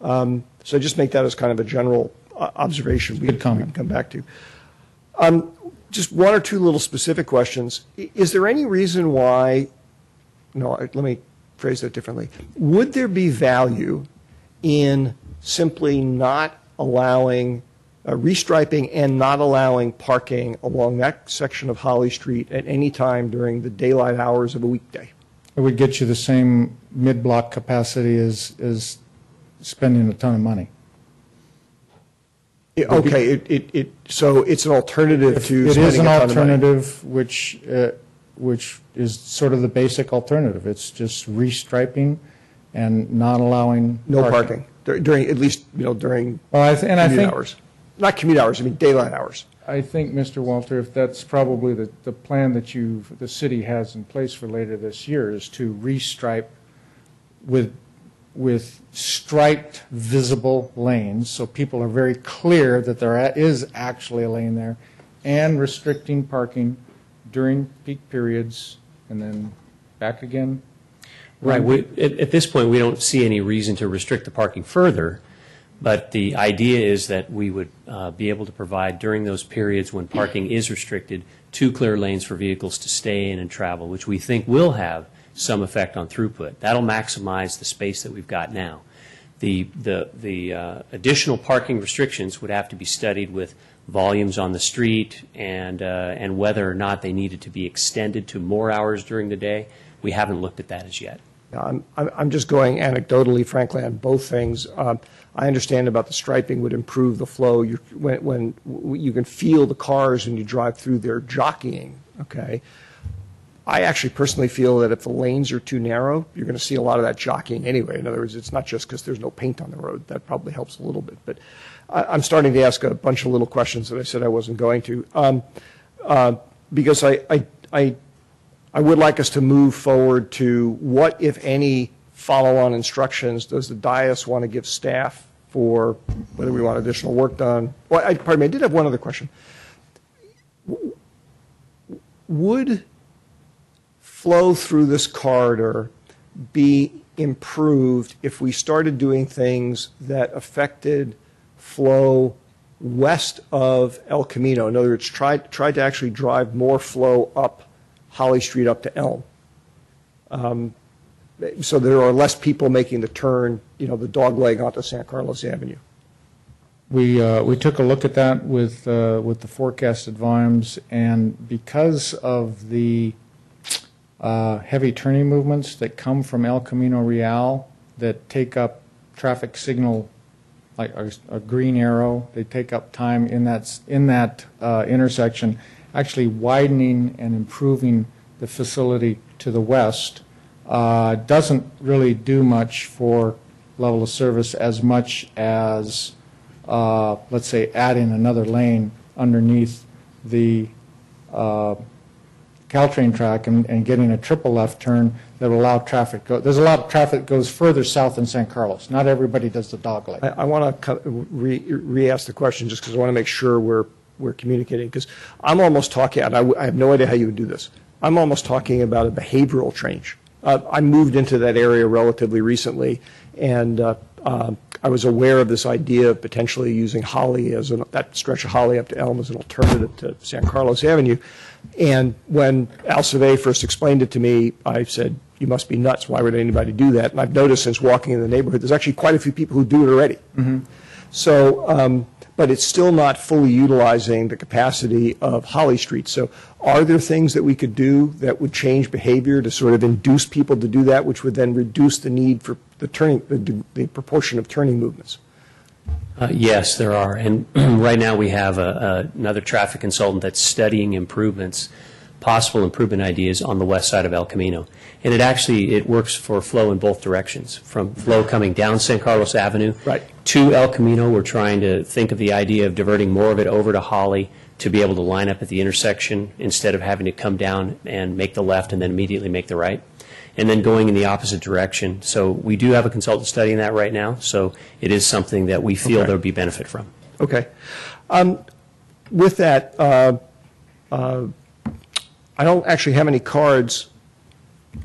Um, So just make that as kind of a general uh, observation we we can come back to. Um, Just one or two little specific questions. Is there any reason why, no, let me phrase that differently. Would there be value in simply not allowing, uh, restriping and not allowing parking along that section of Holly Street at any time during the daylight hours of a weekday? It would get you the same mid-block capacity as, as spending a ton of money. Okay, it, it, it, so it's an alternative to It is spending an a ton of money. alternative which, uh, which is sort of the basic alternative. It's just restriping and not allowing No parking dur- during, at least, you know, during Well, I th- and I commute think- hours. Not commute hours, I mean daylight hours. I think, Mr. Walter, if that's probably the, the plan that you, the city has in place for later this year, is to restripe with, with striped visible lanes, so people are very clear that there is actually a lane there, and restricting parking during peak periods, and then back again. Right, we, at, at this point, we don't see any reason to restrict the parking further, but the idea is that we would uh, be able to provide during those periods when parking is restricted, two clear lanes for vehicles to stay in and travel, which we think will have some effect on throughput. That'll maximize the space that we've got now. The, the, the uh, additional parking restrictions would have to be studied with volumes on the street and, uh, and whether or not they needed to be extended to more hours during the day. We haven't looked at that as yet. I'm, I'm just going anecdotally, frankly, on both things. Um, I understand about the striping would improve the flow. You, when, when you can feel the cars when you drive through, they're jockeying, okay? I actually personally feel that if the lanes are too narrow, you're going to see a lot of that jockeying anyway. In other words, it's not just because there's no paint on the road. That probably helps a little bit. But I, I'm starting to ask a bunch of little questions that I said I wasn't going to. Um, uh, because I, I, I I would like us to move forward to what, if any, follow-on instructions does the dais want to give staff for whether we want additional work done? Well, I, pardon me, I did have one other question. Would flow through this corridor be improved if we started doing things that affected flow west of El Camino? In other words, tried, tried to actually drive more flow up Holly Street up to Elm. Um, So there are less people making the turn, you know, the dog leg onto San Carlos Avenue. We, uh, we took a look at that with, uh, with the forecasted volumes, and because of the uh, heavy turning movements that come from El Camino Real that take up traffic signal, like a, a green arrow, they take up time in that, in that uh, intersection, actually widening and improving the facility to the west. Uh, doesn't really do much for level of service as much as, uh, let's say, adding another lane underneath the uh, Caltrain track and, and getting a triple left turn that will allow traffic go. There's a lot of traffic that goes further south in San Carlos. Not everybody does the dog leg. I, I want to re, re-ask the question just because I want to make sure we're, we're communicating. Because I'm almost talking, and I, I have no idea how you would do this. I'm almost talking about a behavioral change. Uh, I moved into that area relatively recently, and uh, uh, I was aware of this idea of potentially using Holly as an, that stretch of Holly up to Elm as an alternative to San Carlos Avenue. And when Al Savay first explained it to me, I said, "You must be nuts. Why would anybody do that?" And I've noticed since walking in the neighborhood, there's actually quite a few people who do it already. So, um, but it's still not fully utilizing the capacity of Holly Street. So are there things that we could do that would change behavior to sort of induce people to do that, which would then reduce the need for the turning, the, the proportion of turning movements? Uh, Yes, there are. And right now, we have a- a- another traffic consultant that's studying improvements, possible improvement ideas on the west side of El Camino. And it actually, it works for flow in both directions, from flow coming down San Carlos Avenue Right. to El Camino. We're trying to think of the idea of diverting more of it over to Holly to be able to line up at the intersection instead of having to come down and make the left and then immediately make the right and then going in the opposite direction. So we do have a consultant studying that right now, so it is something that we feel Okay. there would be benefit from. Okay. Um, With that, uh, uh, I don't actually have any cards.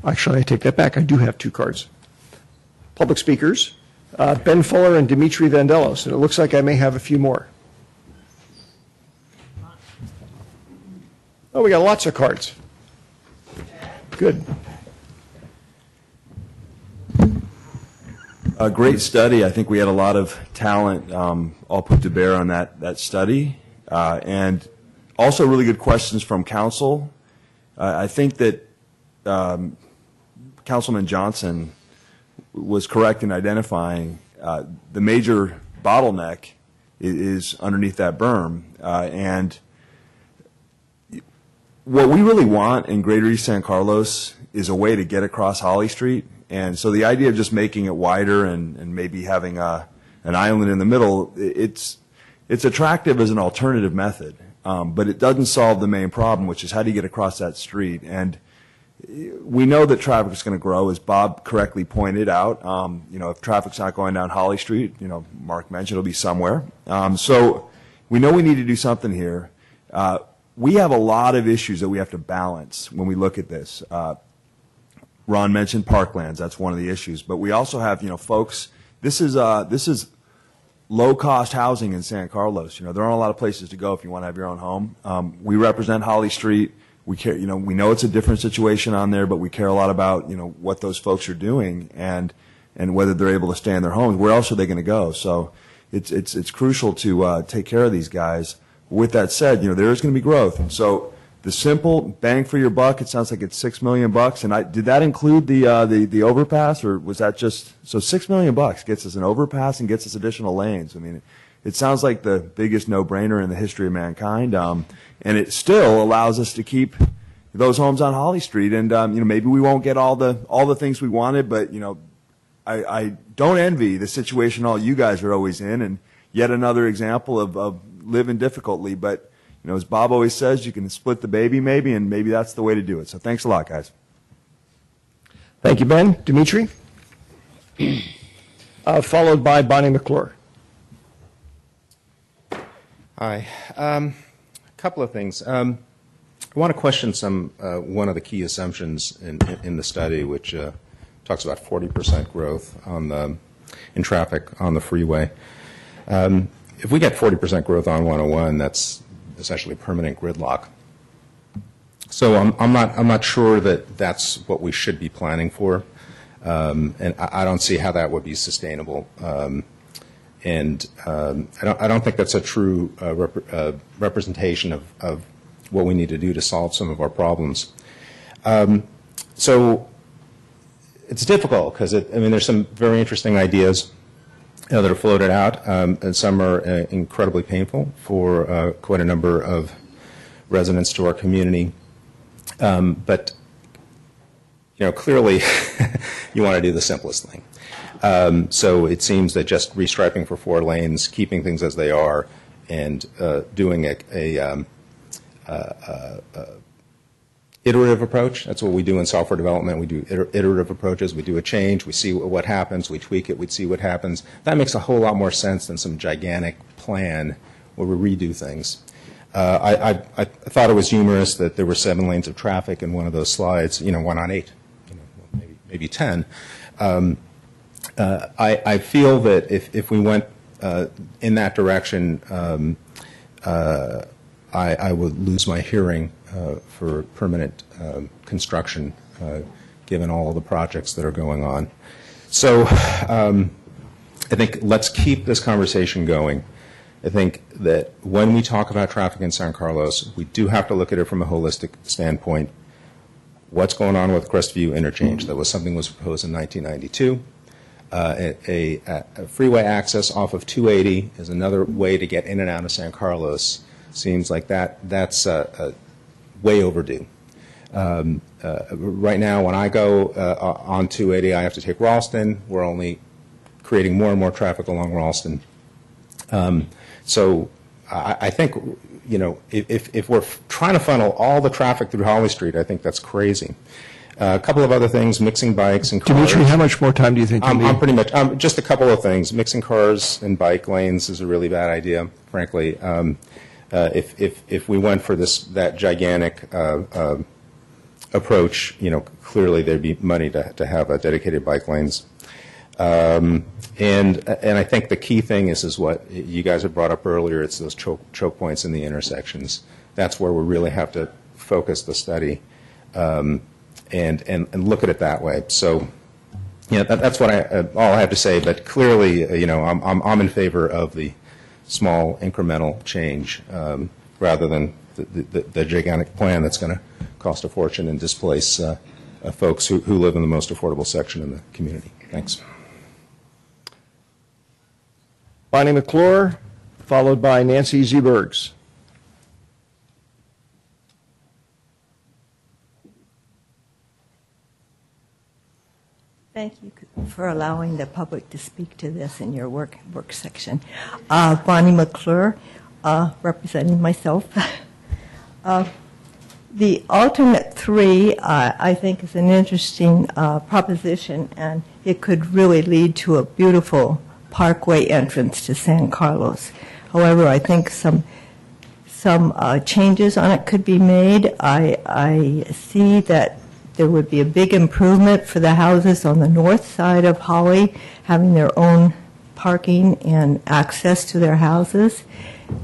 Actually, I take that back. I do have two cards. Public speakers, uh, Ben Fuller and Dimitri Vandelos, and it looks like I may have a few more. Oh, we got lots of cards. Good. A great study. I think we had a lot of talent um, all put to bear on that, that study. Uh, and also really good questions from council. Uh, I think that um, Councilman Johnson was correct in identifying uh, the major bottleneck i- is underneath that berm. Uh, and what we really want in Greater East San Carlos is a way to get across Holly Street. And so the idea of just making it wider and, and maybe having a, an island in the middle, it's, it's attractive as an alternative method. Um, but it doesn't solve the main problem, which is how do you get across that street? And we know that traffic is going to grow, as Bob correctly pointed out. Um, you know, if traffic's not going down Holly Street, you know, Mark mentioned it'll be somewhere. Um, so we know we need to do something here. Uh, we have a lot of issues that we have to balance when we look at this. Uh, Ron mentioned parklands; that's one of the issues. But we also have, you know, folks. This is uh, this is low-cost housing in San Carlos. You know, there aren't a lot of places to go if you want to have your own home. Um, we represent Holly Street. We care, you know, we know it's a different situation on there, but we care a lot about, you know, what those folks are doing and and whether they're able to stay in their homes. Where else are they going to go? So it's it's it's crucial to uh, take care of these guys. With that said, you know, there is going to be growth, and so the simple bang for your buck. It sounds like it's six million bucks. And I did that include the uh, the the overpass, or was that just so six million bucks gets us an overpass and gets us additional lanes? I mean, it sounds like the biggest no-brainer in the history of mankind, um, and it still allows us to keep those homes on Holly Street. And um, you know, maybe we won't get all the all the things we wanted, but you know, I, I don't envy the situation all you guys are always in, and yet another example of, of living difficultly. But you know, as Bob always says, you can split the baby maybe, and maybe that's the way to do it. So thanks a lot, guys. Thank you, Ben. Dimitri? Uh, Followed by Bonnie McClure. Hi. Um, A couple of things. Um, I want to question some, uh, one of the key assumptions in, in the study, which uh, talks about 40% growth on the, in traffic on the freeway. Um, If we get 40% growth on 101, that's essentially permanent gridlock. So I'm, I'm not, I'm not sure that that's what we should be planning for. Um, And I, I don't see how that would be sustainable. Um, and um, I, don't, I don't think that's a true uh, rep- uh, representation of, of what we need to do to solve some of our problems. Um, so it's difficult because I mean there's some very interesting ideas that are floated out, um, and some are uh, incredibly painful for uh, quite a number of residents to our community. Um, but you know, clearly, you want to do the simplest thing. Um, so it seems that just restriping for four lanes, keeping things as they are, and uh, doing a, a um, uh, uh, uh, iterative approach. That's what we do in software development. We do iterative approaches. We do a change. We see what, happens. We tweak it. We see what happens. That makes a whole lot more sense than some gigantic plan where we redo things. Uh, I, I, I thought it was humorous that there were seven lanes of traffic in one of those slides. You know, one on eight, you know, maybe, maybe ten. Um, uh, I, I feel that if, if we went uh, in that direction, um, uh, I, I would lose my hearing for permanent um, construction, uh, given all the projects that are going on. So um, I think let's keep this conversation going. I think that when we talk about traffic in San Carlos, we do have to look at it from a holistic standpoint. What's going on with Crestview Interchange? That was something that was proposed in 1992. Uh, a, a, a freeway access off of 280 is another way to get in and out of San Carlos. Seems like that that's uh, uh, way overdue. Um, uh, right now, when I go uh, on 280, I have to take Ralston. We're only creating more and more traffic along Ralston. Um, so I, I think, you know, if, if we're trying to funnel all the traffic through Holly Street, I think that's crazy. Uh, a couple of other things, mixing bikes and cars. Dimitri, how much more time do you think you need? I'm pretty much, um, just a couple of things. Mixing cars and bike lanes is a really bad idea, frankly. Um, uh, if, if, if we went for this, that gigantic uh, uh, approach, you know, clearly there'd be money to, to have uh, dedicated bike lanes. Um, and, and I think the key thing is, is what you guys have brought up earlier, it's those choke, choke points in the intersections. That's where we really have to focus the study um, and, and, and look at it that way. So, yeah, that, that's what I, uh, all I have to say, but clearly, uh, you know, I'm, I'm, I'm in favor of the small incremental change um, rather than the, the, the, gigantic plan that's going to cost a fortune and displace uh, uh, folks who, who, live in the most affordable section in the community. Thanks. Bonnie McClure, followed by Nancy Zebergs. Thank you for allowing the public to speak to this in your work, work section. Uh, Bonnie McClure, uh, representing myself. Uh, The alternate three, uh, I think, is an interesting uh, proposition, and it could really lead to a beautiful parkway entrance to San Carlos. However, I think some, some uh, changes on it could be made. I, I see that there would be a big improvement for the houses on the north side of Holly, having their own parking and access to their houses.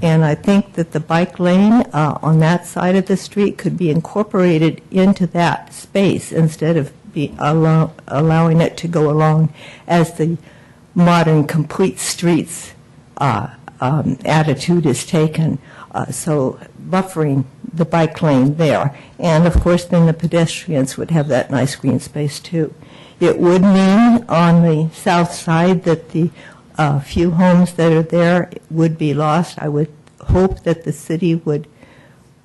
And I think that the bike lane uh, on that side of the street could be incorporated into that space instead of be allow, allowing it to go along as the modern complete streets uh, um, attitude is taken. Uh, so buffering the bike lane there. And of course, then the pedestrians would have that nice green space too. It would mean on the south side that the uh, few homes that are there would be lost. I would hope that the city would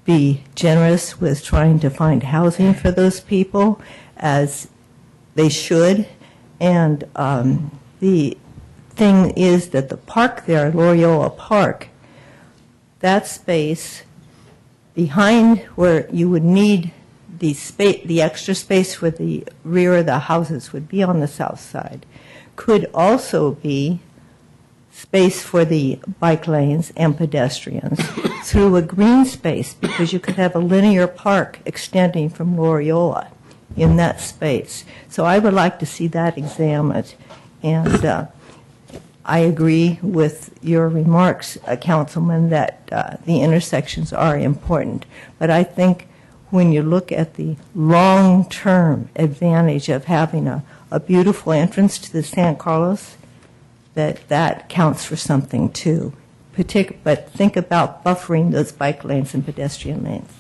be generous with trying to find housing for those people, as they should. And um, the thing is that the park there, Loyola Park, that space behind where you would need the the extra space for the rear of the houses would be on the south side, could also be space for the bike lanes and pedestrians through a green space because you could have a linear park extending from Loyola in that space. So I would like to see that examined. And uh, I agree with your remarks, uh, Councilman, that uh, the intersections are important. But I think when you look at the long-term advantage of having a, a beautiful entrance to the San Carlos, that that counts for something too. Partic- but think about buffering those bike lanes and pedestrian lanes.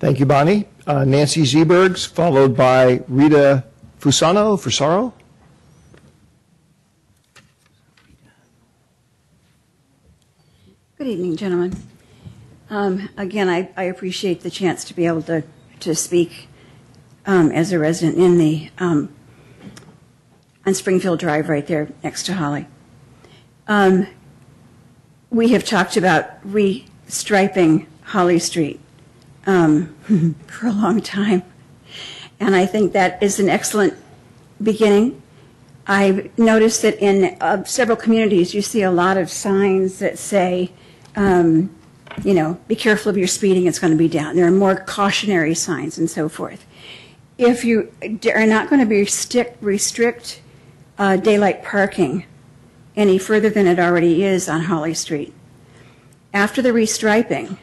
Thank you, Bonnie. Uh, Nancy Zebergs, followed by Rita Fusano, Fusaro. Good evening, gentlemen. Um, Again, I I appreciate the chance to be able to to speak um, as a resident in the, um, on Springfield Drive right there next to Holly. Um, We have talked about restriping Holly Street um, for a long time, and I think that is an excellent beginning. I've noticed that in uh, several communities, you see a lot of signs that say, you know, be careful of your speeding, it's going to be down. There are more cautionary signs and so forth. If you are not going to restrict uh, daylight parking any further than it already is on Holly Street, after the restriping,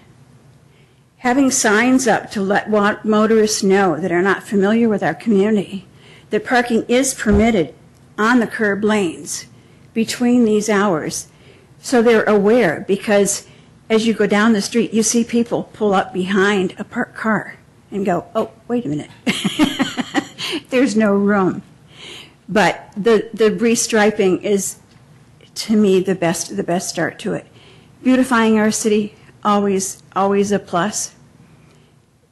having signs up to let motorists know that are not familiar with our community that parking is permitted on the curb lanes between these hours so they're aware because as you go down the street you see people pull up behind a parked car and go oh wait a minute. There's no room. But the the restriping is to me the best the best start to it. Beautifying our city always always a plus.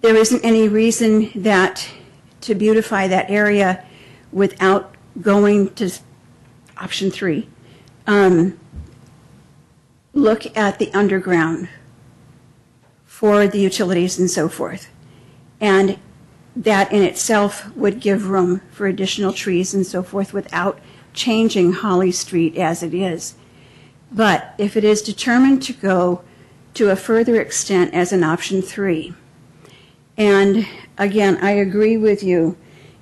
There isn't any reason that to beautify that area without going to option three. Um, look at the underground for the utilities and so forth. And that in itself would give room for additional trees and so forth without changing Holly Street as it is. But if it is determined to go to a further extent as an option three, and again, I agree with you,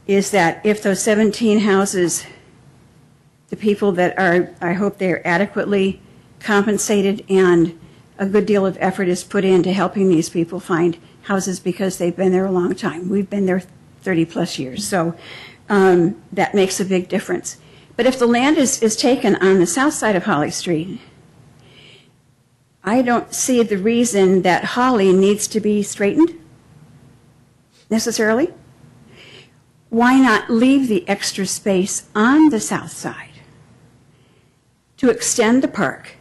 is that if those 17 houses, the people that are, I hope they are adequately compensated and a good deal of effort is put into helping these people find houses because they've been there a long time. We've been there 30 plus years, so um, that makes a big difference. But if the land is, is taken on the south side of Holly Street, I don't see the reason that Holly needs to be straightened necessarily. Why not leave the extra space on the south side to extend the park?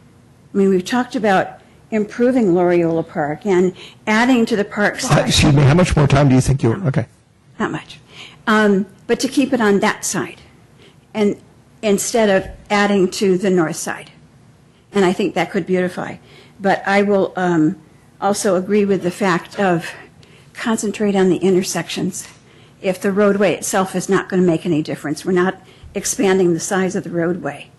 I mean, we've talked about improving Loyola Park and adding to the park Uh, side. Excuse me, how much more time do you think you're, okay. Not much. Um, but to keep it on that side and instead of adding to the north side. And I think that could beautify. But I will um, also agree with the fact of concentrate on the intersections. If the roadway itself is not going to make any difference, we're not expanding the size of the roadway.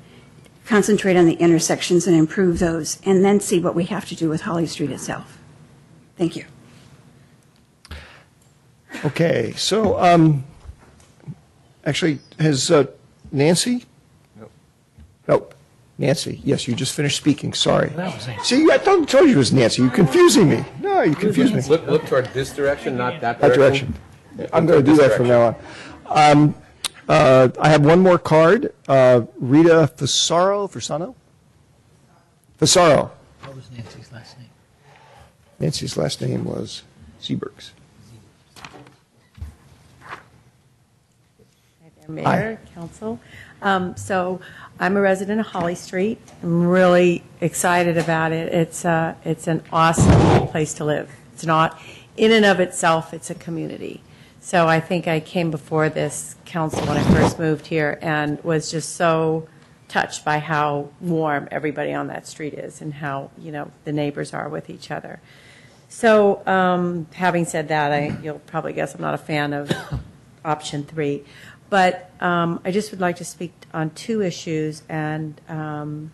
Concentrate on the intersections and improve those, and then see what we have to do with Holly Street itself. Thank you. Okay, so, um, actually, has uh, Nancy? No. Nancy, yes, you just finished speaking, sorry. See, I told told you it was Nancy, you're confusing me. No, you confused me. Look, look toward this direction, not that direction. That direction. I'm going to do that from now on. Um, uh, I have one more card. Uh, Rita Fasaro, Fasano? Fasaro. What was Nancy's last name? Nancy's last name was Seabergs. Mayor, council. Um, So I'm a resident of Holly Street. I'm really excited about it. It's, uh, it's an awesome place to live. It's not, in and of itself, it's a community. So I think I came before this council when I first moved here and was just so touched by how warm everybody on that street is and how, you know, the neighbors are with each other. So, um, having said that, I, you'll probably guess I'm not a fan of option three. But um, I just would like to speak on two issues, and um,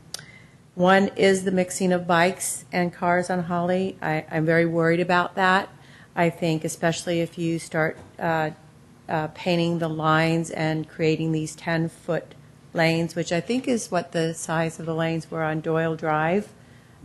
one is the mixing of bikes and cars on Holly. I, I'm very worried about that. I think, especially if you start painting the lines and creating these 10-foot lanes, which I think is what the size of the lanes were on Doyle Drive,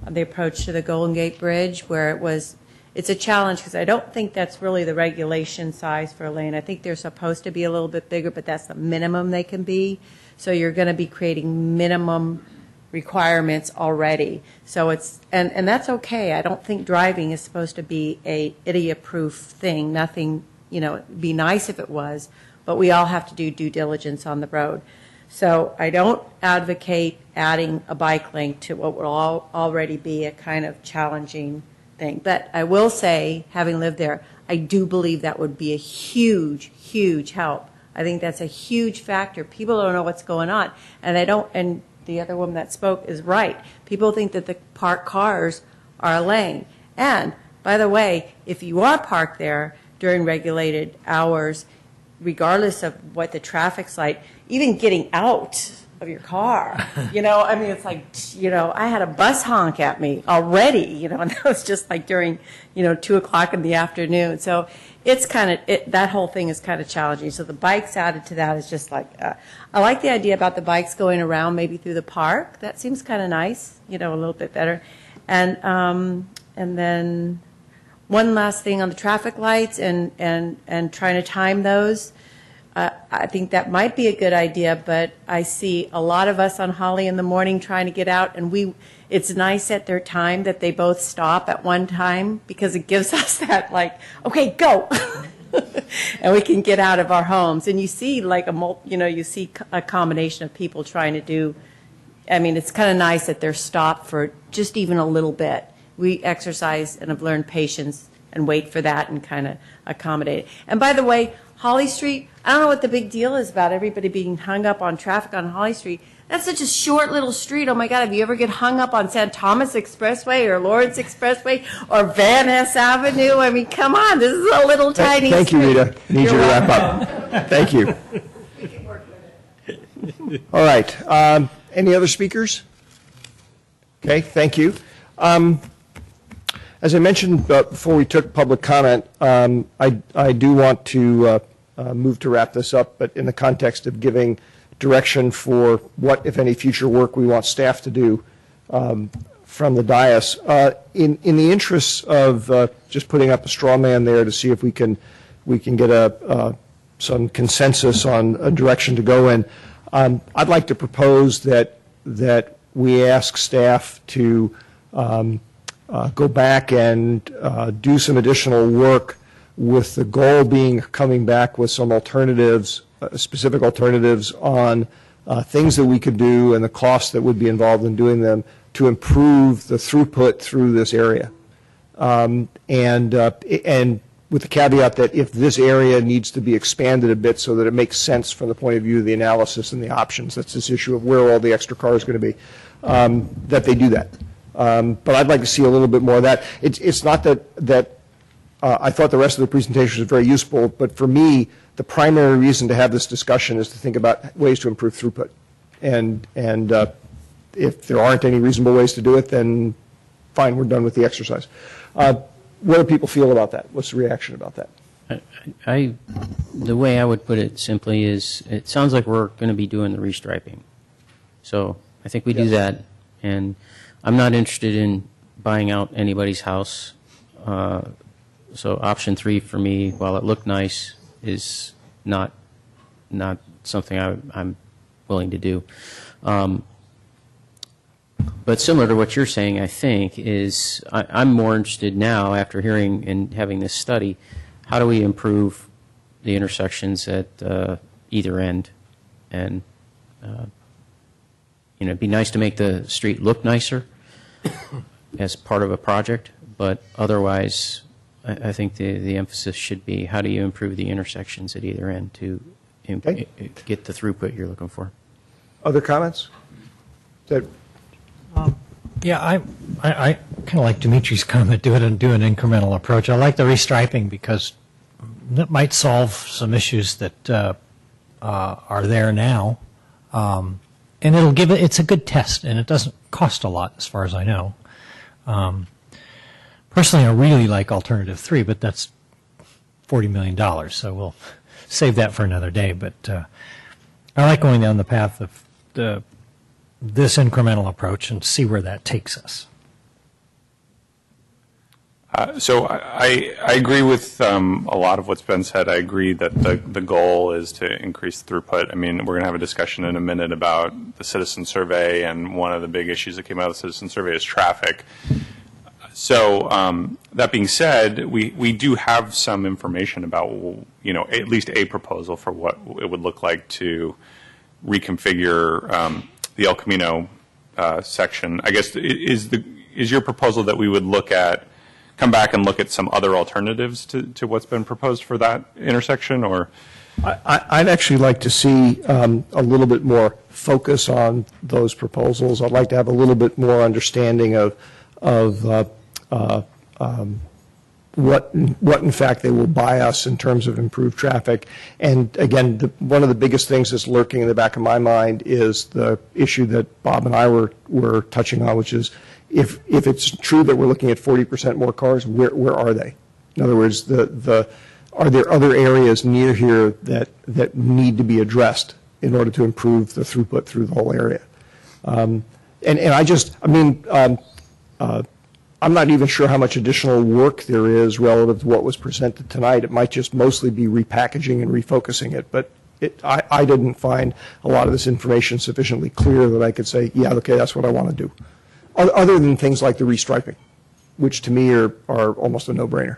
uh, the approach to the Golden Gate Bridge, where it was it's a challenge because I don't think that's really the regulation size for a lane. I think they're supposed to be a little bit bigger, but that's the minimum they can be. So you're going to be creating minimum requirements already. So it's, and, and that's okay. I don't think driving is supposed to be a idiot-proof thing. Nothing, you know, it'd be nice if it was, but we all have to do due diligence on the road. So I don't advocate adding a bike lane to what will all, already be a kind of challenging thing. But I will say, having lived there, I do believe that would be a huge, huge help. I think that's a huge factor. People don't know what's going on, and I don't. And the other woman that spoke is right. People think that the parked cars are a lane. And by the way, if you are parked there during regulated hours, regardless of what the traffic's like, even getting out of your car. You know, I mean, it's like, you know, I had a bus honk at me already, you know, and that was just like during, you know, two o'clock in the afternoon. So it's kind of, it, that whole thing is kind of challenging. So the bikes added to that is just like, uh, I like the idea about the bikes going around maybe through the park. That seems kind of nice, you know, a little bit better. And, um, and then one last thing on the traffic lights and, and, and trying to time those. Uh, I think that might be a good idea, but I see a lot of us on Holly in the morning trying to get out, and we, it's nice at their time that they both stop at one time because it gives us that like, okay, go. and we can get out of our homes. And you see like a, mul- you know, you see a combination of people trying to do, I mean, it's kind of nice that they're stopped for just even a little bit. We exercise and have learned patience and wait for that and kind of accommodate. it. And by the way, Holly Street, I don't know what the big deal is about everybody being hung up on traffic on Holly Street. That's such a short little street. Oh my God, if you ever get hung up on San Tomas Expressway or Lawrence Expressway or Van Ness Avenue, I mean, come on, this is a little tiny street. Thank you. Rita. Need you to wrap up. Thank you. All right. Um, Any other speakers? Okay, thank you. Um, As I mentioned uh, before we took public comment, um, I I do want to uh, uh, move to wrap this up, but in the context of giving direction for what, if any, future work we want staff to do um, from the dais. Uh, In in the interests of uh, just putting up a straw man there to see if we can we can get a uh, some consensus on a direction to go in, um, I'd like to propose that that we ask staff to um, go back and uh, do some additional work with the goal being coming back with some alternatives, uh, specific alternatives on uh, things that we could do and the costs that would be involved in doing them to improve the throughput through this area. Um, and, uh, and with the caveat that if this area needs to be expanded a bit so that it makes sense from the point of view of the analysis and the options, that's this issue of where all the extra cars going to be, um, that they do that. Um, But I'd like to see a little bit more of that. It's, it's not that, that uh, I thought the rest of the presentation was very useful, but for me, the primary reason to have this discussion is to think about ways to improve throughput. And, and uh, if there aren't any reasonable ways to do it, then fine, we're done with the exercise. Uh, What do people feel about that? What's the reaction about that? I, the way I would put it simply is, it sounds like we're going to be doing the restriping. So I think we do that, and I'm not interested in buying out anybody's house. Uh, So option three for me, while it looked nice, is not, not something I, I'm willing to do. Um, But similar to what you're saying, I think, is I, I'm more interested now, after hearing and having this study, how do we improve the intersections at uh, either end? And, uh, you know, it'd be nice to make the street look nicer as part of a project, but otherwise, I, I think the, the emphasis should be, how do you improve the intersections at either end to im- Okay. get the throughput you're looking for? Other comments? That- Yeah, I, I, I kind of like Dimitri's comment, do it and do an incremental approach. I like the restriping because that might solve some issues that uh, uh, are there now. Um, and it'll give it, it's a good test and it doesn't cost a lot as far as I know. Um, personally, I really like alternative three, but that's $40 million, so we'll save that for another day. But uh, I like going down the path of the this incremental approach and see where that takes us. Uh, So I, I agree with um, a lot of what's been said. I agree that the, the goal is to increase throughput. I mean, we're going to have a discussion in a minute about the citizen survey, and one of the big issues that came out of the citizen survey is traffic. So um, that being said, we, we do have some information about, you know, at least a proposal for what it would look like to reconfigure um, the El Camino uh, section. I guess is the is your proposal that we would look at, come back and look at some other alternatives to, to what's been proposed for that intersection, or? I- I'd actually like to see um, a little bit more focus on those proposals. I'd like to have a little bit more understanding of, of uh, uh, um, what, what in fact they will buy us in terms of improved traffic. And again, the- one of the biggest things that's lurking in the back of my mind is the issue that Bob and I were, were touching on, which is if, if it's true that we're looking at 40% more cars, where, are they? In other words, are there other areas near here that, that need to be addressed in order to improve the throughput through the whole area? Um, And, and I just, I mean, um, uh, I'm not even sure how much additional work there is relative to what was presented tonight. It might just mostly be repackaging and refocusing it, but I didn't find a lot of this information sufficiently clear that I could say, yeah, okay, that's what I want to do. Other than things like the restriping, which to me are, are almost a no-brainer.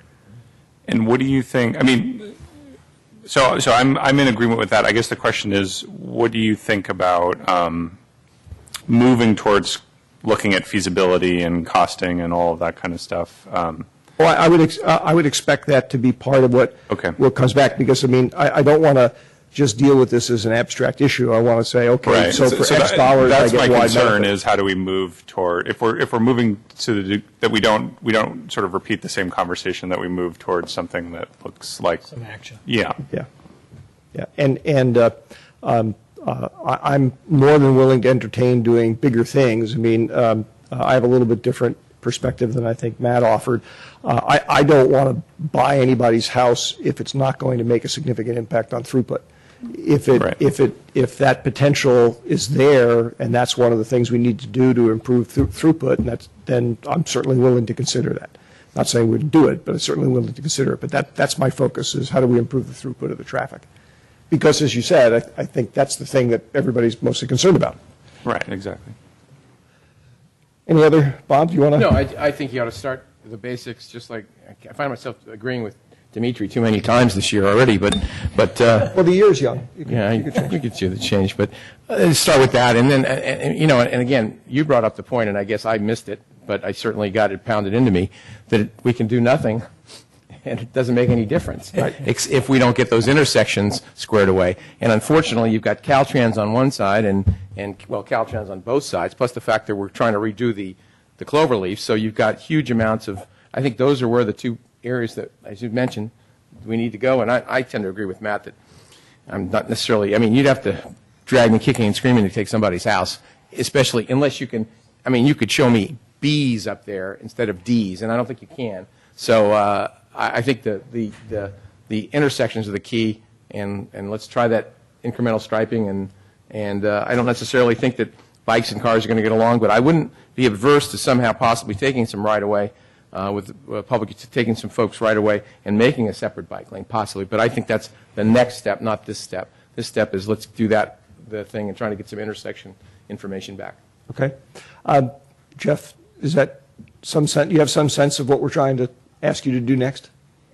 And what do you think, I mean, so, so I'm, I'm in agreement with that. I guess the question is, what do you think about um, moving towards looking at feasibility and costing and all of that kind of stuff? Um, Well, I I would, ex- I would expect that to be part of what, what comes back, because, I mean, I, I don't want to just deal with this as an abstract issue. I want to say, okay, Right. so for X that- dollars, I That's my Y concern benefit. is how do we move toward, if we're, if we're moving to the, that we don't, we don't sort of repeat the same conversation, that we move towards something that looks like. Some action. Yeah. Yeah. Yeah, and, and uh, um, uh, I- I'm more than willing to entertain doing bigger things. I mean, um, uh, I have a little bit different perspective than I think Matt offered. Uh, I, I don't want to buy anybody's house if it's not going to make a significant impact on throughput. If it, if it, if that potential is there, and that's one of the things we need to do to improve thru- throughput, and that's, then I'm certainly willing to consider that. Not saying we'd do it, but I'm certainly willing to consider it. But that, that's my focus, is how do we improve the throughput of the traffic? Because, as you said, I, I think that's the thing that everybody's mostly concerned about. Right, exactly. Any other, Bob, do you want to? No, I, I think you ought to start with the basics, just like, I find myself agreeing with Dimitri too many times this year already, but, but. uh, Well, the year's young. You can- Yeah, you can change. we could do the change, but uh, start with that, and then, and- and, you know, and again, you brought up the point, and I guess I missed it, but I certainly got it pounded into me, that we can do nothing and it doesn't make any difference ex- if we don't get those intersections squared away. And unfortunately, you've got Caltrans on one side and, and well, Caltrans on both sides, plus the fact that we're trying to redo the, the cloverleaf. So you've got huge amounts of, I think those are where the two areas that, as you mentioned, we need to go. And I, I tend to agree with Matt that I'm not necessarily, I mean, you'd have to drag me kicking and screaming to take somebody's house, especially unless you can, I mean, you could show me Bs up there instead of Ds, and I don't think you can. So uh, I, I think the, the, the, the intersections are the key, and, and let's try that incremental striping. And, and uh, I don't necessarily think that bikes and cars are going to get along, but I wouldn't be averse to somehow possibly taking some right away. Uh, with uh, public taking some folks right away and making a separate bike lane, possibly. But I think that's the next step, not this step. This step is let's do that the thing and trying to get some intersection information back. Okay. Um, Jeff, is that some sense, you have some sense of what we're trying to ask you to do next?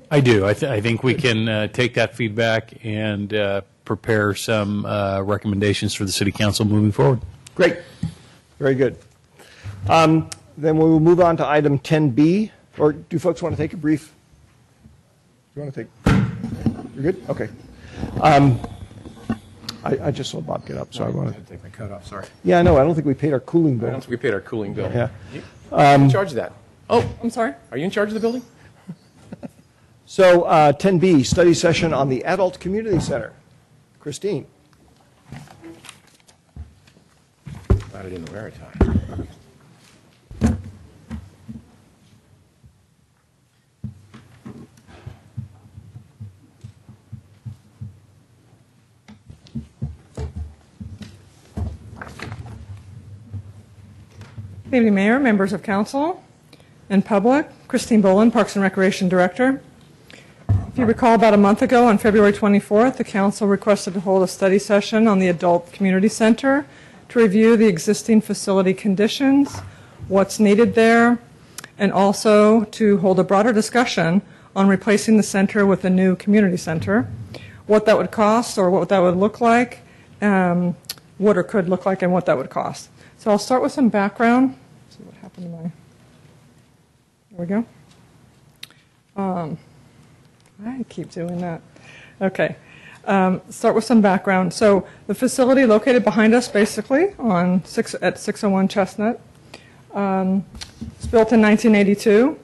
I do. I, th- I think we can uh, take that feedback and uh, prepare some uh, recommendations for the city council moving forward. Great. Very good. Um, Then we will move on to item 10B, or do folks want to take a brief? Do you want to take, you're good? Okay. Um, I, I just saw Bob get up, so I want to. take my coat off, sorry. Yeah, I know, I don't think we paid our cooling I bill. don't think we paid our cooling bill. Yeah. You- Um, in charge of that? Oh, I'm sorry. Are you in charge of the building? So uh, 10B, study session on the Adult Community Center. Christine? Glad I didn't wear a tie. Good evening, Mayor, members of council, and public. Christine Boland, Parks and Recreation Director. If you recall, about a month ago, on February 24th, the council requested to hold a study session on the Adult Community Center to review the existing facility conditions, what's needed there, and also to hold a broader discussion on replacing the center with a new community center, what that would cost or what that would look like, um, what it could look like, and what that would cost. So I'll start with some background. see what happened to my. There we go. Um, I keep doing that. Okay. Um, start with some background. So the facility located behind us, basically, on six at 601 Chestnut. Um, it's built in 1982.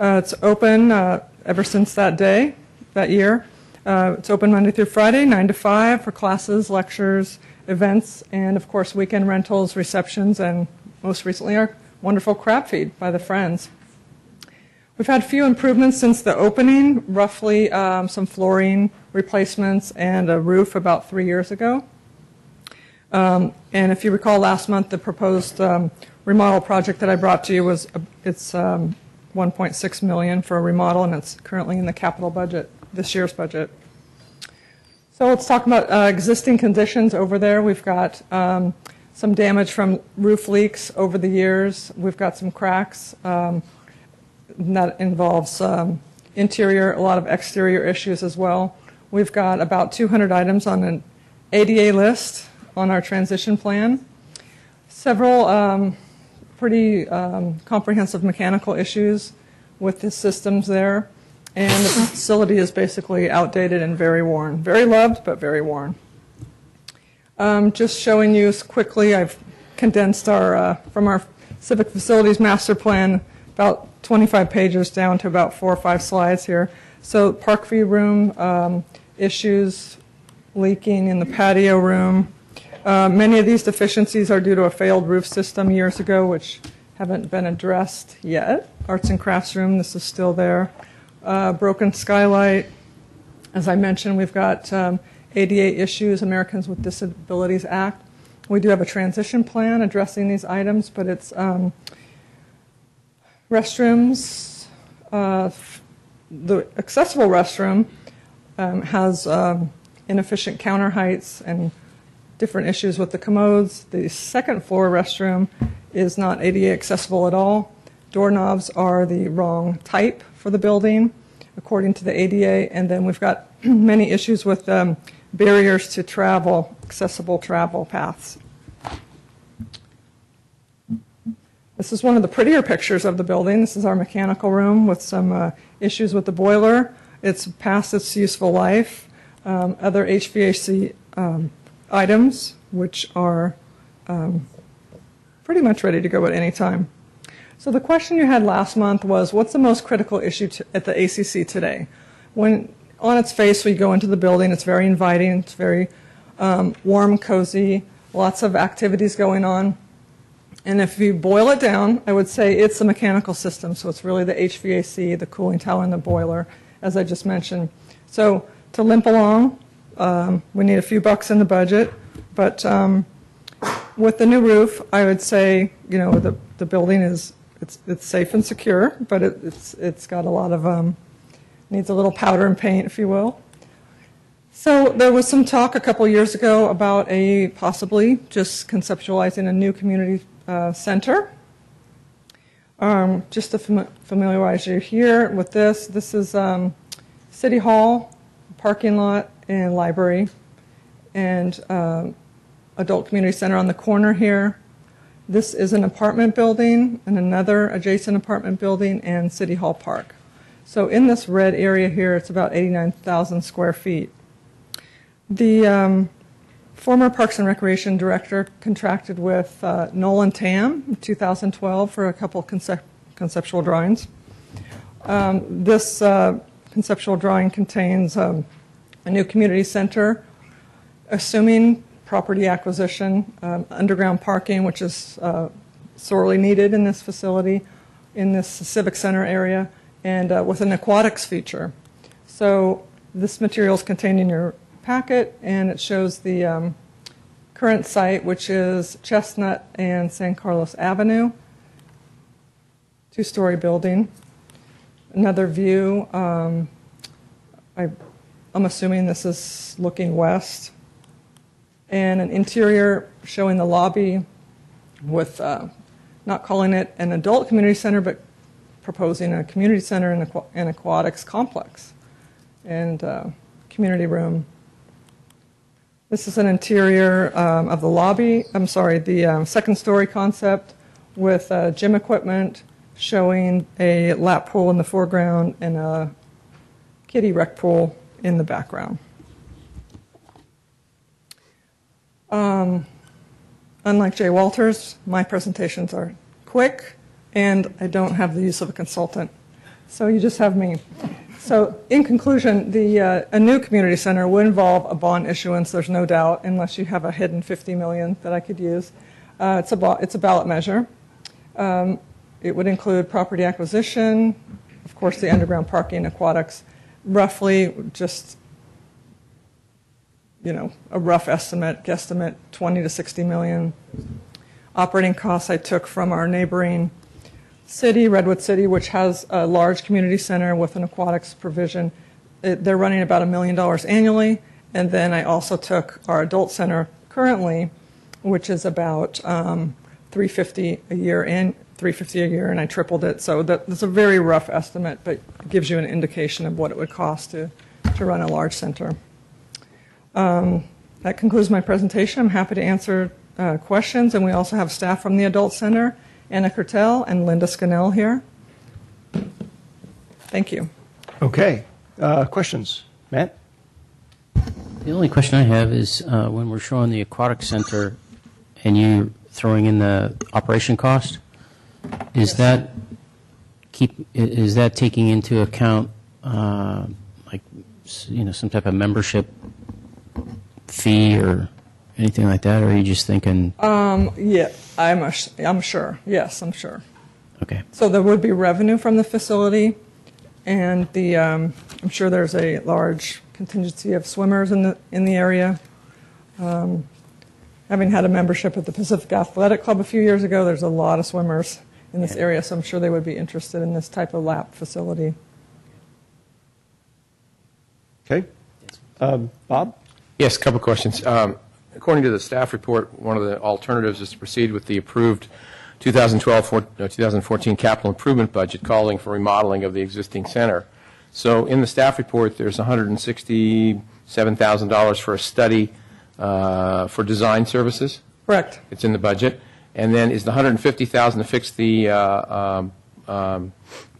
Uh, it's open uh, ever since that day, that year. Uh, it's open Monday through Friday, 9 to 5 for classes, lectures, events, and of course, weekend rentals, receptions, and most recently, our wonderful crab feed by the Friends. We've had a few improvements since the opening, roughly um, some flooring replacements and a roof about three years ago. Um, and if you recall last month, the proposed um, remodel project that I brought to you was uh, it's um, 1.6 million for a remodel, and it's currently in the capital budget, this year's budget. So let's talk about uh, existing conditions over there. We've got um, some damage from roof leaks over the years. We've got some cracks. Um, that involves um, interior, a lot of exterior issues as well. We've got about 200 items on an ADA list on our transition plan. Several um, pretty um, comprehensive mechanical issues with the systems there. And the facility is basically outdated and very worn. Very loved, but very worn. Um, just showing you quickly, I've condensed our, uh, from our civic facilities master plan, about 25 pages down to about four or five slides here. So Parkview room um, issues, leaking in the patio room. Uh, many of these deficiencies are due to a failed roof system years ago, which haven't been addressed yet. Arts and crafts room, this is still there. Uh, broken skylight. As I mentioned, we've got um, ADA issues, Americans with Disabilities Act. We do have a transition plan addressing these items, but it's um, restrooms. Uh, the accessible restroom um, has um, inefficient counter heights and different issues with the commodes. The second floor restroom is not ADA accessible at all. Doorknobs are the wrong type for the building, according to the ADA. And then we've got many issues with um, barriers to travel, accessible travel paths. This is one of the prettier pictures of the building. This is our mechanical room with some uh, issues with the boiler. It's past its useful life. Um, Other HVAC um, items, which are um, pretty much ready to go at any time. So the question you had last month was, what's the most critical issue to, at the ACC today? When on its face we go into the building, it's very inviting, it's very um, warm, cozy, lots of activities going on. And if you boil it down, I would say it's the mechanical system. So it's really the HVAC, the cooling tower, and the boiler, as I just mentioned. So to limp along, um, we need a few bucks in the budget, but um, with the new roof, I would say, you know, the, the building is, it's, it's safe and secure, but it, it's, it's got a lot of, um, needs a little powder and paint, if you will. So there was some talk a couple years ago about a possibly just conceptualizing a new community uh, center. Um, just to fami- familiarize you here with this, this is um, City Hall, parking lot, and library, and um, adult community center on the corner here. This is an apartment building and another adjacent apartment building and City Hall Park. So in this red area here, it's about 89,000 square feet. The um, former Parks and Recreation Director contracted with uh, Nolan Tam in 2012 for a couple concep- conceptual drawings. Um, This uh, conceptual drawing contains um, a new community center, assuming property acquisition, um, underground parking, which is uh, sorely needed in this facility, in this civic center area, and uh, with an aquatics feature. So this material is contained in your packet, and it shows the um, current site, which is Chestnut and San Carlos Avenue, two-story building. Another view, um, I, I'm assuming this is looking west, and an interior showing the lobby with, uh, not calling it an adult community center, but proposing a community center and and aquatics complex and uh, community room. This is an interior um, of the lobby, I'm sorry, the um, second story concept with uh, gym equipment showing a lap pool in the foreground and a kiddie rec pool in the background. Um, Unlike Jay Walters, my presentations are quick, and I don't have the use of a consultant. So you just have me. So in conclusion, the, uh, a new community center would involve a bond issuance, there's no doubt, unless you have a hidden 50 million that I could use. Uh, It's a, it's a ballot measure. Um, It would include property acquisition, of course, the underground parking, aquatics, roughly just you know, a rough estimate, guesstimate, 20 to 60 million. Operating costs I took from our neighboring city, Redwood City, which has a large community center with an aquatics provision. It- They're running about a million dollars annually. And then I also took our adult center currently, which is about um, 350 a year and 350 a year, and I tripled it. So that- that's a very rough estimate, but gives you an indication of what it would cost to, to run a large center. Um, That concludes my presentation. I'm happy to answer uh, questions, and we also have staff from the Adult Center, Anna Kertel and Linda Scannell here. Thank you. Okay. Uh, Questions? Matt? The only question I have is uh, when we're showing the aquatic center and you throwing in the operation cost, is that keep, is that taking into account uh, like, you know, some type of membership fee or anything like that, or are you just thinking, Um, Yeah, I'm, a- I'm sure. Yes, I'm sure. okay, So there would be revenue from the facility, and the, um, I'm sure there's a large contingency of swimmers in the, in the area. Um, Having had a membership at the Pacific Athletic Club a few years ago, there's a lot of swimmers in this area, so I'm sure they would be interested in this type of lap facility. Okay. Um, Bob? Yes, a couple of questions. Um, According to the staff report, one of the alternatives is to proceed with the approved 2012, for- uh, 2014 capital improvement budget calling for remodeling of the existing center. So in the staff report, there's $167,000 for a study uh, for design services. Correct. It's in the budget. And then is the 150,000 to fix the uh, um, um,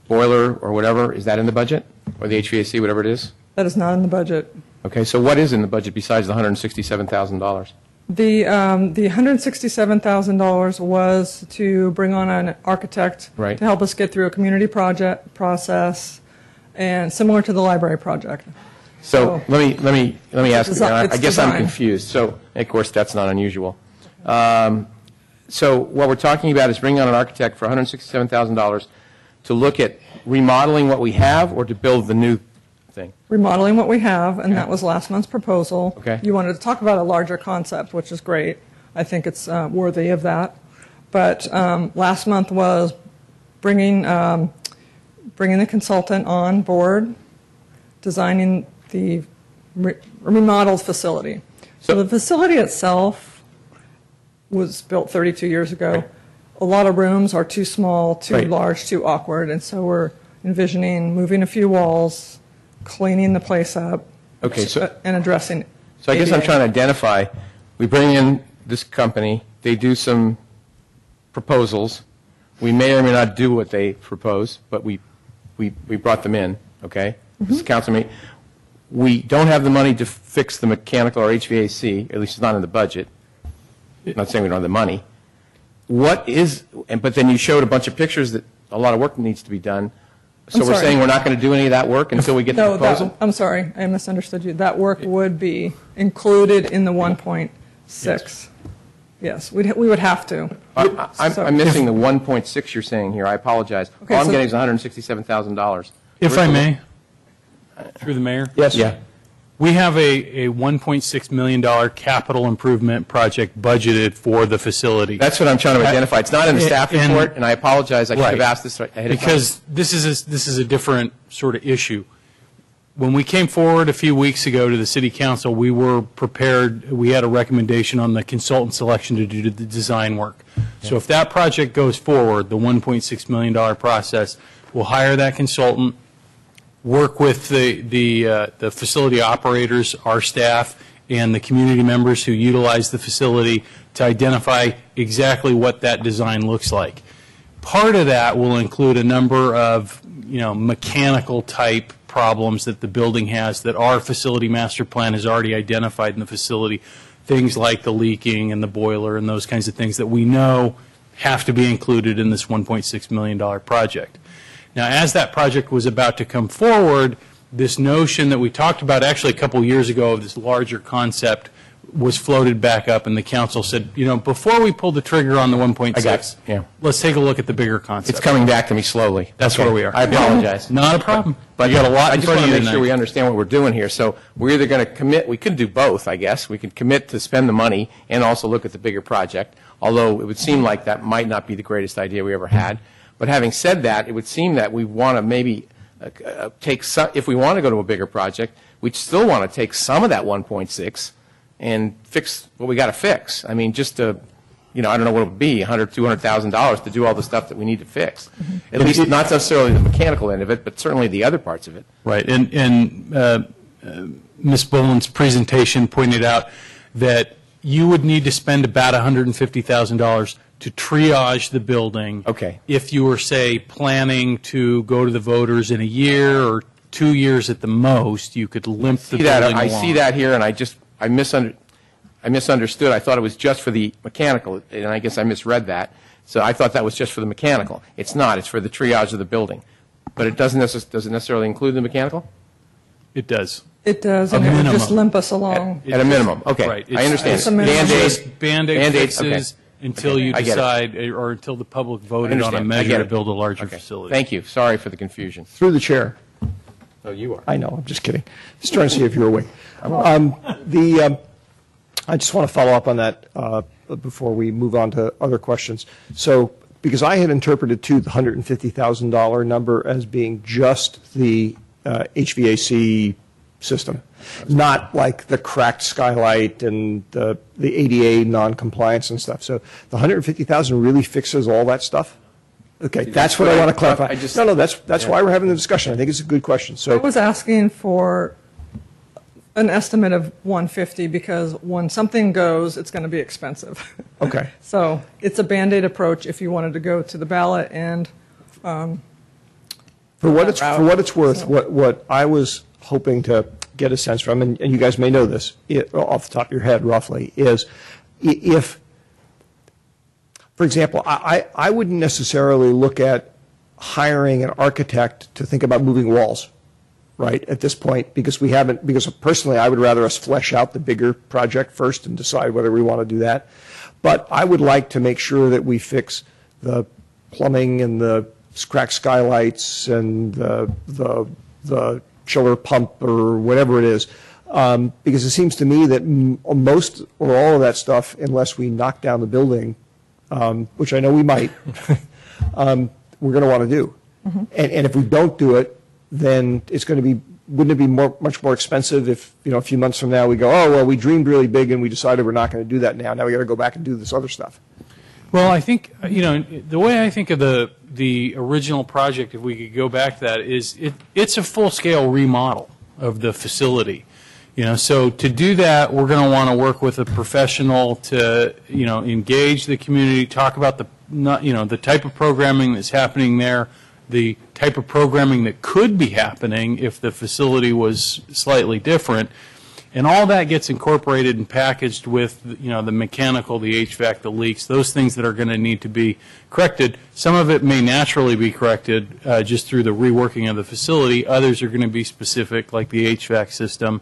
boiler or whatever, is that in the budget? Or the HVAC, whatever it is? That is not in the budget. Okay, so what is in the budget besides the $167,000? The, um, the $167,000 was to bring on an architect Right. to help us get through a community project process, and similar to the library project. So let me, let me, let me ask, you, Desi- I- it's I guess I'm design. confused. So, of course, that's not unusual. Um, So what we're talking about is bringing on an architect for $167,000 to look at remodeling what we have or to build the new thing? remodeling what we have, and that was last month's proposal. Okay. You wanted to talk about a larger concept, which is great. I think it's uh, worthy of that. But um, last month was bringing, um, bringing the consultant on board, designing the re- remodeled facility. So the facility itself was built 32 years ago. A lot of rooms are too small, too Right. large, too awkward, and so we're envisioning moving a few walls, cleaning the place up. Okay, so- uh, And addressing. So I guess I'm ADA. trying to identify, we bring in this company, they do some proposals. We may or may not do what they propose, but we, we, we brought them in, okay? Mm-hmm. This is council meeting. We don't have the money to fix the mechanical or HVAC, at least it's not in the budget. I'm not saying we don't have the money. What is, and, but then you showed a bunch of pictures that a lot of work needs to be done. So I'm we're sorry. saying we're not going to do any of that work until we get the No, that- proposal? I'm sorry, I misunderstood you. That work would be included in the 1.6. Yes, we'd, we would have to. I- I'm, So- I'm missing the 1.6 you're saying here, I apologize. Okay, All I'm so- getting is $167,000. If I may, through the mayor? Yes. Yeah. We have a, a $1.6 million capital improvement project budgeted for the facility. That's what I'm trying to identify. It's not in the staff And- report, and I apologize, I should have asked this ahead of time. Because this is, a- this is a different sort of issue. When we came forward a few weeks ago to the city council, we were prepared, we had a recommendation on the consultant selection to do the design work. So if that project goes forward, the $1.6 million process, we'll hire that consultant, work with the, the, uh, the facility operators, our staff, and the community members who utilize the facility to identify exactly what that design looks like. Part of that will include a number of, you know, mechanical type problems that the building has that our facility master plan has already identified in the facility. Things like the leaking and the boiler and those kinds of things that we know have to be included in this $1.6 million project. Now, as that project was about to come forward, this notion that we talked about actually a couple years ago of this larger concept was floated back up, and the council said, you know, before we pull the trigger on the 1.6, yeah. let's take a look at the bigger concept. It's coming back to me slowly. That's Okay. where we are. I apologize. Not a problem. But You got a lot I just want to make sure we understand what we're doing here. So we're either going to commit, we could do both, I guess. We could commit to spend the money and also look at the bigger project, although it would seem like that might not be the greatest idea we ever had. But having said that, it would seem that we want to maybe uh, uh, take some, if we want to go to a bigger project, we'd still want to take some of that 1.6 and fix what we got to fix. I mean, just to, you know, I don't know what it would be, 100, 200,000 dollars to do all the stuff that we need to fix. At least not necessarily the mechanical end of it, but certainly the other parts of it. Right, and, and uh, uh, Ms. Boland's presentation pointed out that you would need to spend about $150,000 to triage the building. Okay. If you were, say, planning to go to the voters in a year or two years at the most, you could limp the See that, building I along. see that here, and I just, I misunder, I misunderstood. I thought it was just for the mechanical, and I guess I misread that. So I thought that was just for the mechanical. It's not, it's for the triage of the building. But it doesn't necess, does it necessarily include the mechanical? It does. It does, A and it would just minimum. limp us along. At a minimum, okay. Right. I It's- understand. It's it's just Band-Aid- Band-Aid Band-Aid, okay. fixes until Okay, you I get it. decide, uh, or until the public I voted on a understand. I measure get to it. build a larger Okay. facility. Thank you, sorry for the confusion. Through the chair. Oh, you are. I know, I'm just kidding. Just trying to see if you're awake. Um, The, um, I just want to follow up on that uh, before we move on to other questions. So, because I had interpreted too the $150,000 number as being just the uh, HVAC system, not like the cracked skylight and the the ADA non-compliance and stuff. So the 150,000 really fixes all that stuff? Okay, that's what I want to clarify. I just- No, no, that's, that's Yeah. why we're having the discussion. I think it's a good question. So I So, was asking for an estimate of 150 because when something goes, it's going to be expensive. Okay. So it's a Band-Aid approach if you wanted to go to the ballot and, um, For what it's, route. for what it's worth, what, what I was hoping to get a sense from, and, and you guys may know this i off the top of your head roughly, is if, for example, I, I I wouldn't necessarily look at hiring an architect to think about moving walls, right, at this point, because we haven't, because personally, I would rather us flesh out the bigger project first and decide whether we want to do that. But I would like to make sure that we fix the plumbing and the cracked skylights and the, the, the chiller pump or whatever it is. Um, because it seems to me that m- most or all of that stuff, unless we knock down the building, um, which I know we might, um, we're going to want to do. Mhm. And, and if we don't do it, then it's going to be, wouldn't it be more, much more expensive if, you know, a few months from now, we go, oh, well, we dreamed really big and we decided we're not going to do that now. Now we got to go back and do this other stuff. Well, I think, uh, you know, the way I think of the, the original project, if we could go back to that, is it, it's a full-scale remodel of the facility. You know, so to do that, we're going to want to work with a professional to, you know, engage the community, talk about the, not, you know, the type of programming that's happening there, the type of programming that could be happening if the facility was slightly different. And all that gets incorporated and packaged with, you know, the mechanical, the HVAC, the leaks, those things that are going to need to be corrected. Some of it may naturally be corrected uh, just through the reworking of the facility. Others are going to be specific, like the HVAC system.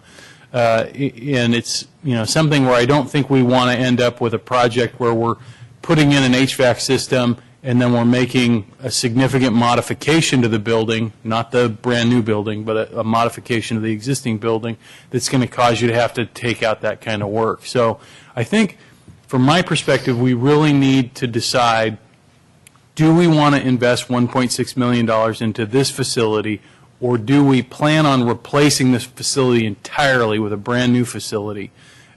Uh, And it's, you know, something where I don't think we want to end up with a project where we're putting in an HVAC system and then we're making a significant modification to the building, not the brand-new building, but a, a modification of the existing building that's going to cause you to have to take out that kind of work. So I think, from my perspective, we really need to decide, do we want to invest $1.6 million into this facility, or do we plan on replacing this facility entirely with a brand-new facility?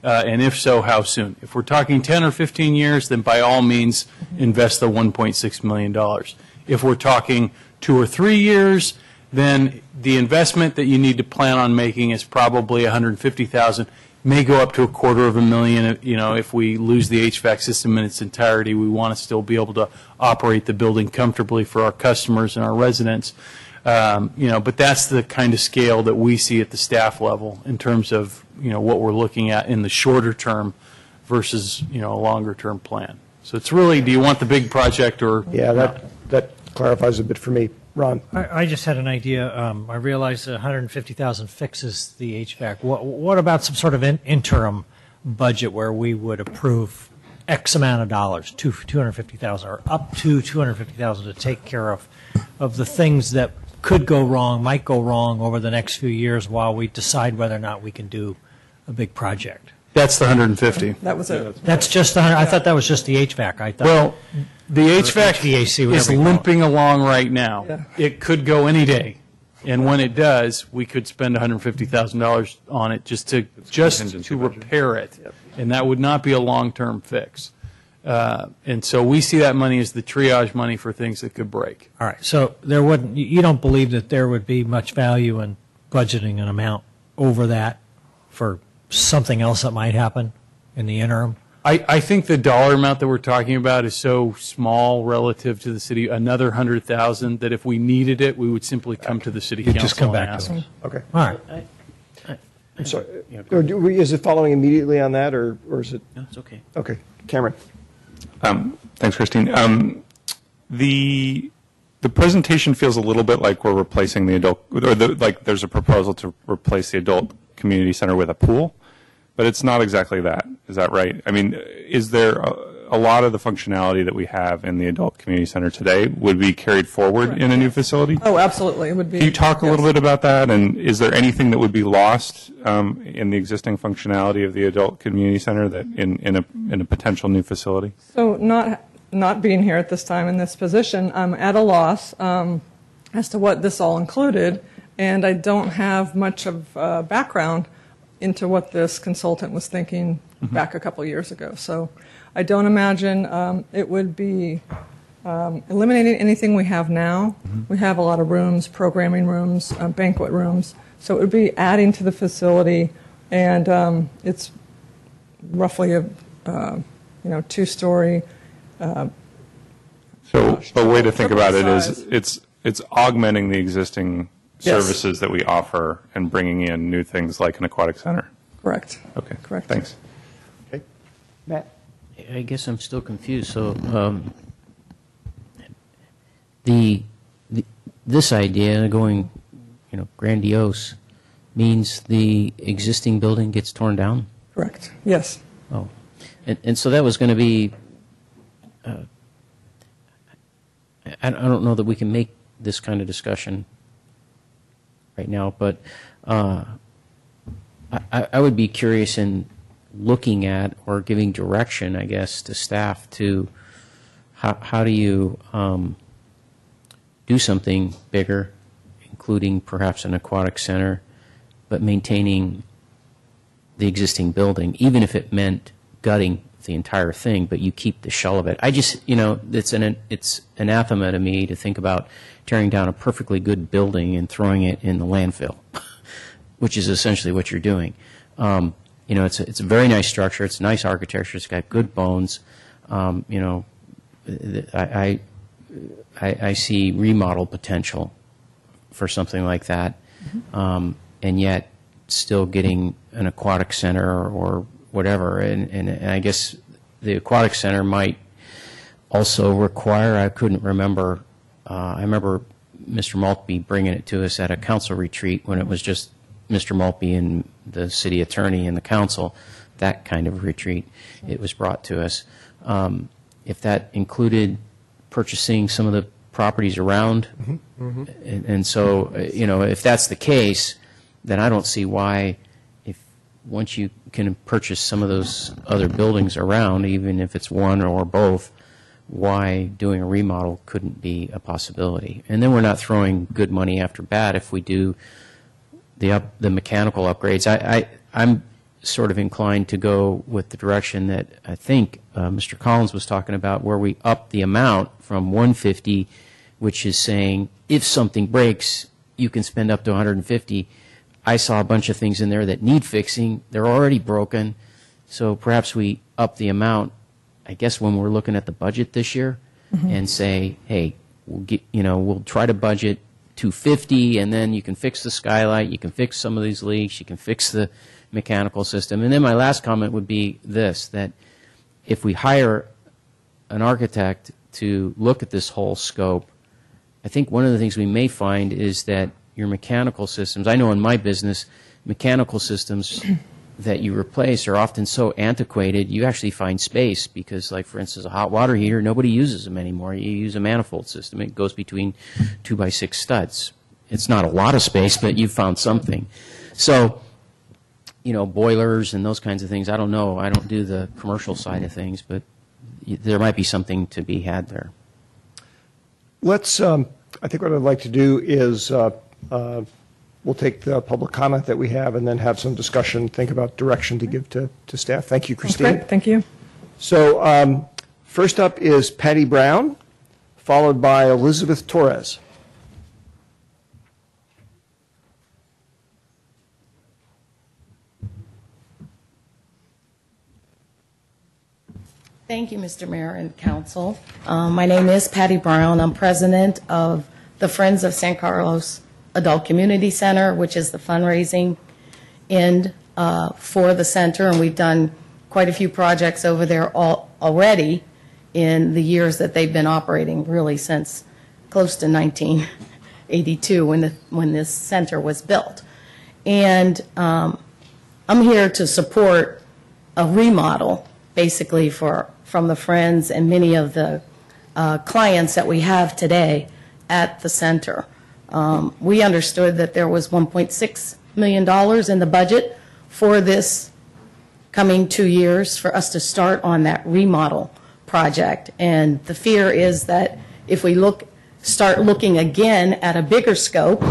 Uh, And if so, how soon? If we're talking 10 or 15 years, then by all means, invest the $1.6 million. If we're talking two or three years, then the investment that you need to plan on making is probably 150,000, may go up to a quarter of a million, you know, if we lose the HVAC system in its entirety, we want to still be able to operate the building comfortably for our customers and our residents. Um, You know, but that's the kind of scale that we see at the staff level in terms of, you know, what we're looking at in the shorter term versus, you know, a longer-term plan. So it's really, do you want the big project or? Yeah, that, that clarifies a bit for me. Ron? I, I just had an idea. Um, I realize 150,000 fixes the HVAC. What, what about some sort of in, interim budget where we would approve X amount of dollars, two, 250,000 or up to 250,000 to take care of, of the things that could go wrong, might go wrong over the next few years while we decide whether or not we can do a big project? That's the 150. That was it. That's just, the hun- I thought that was just the HVAC. I thought. Well, the Or HVAC HVAC, is whatever you call it. limping along right now. Yeah. It could go any day. And when it does, we could spend $150,000 on it just to, just to repair it. And that would not be a long-term fix. Uh, And so we see that money as the triage money for things that could break. All right, so there wouldn't, you you don't believe that there would be much value in budgeting an amount over that for something else that might happen in the interim? I, I think the dollar amount that we're talking about is so small relative to the city, another 100,000, that if we needed it, we would simply come to the city You'd council just come and back ask. to us. Okay. All right. I'm sorry. Or do we- Is it following immediately on that, or, or is it? No, it's okay. Okay. Cameron? Um, Thanks, Christine. Um, The, the presentation feels a little bit like we're replacing the adult, or the, like there's a proposal to replace the adult community center with a pool, but it's not exactly that. Is that right? I mean, is there, a a lot of the functionality that we have in the adult community center today would be carried forward in a new facility? Oh, absolutely, it would be. Can you talk a little bit about that? And is there anything that would be lost um, in the existing functionality of the adult community center that in, in a in a potential new facility? So not, not being here at this time in this position, I'm at a loss um, as to what this all included, and I don't have much of uh, background into what this consultant was thinking back a couple years ago. So I don't imagine um, it would be um, eliminating anything we have now. We have a lot of rooms, programming rooms, uh, banquet rooms. So it would be adding to the facility And um, it's roughly a, uh, you know, two-story, uh, So a way to think about it is, it's, it's augmenting the existing Yes. services that we offer and bringing in new things like an aquatic center. correct. Okay. Correct. Thanks. Okay. Matt? I guess I'm still confused. So um, the, the this idea going, you know, grandiose means the existing building gets torn down. Correct, yes. Oh, and, and so that was going to be. Uh, I, I don't know that we can make this kind of discussion right now, but uh, I- I, would be curious in looking at or giving direction, I guess, to staff to how, how do you um, do something bigger, including perhaps an aquatic center, but maintaining the existing building, even if it meant gutting the entire thing, but you keep the shell of it. I just, you know, it's an it's anathema to me to think about tearing down a perfectly good building and throwing it in the landfill, which is essentially what you're doing. Um, you know, it's a, it's a very nice structure. It's nice architecture. It's got good bones. Um, you know, I, I I I see remodel potential for something like that, um, and yet still getting an aquatic center or whatever. And, and, and I guess the aquatic center might also require, I couldn't remember, uh, I remember Mr. Maltbie bringing it to us at a council retreat when it was just Mr. Maltbie and the city attorney and the council, that kind of retreat. It was brought to us. Um, if that included purchasing some of the properties around, and, and so, uh, you know, if that's the case, then I don't see why, once you can purchase some of those other buildings around, even if it's one or both, why doing a remodel couldn't be a possibility. And then we're not throwing good money after bad if we do the up, the mechanical upgrades. I, I, I'm sort of inclined to go with the direction that I think uh, Mr. Collins was talking about, where we up the amount from 150, which is saying if something breaks, you can spend up to 150. I saw a bunch of things in there that need fixing. They're already broken. So perhaps we up the amount, I guess, when we're looking at the budget this year Mhm. and say, hey, we'll get, you know, we'll try to budget 250 and then you can fix the skylight, you can fix some of these leaks, you can fix the mechanical system. And then my last comment would be this, that if we hire an architect to look at this whole scope, I think one of the things we may find is that your mechanical systems, I know in my business, mechanical systems that you replace are often so antiquated, you actually find space because, like, for instance, a hot water heater, nobody uses them anymore. You use a manifold system, it goes between two by six studs. It's not a lot of space, but you've found something. So, you know, boilers and those kinds of things, I don't know. I don't do the commercial side of things, but there might be something to be had there. Let's, um, I think what I'd like to do is, uh, uh, we'll take the public comment that we have and then have some discussion, think about direction to give to, to staff. Thank you, That's Christine. great, thank you. So um, first up is Patty Brown, followed by Elizabeth Torres. Thank you, Mr. Mayor and Council. Um, My name is Patty Brown. I'm president of the Friends of San Carlos Adult Community Center, which is the fundraising end uh, for the center, and we've done quite a few projects over there al- already in the years that they've been operating, really since close to 1982, when the, when this center was built. And um, I'm here to support a remodel, basically, for, from the Friends and many of the uh, clients that we have today at the center. Um, We understood that there was $1.6 million in the budget for this coming two years for us to start on that remodel project. And the fear is that if we look, start looking again at a bigger scope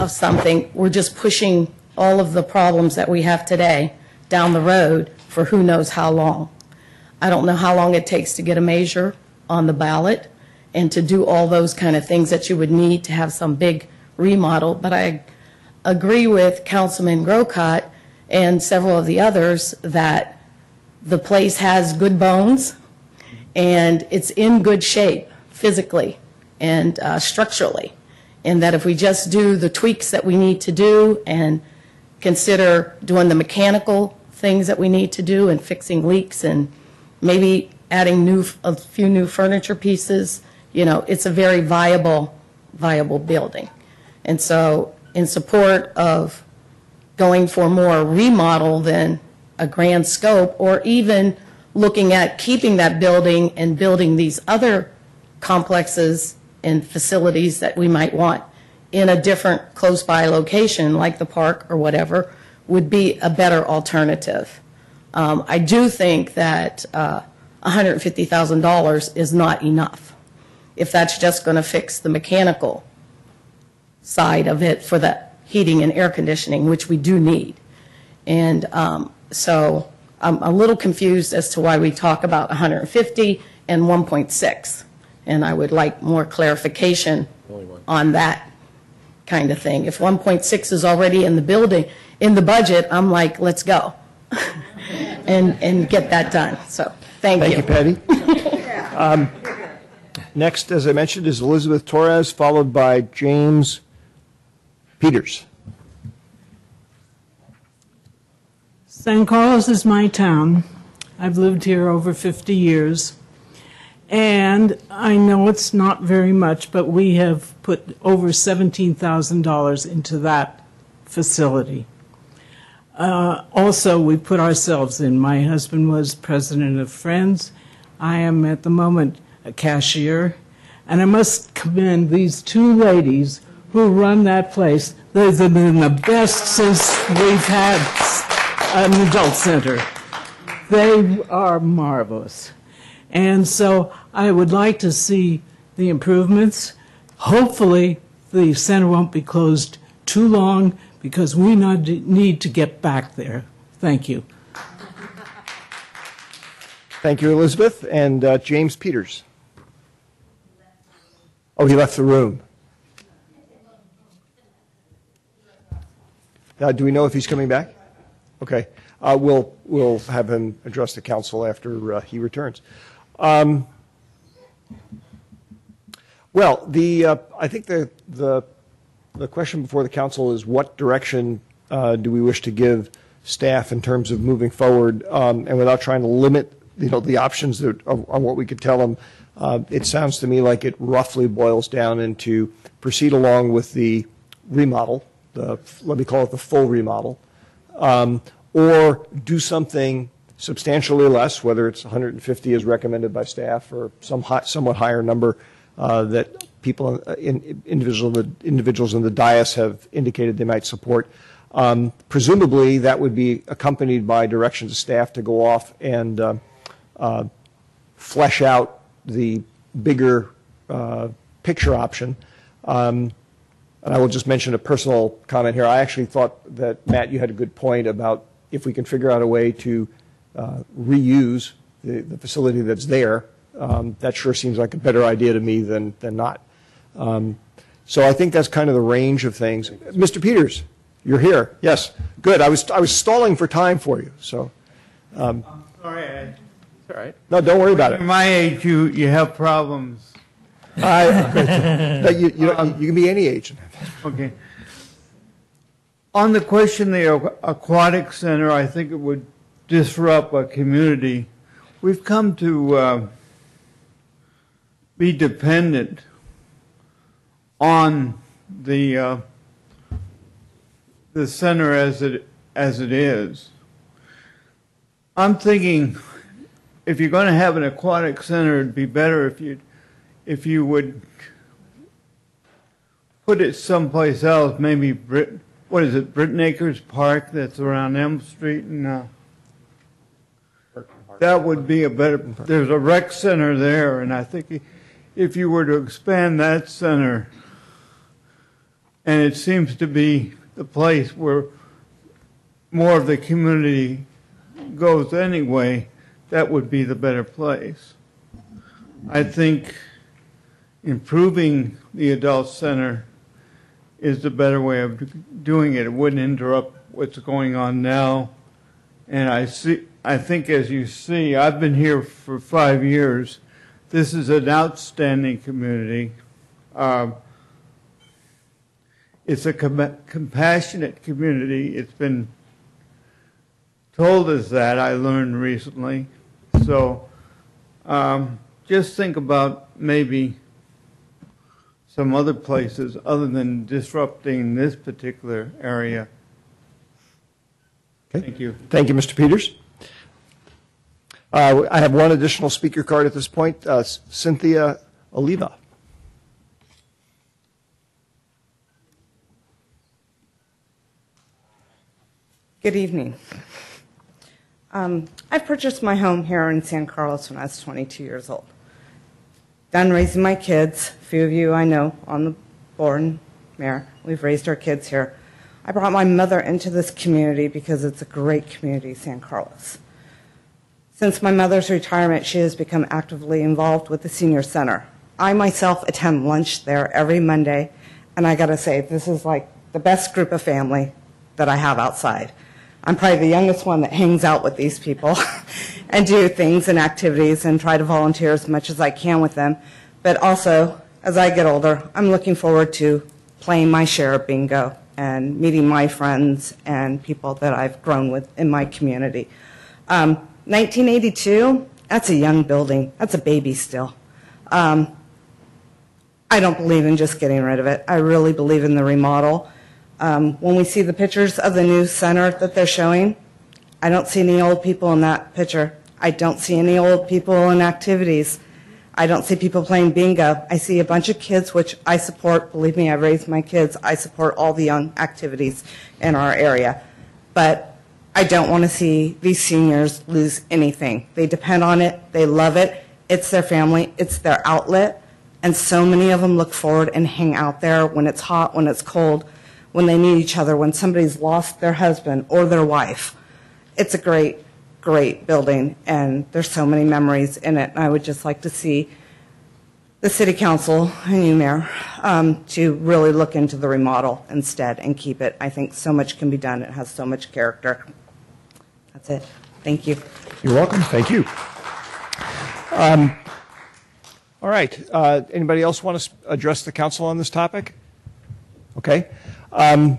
of something, we're just pushing all of the problems that we have today down the road for who knows how long. I don't know how long it takes to get a measure on the ballot and to do all those kind of things that you would need to have some big remodel, but I agree with Councilman Grocott and several of the others that the place has good bones and it's in good shape physically and uh, structurally. And that if we just do the tweaks that we need to do and consider doing the mechanical things that we need to do and fixing leaks and maybe adding new, a few new furniture pieces, you know, it's a very viable, viable building. And so in support of going for more remodel than a grand scope, or even looking at keeping that building and building these other complexes and facilities that we might want in a different close-by location, like the park or whatever, would be a better alternative. Um, I do think that uh, $150,000 is not enough. If that's just going to fix the mechanical side of it for the heating and air conditioning, which we do need. And um, so I'm a little confused as to why we talk about 150 and 1.6. And I would like more clarification on that kind of thing. If 1.6 is already in the building, in the budget, I'm like, let's go. And, and get that done. So, thank you. Thank you, Patty. Um, Next, as I mentioned, is Elizabeth Torres, followed by James Peters. San Carlos is my town. I've lived here over 50 years. And I know it's not very much, but we have put over $17,000 into that facility. Uh, also, we put ourselves in. My husband was president of Friends. I am at the moment a cashier. And I must commend these two ladies who run that place. They've been the best since we've had an adult center. They are marvelous. And so I would like to see the improvements. Hopefully, the center won't be closed too long because we need to get back there. Thank you. Thank you, Elizabeth. And uh, James Peters. Oh, he left the room. Uh, Do we know if he's coming back? Okay. Uh, We'll, we'll have him address the council after uh, he returns. Um, Well, the, uh, I think the, the, the question before the council is what direction uh, do we wish to give staff in terms of moving forward? Um, And without trying to limit, you know, the options that, of, on what we could tell them, uh, it sounds to me like it roughly boils down into proceed along with the remodel, the, let me call it the full remodel, um, or do something substantially less, whether it's 150 as recommended by staff or some hi- somewhat higher number uh, that people, uh, in, individual, individuals in the dais have indicated they might support. Um, presumably, that would be accompanied by direction to staff to go off and uh, uh, flesh out the bigger uh, picture option. Um, and I will just mention a personal comment here. I actually thought that, Matt, you had a good point about if we can figure out a way to uh, reuse the, the facility that's there, um, that sure seems like a better idea to me than, than not. Um, so I think that's kind of the range of things. Mr. Peters, you're here. Yes, good. I was, I was stalling for time for you, so. Um, Sorry, Ed. It's all right. No, don't worry about it. At my age, you, you have problems. I, no, you, you, Um, you can be any age. Okay. On the question of the aqu- aquatic center, I think it would disrupt a community. We've come to uh, be dependent on the uh, the center as it as it is. I'm thinking if you're going to have an aquatic center, it'd be better if you if you would put it someplace else, maybe Brit, what is it, Brittan Acres Park that's around Elm Street and, uh, that would be a better, there's a rec center there and I think if you were to expand that center, and it seems to be the place where more of the community goes anyway, that would be the better place. I think improving the adult center is the better way of doing it. It wouldn't interrupt what's going on now. And I see, I think as you see, I've been here for five years. This is an outstanding community. Um, It's a com- compassionate community. It's been told us that, I learned recently. So um, just think about maybe some other places other than disrupting this particular area. Thank you. Thank you, Mr. Peters. Uh, I have one additional speaker card at this point, uh, Cynthia Oliva. Good evening. Um, I purchased my home here in San Carlos when I was 22 years old. Done raising my kids. A few of you I know on the board and mayor. We've raised our kids here. I brought my mother into this community because it's a great community, San Carlos. Since my mother's retirement, she has become actively involved with the senior center. I myself attend lunch there every Monday, and I got to say, this is like the best group of family that I have outside. I'm probably the youngest one that hangs out with these people and do things and activities and try to volunteer as much as I can with them. But also, as I get older, I'm looking forward to playing my share of bingo and meeting my friends and people that I've grown with in my community. Um, 1982, that's a young building. That's a baby still. Um, I don't believe in just getting rid of it. I really believe in the remodel. Um, when we see the pictures of the new center that they're showing, I don't see any old people in that picture. I don't see any old people in activities. I don't see people playing bingo. I see a bunch of kids, which I support. Believe me, I raised my kids. I support all the young activities in our area. But I don't want to see these seniors lose anything. They depend on it. They love it. It's their family. It's their outlet. And so many of them look forward and hang out there when it's hot, when it's cold, when they need each other, when somebody's lost their husband or their wife. It's a great, great building, and there's so many memories in it. And I would just like to see the city council and you, Mayor, um, to really look into the remodel instead and keep it. I think so much can be done. It has so much character. That's it. Thank you. You're welcome. Thank you. Um, All right. Uh, Anybody else want to address the council on this topic? Okay. Um,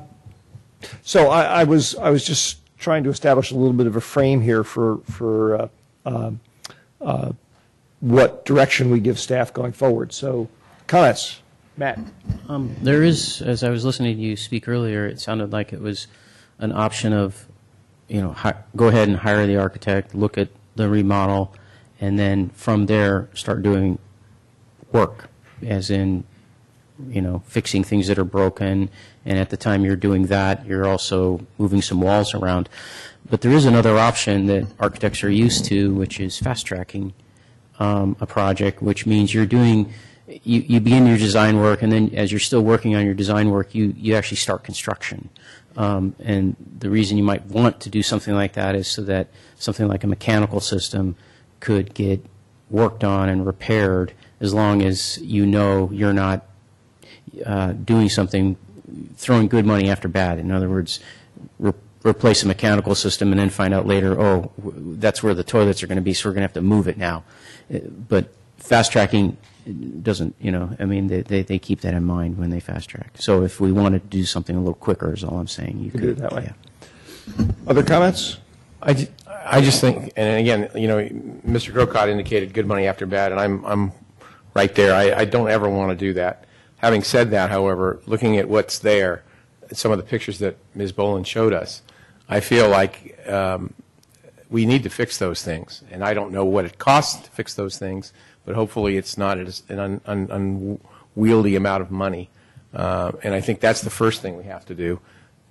So I I was, I was just trying to establish a little bit of a frame here for, for uh, um, uh, what direction we give staff going forward. So comments? Matt? Um, There is, as I was listening to you speak earlier, it sounded like it was an option of, you know, hi- go ahead and hire the architect, look at the remodel, and then from there, start doing work, as in, you know, fixing things that are broken, and at the time you're doing that, you're also moving some walls around. But there is another option that architects are used to, which is fast-tracking um, a project, which means you're doing, you, you begin your design work, and then as you're still working on your design work, you, you actually start construction. Um, and the reason you might want to do something like that is so that something like a mechanical system could get worked on and repaired as long as you know you're not uh, doing something, throwing good money after bad. In other words, re- replace a mechanical system and then find out later, oh, w- that's where the toilets are going to be, so we're going to have to move it now. Uh, But fast tracking doesn't, you know, I mean, they, they, they keep that in mind when they fast track. So if we wanted to do something a little quicker, is all I'm saying. You Could could do it that way. yeah. Other comments? I, I just think, and again, you know, Mr. Grocott indicated good money after bad, and I'm, I'm right there. I, I don't ever want to do that. Having said that, however, looking at what's there, some of the pictures that Ms. Boland showed us, I feel like um, we need to fix those things. And I don't know what it costs to fix those things, but hopefully it's not an un, un, unwieldy amount of money. Uh, and I think that's the first thing we have to do.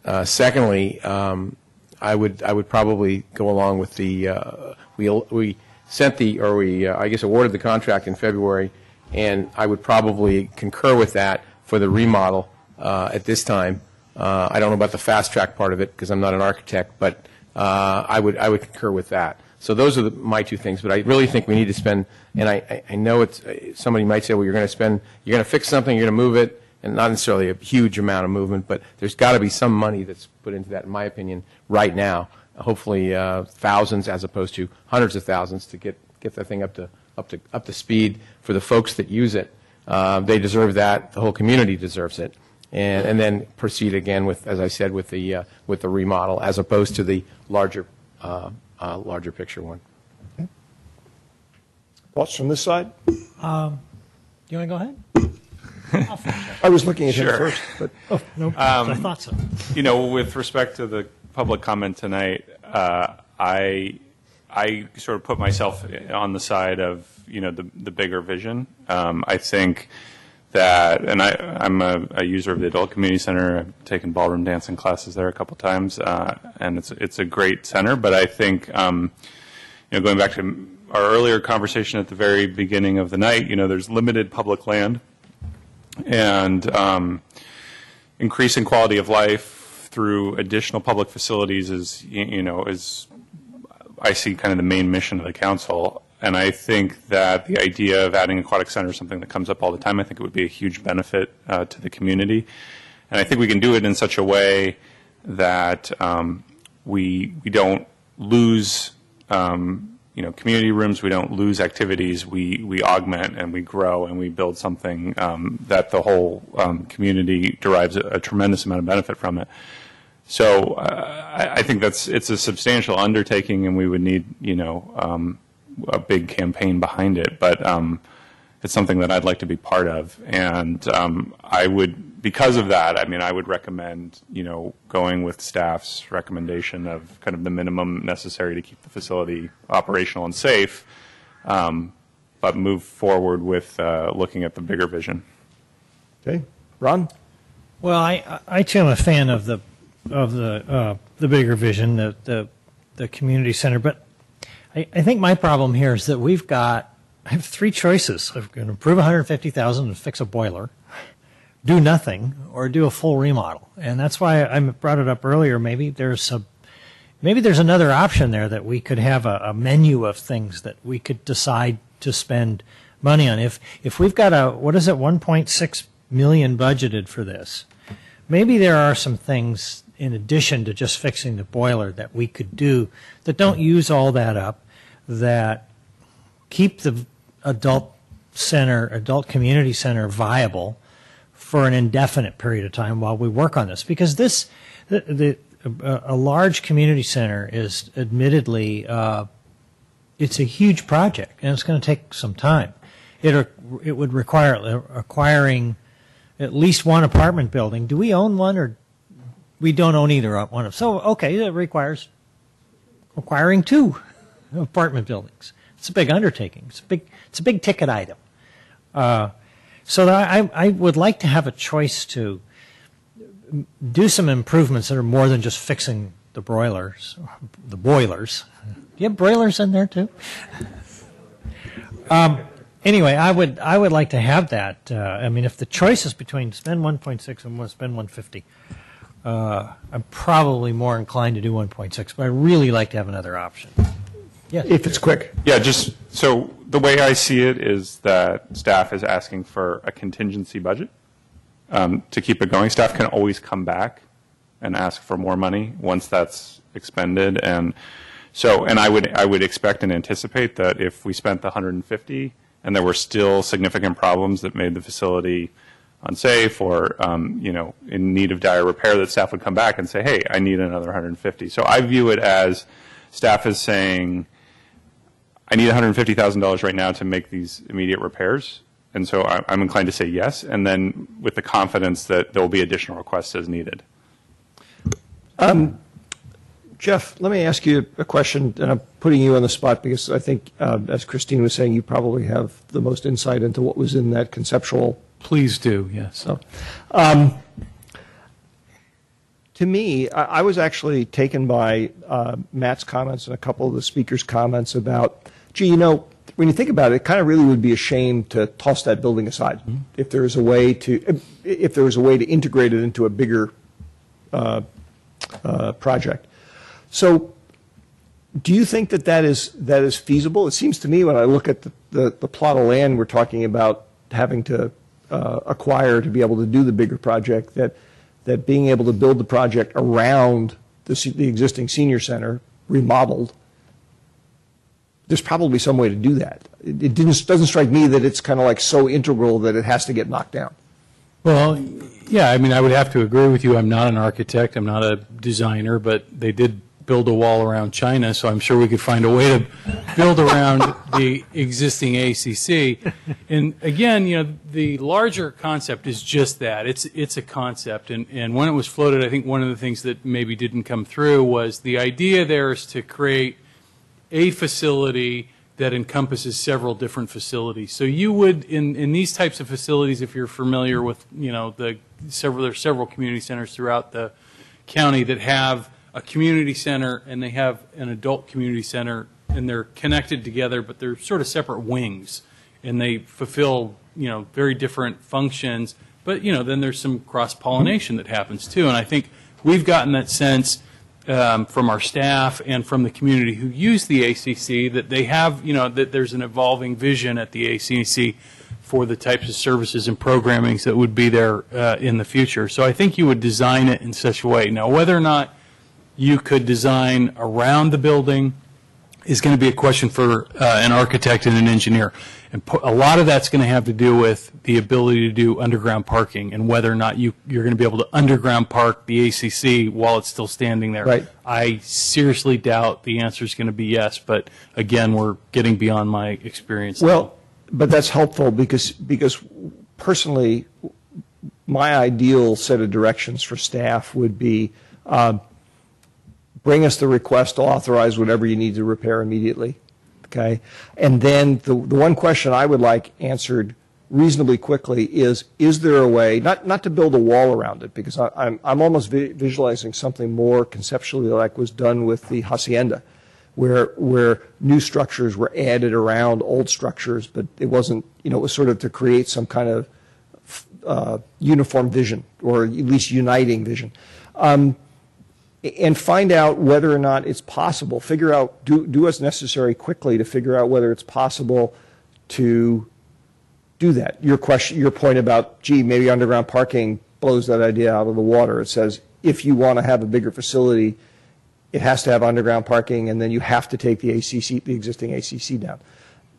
Uh, secondly, um, I would I would probably go along with the uh, we we sent the or we uh, I guess awarded the contract in February, and I would probably concur with that for the remodel uh, at this time. Uh, I don't know about the fast track part of it because I'm not an architect, but uh, I would I would concur with that. So those are the, my two things. But I really think we need to spend. And I, I, know it's somebody might say, well, you're going to spend, you're going to fix something, you're going to move it, and not necessarily a huge amount of movement, but there's got to be some money that's put into that, in my opinion, right now. Hopefully, uh, thousands as opposed to hundreds of thousands to get, get the thing up to, up to, up to speed for the folks that use it. Uh, They deserve that, the whole community deserves it. And, and then proceed again with, as I said, with the, uh, with the remodel as opposed to the larger, uh, uh, larger picture one. Thoughts from this side? Um, You want to go ahead? I was looking at him Sure. first, but. Oh, no, Um, I thought so. You know, with respect to the public comment tonight, uh, I, I sort of put myself on the side of, you know, the, the bigger vision. Um, I think that, and I, I'm a, a user of the Adult Community Center. I've taken ballroom dancing classes there a couple times, uh, and it's, it's a great center. But I think, um, you know, going back to our earlier conversation at the very beginning of the night, you know, there's limited public land, and um, increasing quality of life through additional public facilities is, you know, is I see kind of the main mission of the council. And I think that the idea of adding aquatic center is something that comes up all the time. I think it would be a huge benefit uh, to the community. And I think we can do it in such a way that um, we, we don't lose, um, you know, community rooms, we don't lose activities, we, we augment and we grow and we build something um, that the whole um, community derives a, a tremendous amount of benefit from it. So uh, I, I think that's it's a substantial undertaking, and we would need you know um, a big campaign behind it. But um, it's something that I'd like to be part of, and um, I would because of that. I mean, I would recommend you know going with staff's recommendation of kind of the minimum necessary to keep the facility operational and safe, um, but move forward with uh, looking at the bigger vision. Okay, Ron. Well, I, I too am a fan of the of the uh, the bigger vision, the, the the community center. But I, I think my problem here is that we've got I have three choices. I'm going to improve 150,000 and fix a boiler, do nothing, or do a full remodel. And that's why I brought it up earlier. Maybe there's a maybe there's another option there that we could have a, a menu of things that we could decide to spend money on. If if we've got a what is it 1.6 million budgeted for this, maybe there are some things in addition to just fixing the boiler that we could do that don't use all that up, that keep the adult center, adult community center viable for an indefinite period of time while we work on this. Because this, the, the a, large community center is admittedly, uh, it's a huge project and it's going to take some time. It, it would require acquiring at least one apartment building. Do we own one or we don't own either one of. So okay it requires acquiring two apartment buildings. It's a big undertaking. It's a big it's a big ticket item. Uh, so I, I would like to have a choice to do some improvements that are more than just fixing the broilers the boilers. Do you have broilers in there too? Um, anyway, I would I would like to have that. Uh, I mean, if the choice is between spend 1.6 and spend 150, uh, I'm probably more inclined to do 1.6. But I really like to have another option. Yes. If it's quick. Yeah, just so the way I see it is that staff is asking for a contingency budget um, to keep it going. Staff can always come back and ask for more money once that's expended, and so and I would I would expect and anticipate that if we spent the 150 and there were still significant problems that made the facility unsafe or um, you know in need of dire repair, that staff would come back and say, hey, I need another 150. So I view it as staff is saying I need $150,000 right now to make these immediate repairs. And so I'm inclined to say yes, and then with the confidence that there will be additional requests as needed. Um, Jeff, let me ask you a question, and I'm putting you on the spot because I think, uh, as Christine was saying, you probably have the most insight into what was in that conceptual. Please do, yes. So, um, to me, I, I was actually taken by uh, Matt's comments and a couple of the speakers' comments about, gee, you know, when you think about it, it kind of really would be a shame to toss that building aside if there is a way to, if, if there was a way to integrate it into a bigger uh, uh, project. So, do you think that that is that is feasible? It seems to me when I look at the, the, the plot of land we're talking about having to uh, acquire to be able to do the bigger project, that, that being able to build the project around the, the existing senior center remodeled, there's probably some way to do that. It it didn't, doesn't strike me that it's kind of like so integral that it has to get knocked down. Well, yeah, I mean, I would have to agree with you. I'm not an architect, I'm not a designer, but they did build a wall around China, so I'm sure we could find a way to build around the existing ACC. And again, you know, the larger concept is just that. It's, it's a concept. And, and when it was floated, I think one of the things that maybe didn't come through was the idea there is to create a facility that encompasses several different facilities. So you would, in, in these types of facilities, if you're familiar with, you know, the several, there's several community centers throughout the county that have a community center and they have an adult community center and they're connected together, but they're sort of separate wings and they fulfill, you know, very different functions. But, you know, then there's some cross-pollination that happens too. And I think we've gotten that sense um, from our staff and from the community who use the ACC that they have, you know, that there's an evolving vision at the ACC for the types of services and programmings that would be there uh, in the future. So I think you would design it in such a way. Now, whether or not you could design around the building is going to be a question for uh, an architect and an engineer. And a lot of that's going to have to do with the ability to do underground parking and whether or not you, you're going to be able to underground park the ACC while it's still standing there. Right. I seriously doubt the answer is going to be yes, but again, we're getting beyond my experience. Well, but that's helpful because, because personally, my ideal set of directions for staff would be, um, bring us the request to authorize whatever you need to repair immediately, okay? And then the, the one question I would like answered reasonably quickly is, is there a way, not, not to build a wall around it, because I, I'm, I'm almost vi- visualizing something more conceptually like was done with the hacienda, where, where new structures were added around old structures, but it wasn't, you know, it was sort of to create some kind of uh, uniform vision, or at least uniting vision. Um, and find out whether or not it's possible. Figure out, do, do what's necessary quickly to figure out whether it's possible to do that. Your question, your point about, gee, maybe underground parking blows that idea out of the water. It says if you want to have a bigger facility, it has to have underground parking, and then you have to take the ACC, the existing ACC down.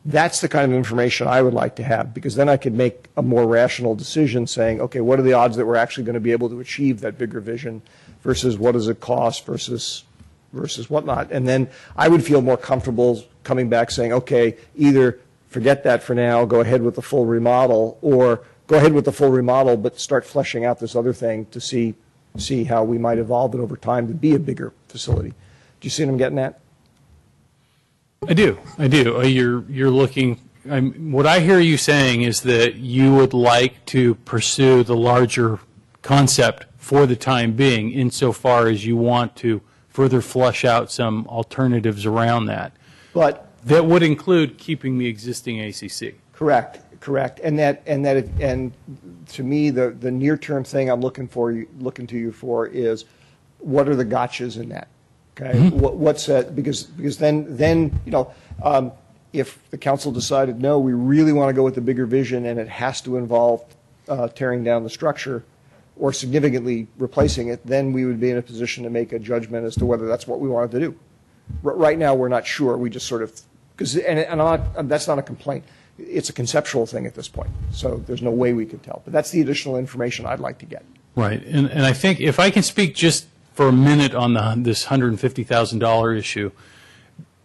That's the kind of information I would like to have, because then I could make a more rational decision saying, okay, what are the odds that we're actually going to be able to achieve that bigger vision versus what does it cost versus, versus whatnot? And then I would feel more comfortable coming back saying, okay, either forget that for now, go ahead with the full remodel, or go ahead with the full remodel, but start fleshing out this other thing to see, see how we might evolve it over time to be a bigger facility. Do you see what I'm getting at? I do. I do. Uh, You're, you're looking, I'm, what I hear you saying is that you would like to pursue the larger concept for the time being insofar as you want to further flush out some alternatives around that. But That would include keeping the existing ACC. Correct, correct. And that, and that, it- and to me, the, the near-term thing I'm looking for, you looking to you for is, what are the gotchas in that? Okay? Mhm. What, what's that, because, because then, then, you know, um, if the council decided, no, we really want to go with the bigger vision and it has to involve uh, tearing down the structure or significantly replacing it, then we would be in a position to make a judgment as to whether that's what we wanted to do. R- Right now, we're not sure. We just sort of, because, and, and not, that's not a complaint. It's a conceptual thing at this point. So there's no way we could tell. But that's the additional information I'd like to get. Right, and, and I think if I can speak just for a minute on the, this $150,000 issue,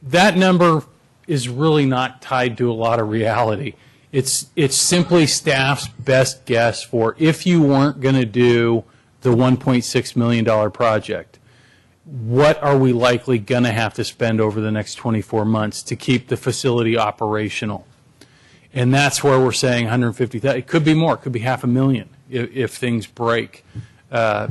that number is really not tied to a lot of reality. It's, it's simply staff's best guess for if you weren't going to do the $1.6 million project, what are we likely going to have to spend over the next 24 months to keep the facility operational? And that's where we're saying 150,000. It could be more. It could be half a million if, if things break uh,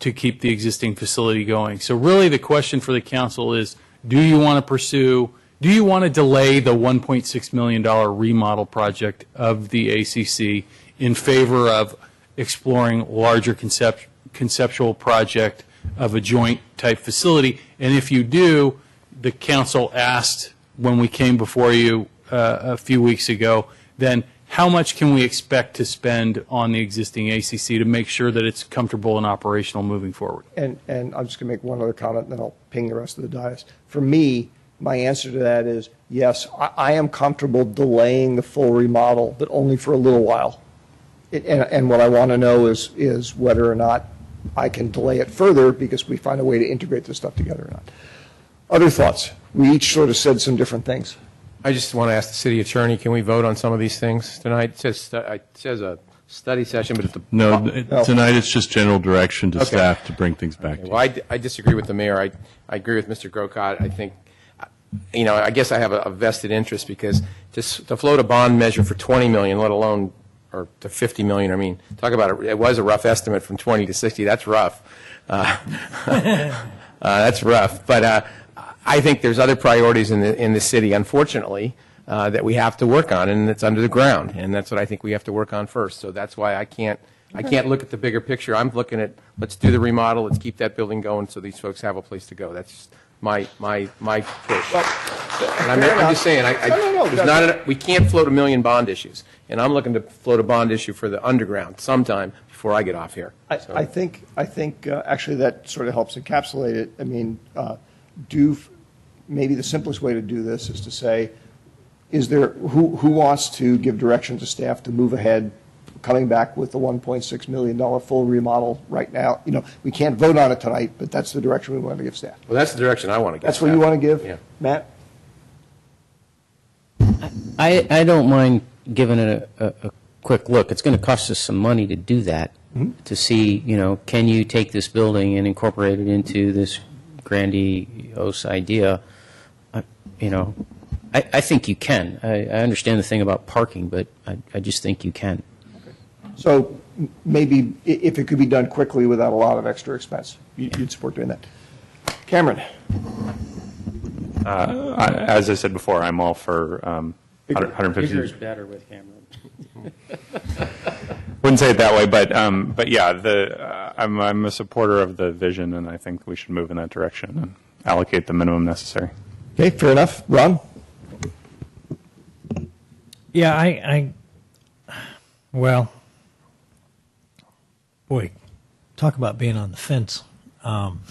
to keep the existing facility going. So really, the question for the council is: Do you want to pursue? Do you want to delay the 1.6 million dollar remodel project of the ACC in favor of exploring larger concept, conceptual project of a joint type facility? And if you do, the council asked when we came before you uh, a few weeks ago, then how much can we expect to spend on the existing ACC to make sure that it's comfortable and operational moving forward? And, and I'm just going to make one other comment, and then I'll ping the rest of the dais. For me, my answer to that is, yes, I, I am comfortable delaying the full remodel, but only for a little while. It- And, and what I want to know is, is whether or not I can delay it further because we find a way to integrate this stuff together or not. Other thoughts? We each sort of said some different things. I just want to ask the city attorney, can we vote on some of these things tonight? It says, it says a study session, but it's the. No, it- tonight it's just general direction to Okay. staff to bring things back to you. Well, I, I disagree with the mayor. I, I agree with Mr. Grocott. I think, you know, I guess I have a a vested interest because to, to float a bond measure for 20 million, let alone, or to 50 million, I mean, talk about, it, it was a rough estimate from 20 to 60, that's rough. Uh, uh, That's rough. But uh, I think there's other priorities in the, in the city, unfortunately, uh, that we have to work on, and it's under the ground. And that's what I think we have to work on first. So that's why I can't, I can't look at the bigger picture. I'm looking at, let's do the remodel, let's keep that building going so these folks have a place to go. That's my, my, my push. And I'm, I'm just saying, I, I, No, no, no, there's not, a- we can't float a million bond issues. And I'm looking to float a bond issue for the underground sometime before I get off here. I, I think, I think, uh, actually, that sort of helps encapsulate it. I mean, uh, do, maybe the simplest way to do this is to say, is there, who, who wants to give direction to staff to move ahead, coming back with the $1.6 million full remodel right now? You know, we can't vote on it tonight, but that's the direction we want to give staff. Well, that's the direction I want to give. That's what you want to give? Yeah. Matt? I, I don't mind giving it a, a, a quick look. It's going to cost us some money to do that, mm-hmm. to see, you know, can you take this building and incorporate it into this grandiose idea? I- You know, I, I think you can. I, I understand the thing about parking, but I, I just think you can. So maybe if it could be done quickly without a lot of extra expense, you- you'd support doing that. Cameron? Uh, I- As I said before, I'm all for um, 100 150. better with Cameron. Wouldn't say it that way, but, um, but yeah, the, uh, I'm, I'm a supporter of the vision, and I think we should move in that direction and allocate the minimum necessary. Okay, fair enough. Ron? Yeah, I, I, well, boy, talk about being on the fence. Um,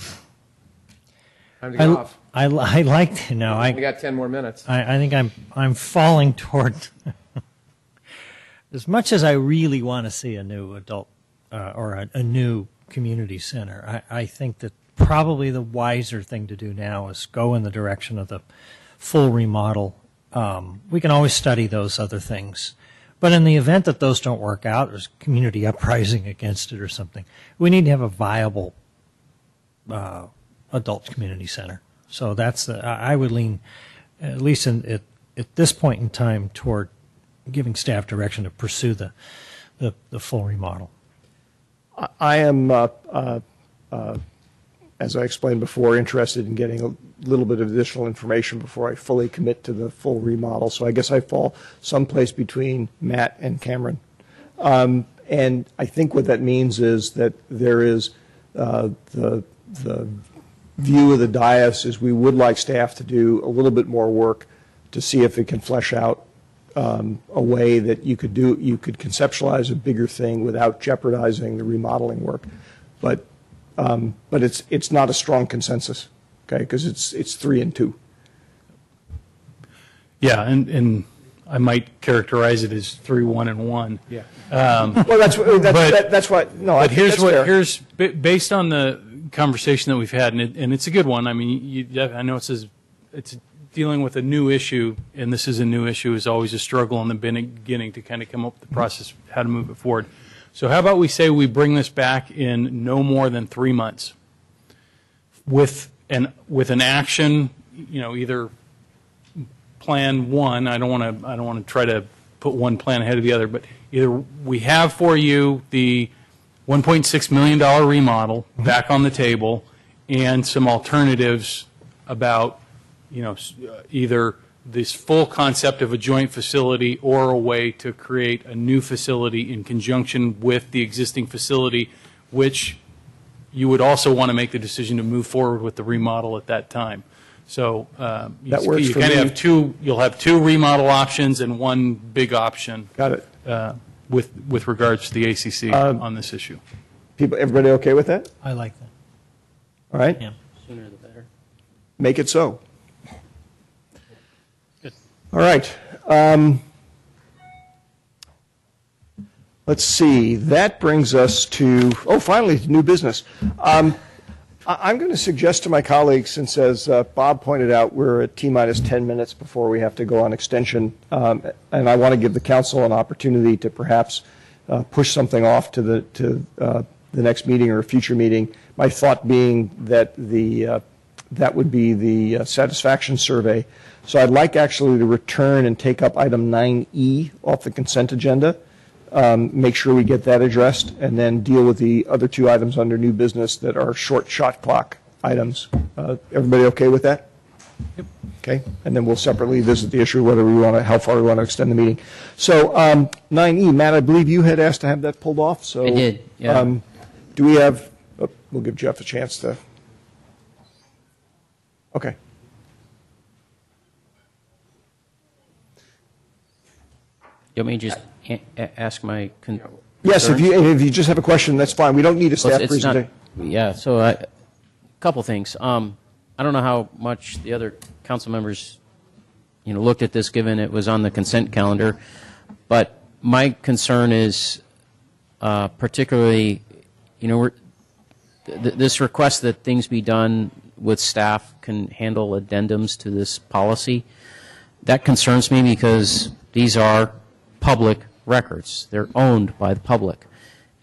Time to get I, off. I, I like to know. I, We got 10 more minutes. I, I think I'm I'm falling toward. as much as I really want to see a new adult uh, or a, a new community center, I, I think that probably the wiser thing to do now is go in the direction of the full remodel. Um, we can always study those other things, but in the event that those don't work out, there's community uprising against it or something. We need to have a viable uh, adult community center. So that's the, I would lean, at least in, at, at this point in time, toward giving staff direction to pursue the, the, the full remodel. I- I am, uh, uh, uh, as I explained before, interested in getting a little bit of additional information before I fully commit to the full remodel. So I guess I fall someplace between Matt and Cameron. Um, And I think what that means is that there is uh, the, the view of the dais is we would like staff to do a little bit more work to see if it can flesh out um, a way that you could do, you could conceptualize a bigger thing without jeopardizing the remodeling work. But, um, but it's, it's not a strong consensus, okay, because it's, it's three and two. Yeah, and, and I might characterize it as three, one, and one. Yeah. Um, Well, that's, what- that's, but- that- that's why, no, I But think here's that's what, fair. here's, based on the conversation that we've had, and, it, and it's a good one. I mean, you, I know it says it's dealing with a new issue, and this is a new issue, is always a struggle in the beginning to kind of come up with the process, how to move it forward. So how about we say we bring this back in no more than three months with an, with an action, you know, either plan one, I don't want to, I don't want to try to put one plan ahead of the other, but either we have for you the $1.6 million remodel back on the table and some alternatives about, you know, uh, either this full concept of a joint facility or a way to create a new facility in conjunction with the existing facility, which you would also want to make the decision to move forward with the remodel at that time. So um, you That works you for kind of me. have two, you'll have two remodel options and one big option. Got it. uh, With, with regards to the ACC Um, on this issue. People, everybody okay with that? I like that. All right? Yeah. Sooner the better. Make it so. All right. Um, Let's see, that brings us to, oh, finally, new business. Um, I- I'm going to suggest to my colleagues, since as uh, Bob pointed out, we're at T-minus 10 minutes before we have to go on extension, um, and I want to give the council an opportunity to perhaps uh, push something off to the, to uh, the next meeting or a future meeting. My thought being that the, uh, that would be the uh, satisfaction survey. So I'd like actually to return and take up item 9E off the consent agenda um, make sure we get that addressed, and then deal with the other two items under new business that are short shot clock items. Uh, Everybody okay with that? Yep. Okay, and then we'll separately visit the issue whether we want to, how far we want to extend the meeting. So um, 9E, Matt, I believe you had asked to have that pulled off, so. I did, yeah. um, Do we have, oh, we'll give Jeff a chance to. Okay. You want me to just a- a- ask my con- Yes, if concerns? you, if you just have a question, that's fine. We don't need a Well, staff it's not- presentation. Yeah, so I, a couple things. Um, I don't know how much the other council members, you know, looked at this, given it was on the consent calendar, but my concern is uh, particularly, you know, we're, th- th- this request that things be done with staff can handle addendums to this policy. That concerns me because these are public records. They're owned by the public.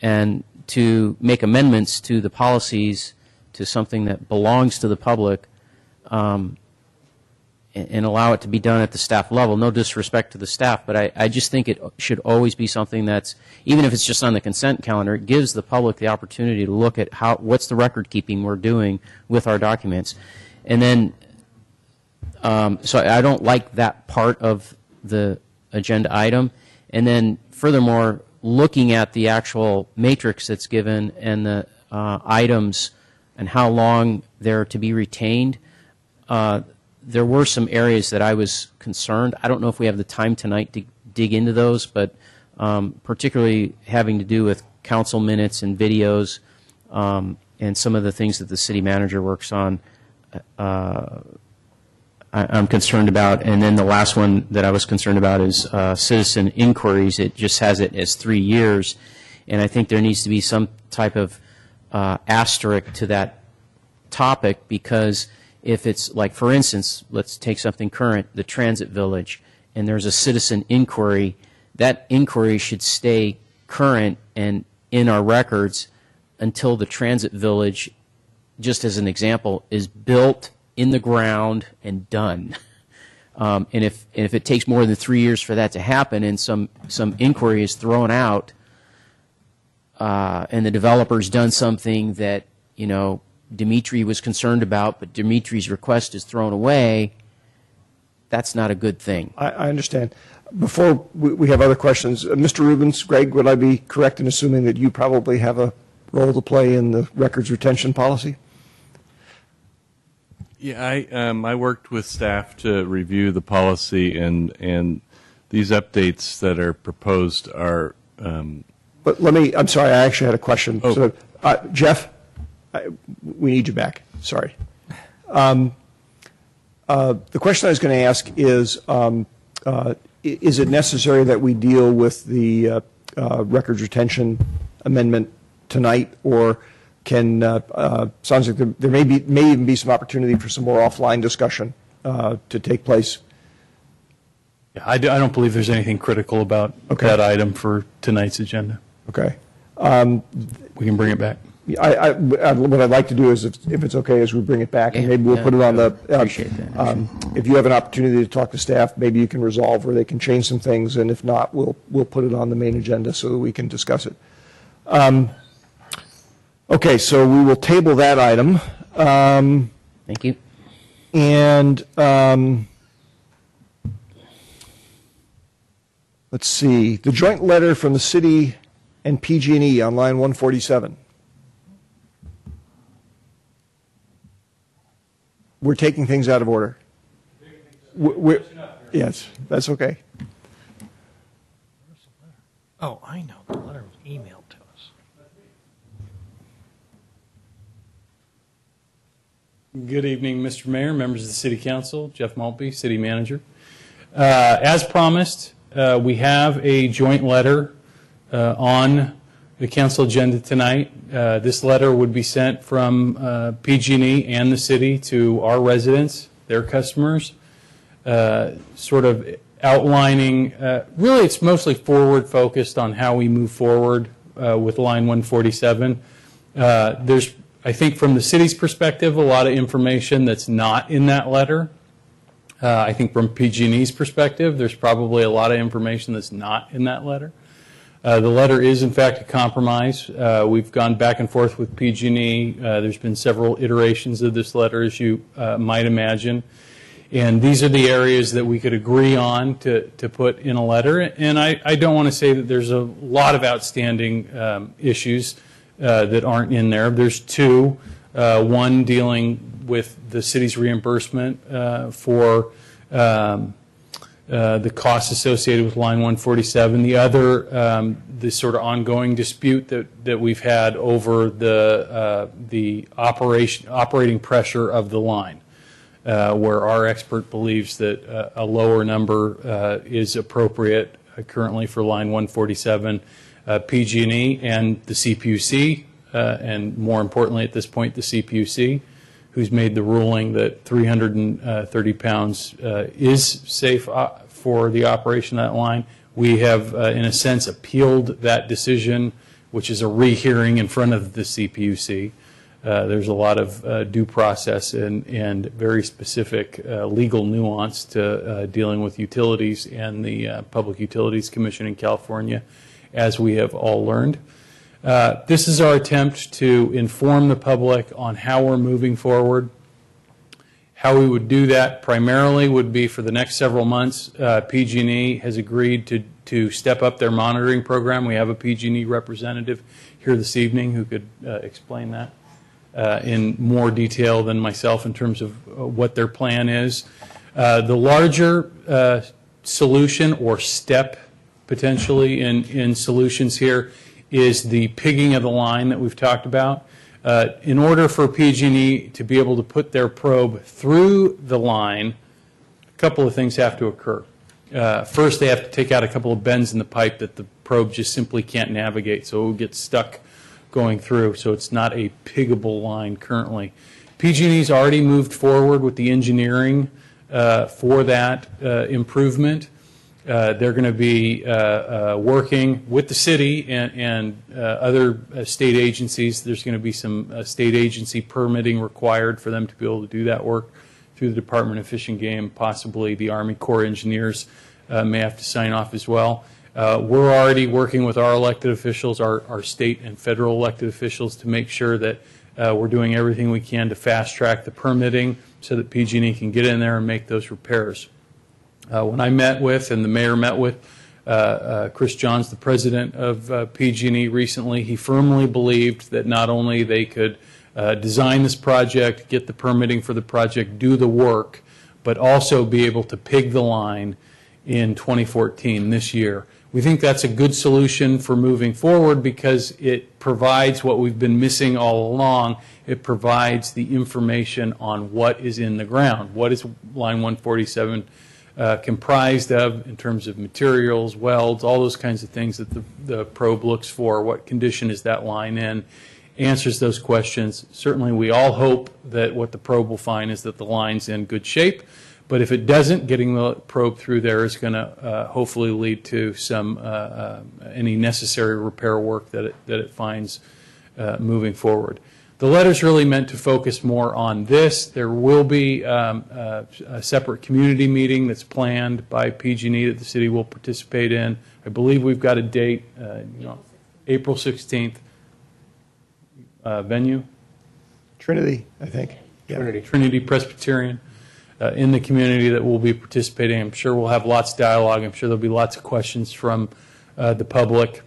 And to make amendments to the policies to something that belongs to the public um, and, and allow it to be done at the staff level, no disrespect to the staff, but I, I just think it should always be something that's, even if it's just on the consent calendar, it gives the public the opportunity to look at how, what's the record keeping we're doing with our documents. And then um, so I don't like that part of the agenda item. And then furthermore, looking at the actual matrix that's given and the uh, items and how long they're to be retained, uh, there were some areas that I was concerned. I don't know if we have the time tonight to dig into those, but um, particularly having to do with council minutes and videos um, and some of the things that the city manager works on. Uh, I- I'm concerned about. And then the last one that I was concerned about is uh, citizen inquiries. It just has it as three years. And I think there needs to be some type of uh, asterisk to that topic because if it's like, for instance, let's take something current, the transit village, and there's a citizen inquiry, that inquiry should stay current and in our records until the transit village, just as an example, is built in the ground and done. Um, and if and if it takes more than three years for that to happen, and some some inquiry is thrown out, uh, and the developer's done something that you know Dimitri was concerned about, but Dimitri's request is thrown away, that's not a good thing. I, I understand. Before we, we have other questions, uh, Mr. Rubens, Greg, would I be correct in assuming that you probably have a role to play in the records retention policy? Yeah, I, um, I worked with staff to review the policy, and, and these updates that are proposed are, um, But let me, I'm sorry, I actually had a question. So, uh, Jeff, I, we need you back. Sorry. Um, uh, the question I was going to ask is, um, uh, is it necessary that we deal with the uh, uh, records retention amendment tonight, or can, uh, uh, sounds like there, there may be, may even be some opportunity for some more offline discussion uh, to take place? Yeah, I do- I don't believe there's anything critical about Okay. that item for tonight's agenda. Okay. Um, We can bring it back. I, I, I- what I'd like to do is, if, if it's okay, is we bring it back, and maybe we'll yeah, put it on the. uh, appreciate that, um, If you have an opportunity to talk to staff, maybe you can resolve where they can change some things, and if not, we'll, we'll put it on the main agenda so that we can discuss it. Um, Okay, so we will table that item. Um, Thank you. And, um, let's see, the joint letter from the city and PG&E on line 147. we're taking things out of order. We- we- Yes, that's okay. Oh, I know, the letter was emailed to us. Good evening, Mr. Mayor, members of the City Council, Jeff Maltbie, City Manager. Uh, As promised, uh, we have a joint letter uh, on the council agenda tonight. Uh, This letter would be sent from uh, PG&E and the city to our residents, their customers, uh, sort of outlining, really, it's mostly forward-focused on how we move forward with Line 147. Uh, There's, I think, from the city's perspective, a lot of information that's not in that letter. Uh, I think from PG&E's perspective, there's probably a lot of information that's not in that letter. Uh, The letter is, in fact, a compromise. Uh, We've gone back and forth with PG&E. Uh, There's been several iterations of this letter, as you uh, might imagine. And these are the areas that we could agree on to, to put in a letter. And I, I don't want to say that there's a lot of outstanding um, issues uh, that aren't in there. There's two. Uh, one dealing with the city's reimbursement uh, for um, uh, the costs associated with line 147. The other, um, the sort of ongoing dispute that, that we've had over the, uh, the operation, operating pressure of the line, where our expert believes that a lower number is appropriate currently for line 147. Uh, PG&E and the CPUC, uh, and more importantly at this point, the CPUC, who's made the ruling that 330 pounds uh, is safe uh, for the operation of that line. We have, uh, in a sense, appealed that decision, which is a rehearing in front of the CPUC. Uh, There's a lot of due process and, and very specific legal nuance to dealing with utilities and the Public Utilities Commission in California, as we have all learned. Uh, This is our attempt to inform the public on how we're moving forward. How we would do that primarily would be for the next several months, uh, PG&E has agreed to, to step up their monitoring program. We have a PG&E representative here this evening who could uh, explain that uh, in more detail than myself in terms of uh, what their plan is. Uh, The larger solution or step potentially in, in solutions here is the pigging of the line that we've talked about. Uh, In order for PG&E to be able to put their probe through the line, a couple of things have to occur. Uh, First, they have to take out a couple of bends in the pipe that the probe just simply can't navigate, so it will get stuck going through, so it's not a piggable line currently. PG&E's already moved forward with the engineering uh, for that uh, improvement. Uh, They're going to be uh, uh, working with the city and and uh, other uh, state agencies. There's going to be some state agency permitting required for them to be able to do that work through the Department of Fish and Game. Possibly the Army Corps engineers may have to sign off as well. We're already working with our elected officials, our our state and federal elected officials, to make sure that we're doing everything we can to fast-track the permitting so that PG&E can get in there and make those repairs. Uh, When I met with, and the mayor met with, uh, uh, Chris Johns, the president of uh, PG&E recently, he firmly believed that not only they could uh, design this project, get the permitting for the project, do the work, but also be able to pig the line in 2014, this year. We think that's a good solution for moving forward because it provides what we've been missing all along. It provides the information on what is in the ground. What is line 147 uh, comprised of in terms of materials, welds, all those kinds of things that the, the probe looks for. What condition is that line in? Answers those questions. Certainly, we all hope that what the probe will find is that the line's in good shape. But if it doesn't, getting the probe through there is going to uh, hopefully lead to some uh, uh, any necessary repair work that it, that it finds uh, moving forward. The letter's really meant to focus more on this. There will be um, uh, a separate community meeting that's planned by PG&E that the city will participate in. I believe we've got a date, uh, you know, April 16th. Uh, Venue? Trinity, I think. Trinity. Trinity Presbyterian uh, in the community that will be participating. I'm sure we'll have lots of dialogue. I'm sure there'll be lots of questions from uh, the public.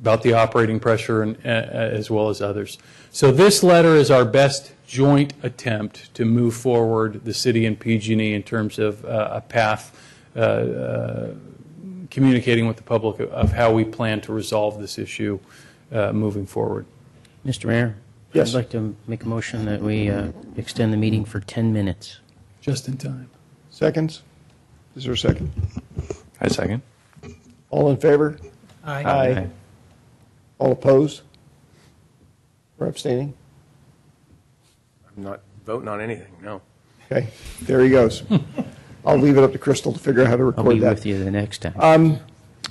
about the operating pressure and, uh, as well as others. So this letter is our best joint attempt to move forward the city and PG&E in terms of uh, a path uh, uh, communicating with the public of how we plan to resolve this issue uh, moving forward. Mr. Mayor? Yes. I'd like to make a motion that we uh, extend the meeting for 10 minutes. Just in time. Seconds? Is there a second? I second. All in favor? Aye. Aye. All opposed? Or abstaining? I'm not voting on anything, no. Okay, there he goes. I'll leave it up to Crystal to figure out how to I'll record be that. with you the next time. Um,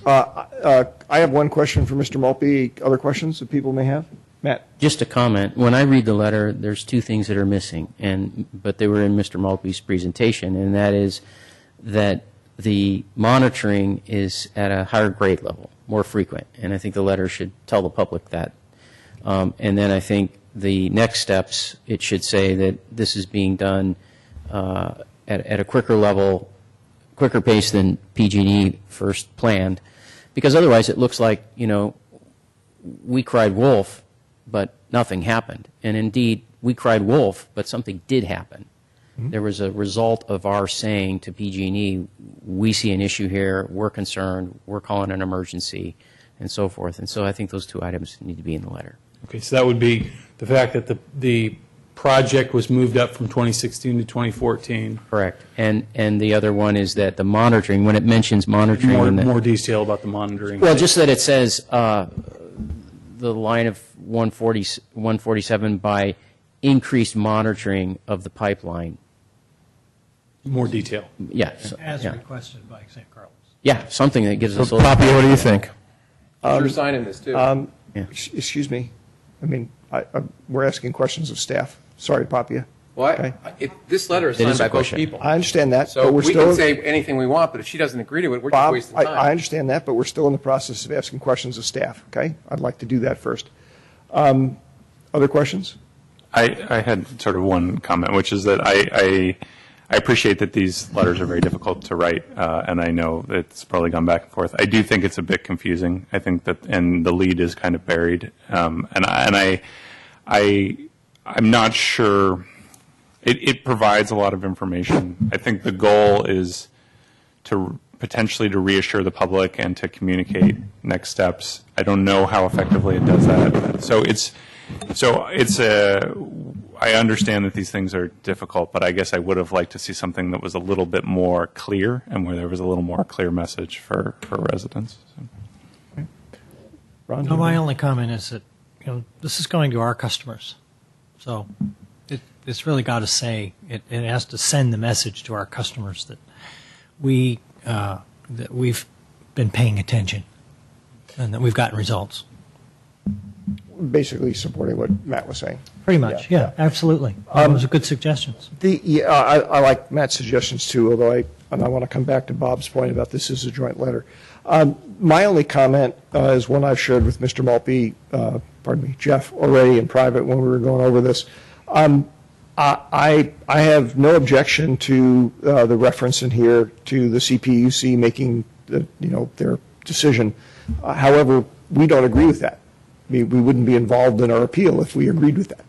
uh, uh, I have one question for Mr. Maltbie. Other questions that people may have? Matt? Just a comment. When I read the letter, there's two things that are missing, and but they were in Mr. Maltbie's presentation, and that is that the monitoring is at a higher grade level, more frequent, and I think the letter should tell the public that. Um, and then I think the next steps, it should say that this is being done uh, at, at a quicker level, quicker pace than PG&E first planned, because otherwise it looks like you know we cried wolf, but nothing happened. And indeed, we cried wolf, but something did happen. There was a result of our saying to PG&E, we see an issue here, we're concerned, we're calling an emergency, and so forth. And so I think those two items need to be in the letter. Okay, so that would be the fact that the, the project was moved up from 2016 to 2014. Correct. And, and the other one is that the monitoring, when it mentions monitoring. More, in the- more detail about the monitoring. Well, just that it says uh, the line of 140, 147 by increased monitoring of the pipeline. More detail. Yeah. so- As yeah. requested by San Carlos. Yeah, something that gives us. a So, little- Poppy, what do you think? Um, You're signing this, too. Um, Yeah. Excuse me. I mean, I, I, we're asking questions of staff. Sorry, Papia. Well, Okay. I- it- this letter is It signed is a by both question. people. I understand that, So but we're we still. can say anything we want, but if she doesn't agree to it, we're just Bob, wasting I, time. I understand that, but we're still in the process of asking questions of staff, okay? I'd like to do that first. Um, Other questions? I, I had sort of one comment, which is that I, I, I appreciate that these letters are very difficult to write, uh, and I know it's probably gone back and forth. I do think it's a bit confusing. I think that, and the lead is kind of buried, um, and I, and I, I, I'm not sure. It, it provides a lot of information. I think the goal is to potentially to reassure the public and to communicate next steps. I don't know how effectively it does that. So it's so it's a. I understand that these things are difficult, but I guess I would have liked to see something that was a little bit more clear and where there was a little more clear message for for residents. So. Ron? No, my only comment is that, you know, this is going to our customers. So it, it's really got to say, it, it has to send the message to our customers that we, uh, that we've been paying attention and that we've gotten results. Basically supporting what Matt was saying. Pretty much, yeah, absolutely. Um, Those are good suggestions. The, yeah, I, I like Matt's suggestions too, although I, and I want to come back to Bob's point about this is a joint letter. Um, my only comment uh, is one I've shared with Mr. Maltbie, uh, pardon me, Jeff, already in private when we were going over this. Um, I, I I have no objection to uh, the reference in here to the CPUC making the, you know, their decision. Uh, However, we don't agree with that. We, we wouldn't be involved in our appeal if we agreed with that.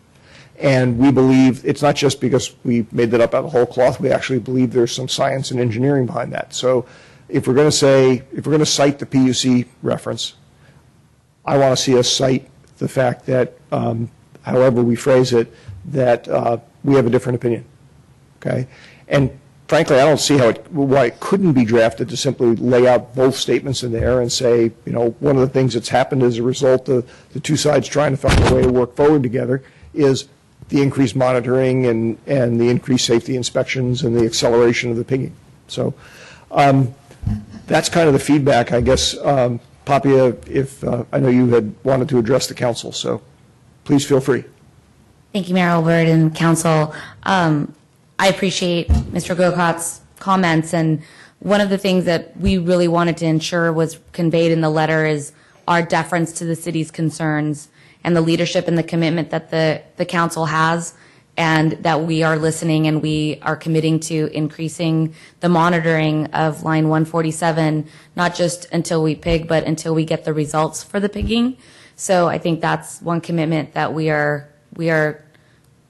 And we believe, it's not just because we made that up out of whole cloth, we actually believe there's some science and engineering behind that. So if we're going to say, if we're going to cite the PUC reference, I want to see us cite the fact that, um, however we phrase it, that uh, we have a different opinion. Okay? And frankly, I don't see how it, why it couldn't be drafted to simply lay out both statements in there and say, you know, one of the things that's happened as a result of the two sides trying to find a way to work forward together is the increased monitoring and, and the increased safety inspections and the acceleration of the pinging. So um, that's kind of the feedback, I guess. Um, Papia, if, uh, I know you had wanted to address the council, so please feel free. Thank you, Mayor Olbert and Council. Um, I appreciate Mr. Grocott's comments, and one of the things that we really wanted to ensure was conveyed in the letter is our deference to the city's concerns and the leadership and the commitment that the, the council has and that we are listening and we are committing to increasing the monitoring of line 147, not just until we pig, but until we get the results for the pigging. So I think that's one commitment that we are, we are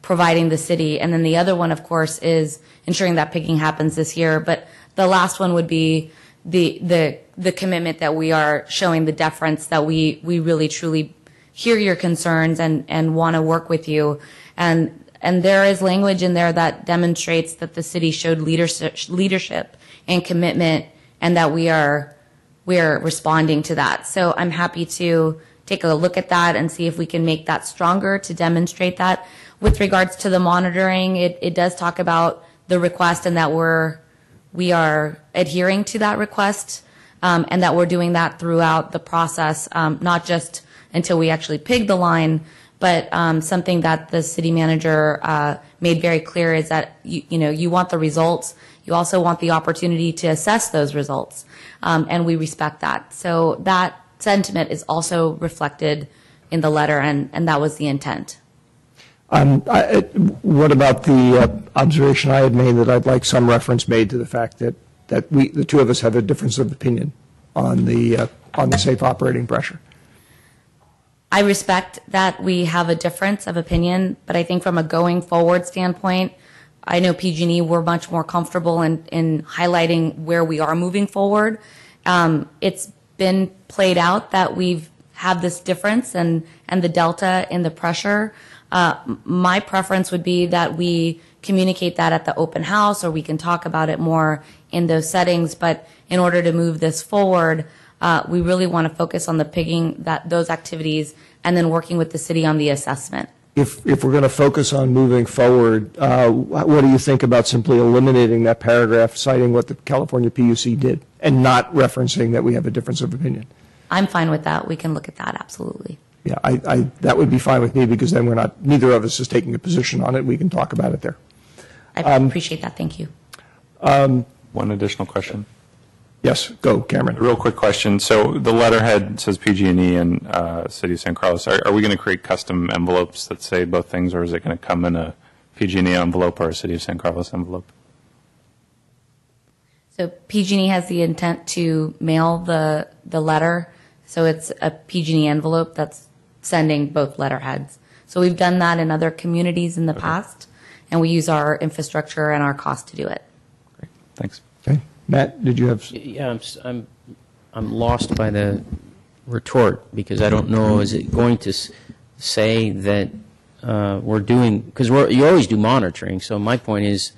providing the city. And then the other one, of course, is ensuring that pigging happens this year. But the last one would be the, the, the commitment that we are showing the deference that we, we really truly hear your concerns and, and want to work with you. And, and there is language in there that demonstrates that the city showed leadership, leadership and commitment and that we are, we are responding to that. So I'm happy to take a look at that and see if we can make that stronger to demonstrate that. With regards to the monitoring, it, it does talk about the request and that we're, we are adhering to that request um, and that we're doing that throughout the process, um, not just until we actually pig the line, but um, something that the city manager uh, made very clear is that you, you know you want the results, you also want the opportunity to assess those results, um, and we respect that. So that sentiment is also reflected in the letter, and, and that was the intent. Um, I- What about the uh, observation I had made that I'd like some reference made to the fact that, that we, the two of us have a difference of opinion on the, uh, on the safe operating pressure? I respect that we have a difference of opinion, but I think from a going forward standpoint, I know PG&E, we're much more comfortable in, in highlighting where we are moving forward. Um, it's been played out that we've had this difference and, and the delta in the pressure. Uh, my preference would be that we communicate that at the open house or we can talk about it more in those settings. But in order to move this forward, uh, we really want to focus on the pigging that those activities and then working with the city on the assessment. If, if we're going to focus on moving forward, uh, what do you think about simply eliminating that paragraph citing what the California PUC did and not referencing that we have a difference of opinion? I'm fine with that. We can look at that absolutely. Yeah, I, I, that would be fine with me because then we're not, neither of us is taking a position on it. We can talk about it there. I Um, appreciate that. Thank you. One additional question. Yes, go, Cameron. A real quick question. So the letterhead says PG&E and uh, City of San Carlos. Are, are we going to create custom envelopes that say both things, or is it going to come in a PG&E envelope or a City of San Carlos envelope? So PG&E has the intent to mail the, the letter, so it's a PG&E envelope that's sending both letterheads. So we've done that in other communities in the past, and we use our infrastructure and our cost to do it. Thanks. Okay. Matt, did you have? Yeah, I'm, s- I'm, I'm lost by the retort because I don't know, is it going to s- say that uh, we're doing, because we're, you always do monitoring, so my point is,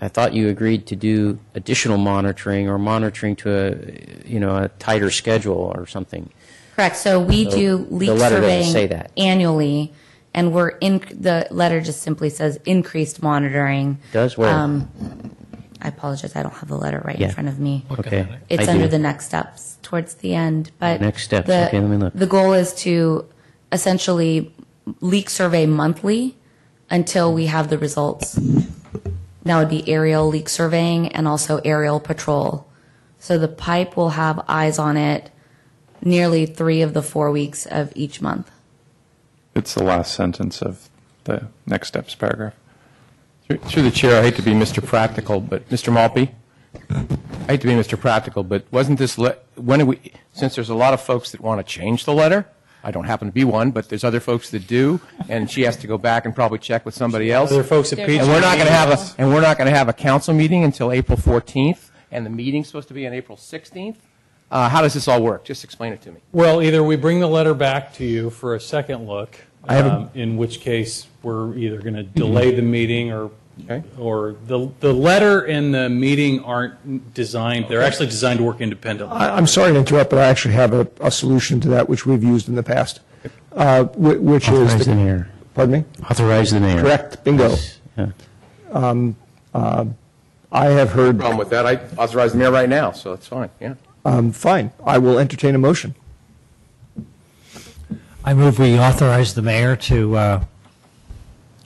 I thought you agreed to do additional monitoring or monitoring to a, you know, a tighter schedule or something. Correct. So we So do the leak letter doesn't surveying say that. annually, and we're in, the letter just simply says increased monitoring. Does where? Um, I apologize, I don't have the letter right in Yeah. front of me. Okay. It's I under do. the next steps, towards the end, but. Next steps. the- Okay, let me look. The goal is to essentially leak survey monthly until we have the results. That would be aerial leak surveying and also aerial patrol. So the pipe will have eyes on it nearly three of the four weeks of each month. It's the last sentence of the next steps paragraph. Through through the chair, I hate to be Mr. Practical, but, Mr. Maltbie? I hate to be Mr. Practical, but wasn't this, le- when are we, since there's a lot of folks that want to change the letter, I don't happen to be one, but there's other folks that do, and she has to go back and probably check with somebody else. Other folks at And we're not going to have a, and we're not going to have a council meeting until April 14th, and the meeting's supposed to be on April 16th? Uh, How does this all work? Just explain it to me. Well, either we bring the letter back to you for a second look, I a- um, in which case we're either going to delay the meeting or, or the, the letter and the meeting aren't designed, they're actually designed to work independently. I- I'm sorry to interrupt, but I actually have a, a solution to that which we've used in the past, uh, whi- which is. Authorize the mayor. Pardon me? Authorize the mayor. Correct, bingo. Yeah. Um, uh, I have heard, Problem with that, I authorize the mayor right now, so it's fine, yeah. Um, fine, I will entertain a motion. I move we authorize the mayor to uh,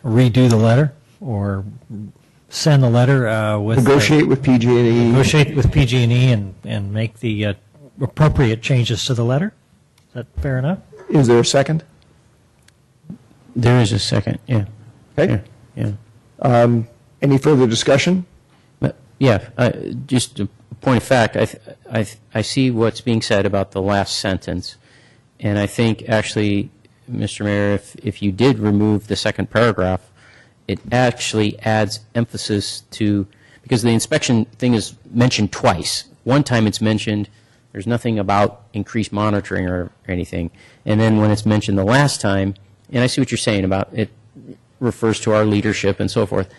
redo the letter or send the letter uh, with. Negotiate with PG&E. Negotiate with PG&E and, and make the uh, appropriate changes to the letter. Is that fair enough? Is there a second? There is a second, yeah. Okay. Yeah. Um, Any further discussion? But, Yeah, uh, just a point of fact, I, I, I see what's being said about the last sentence, and I think actually, Mr. Mayor, if, if you did remove the second paragraph, it actually adds emphasis to, because the inspection thing is mentioned twice. One time it's mentioned, there's nothing about increased monitoring or anything, and then when it's mentioned the last time, and I see what you're saying about it refers to our leadership and so forth,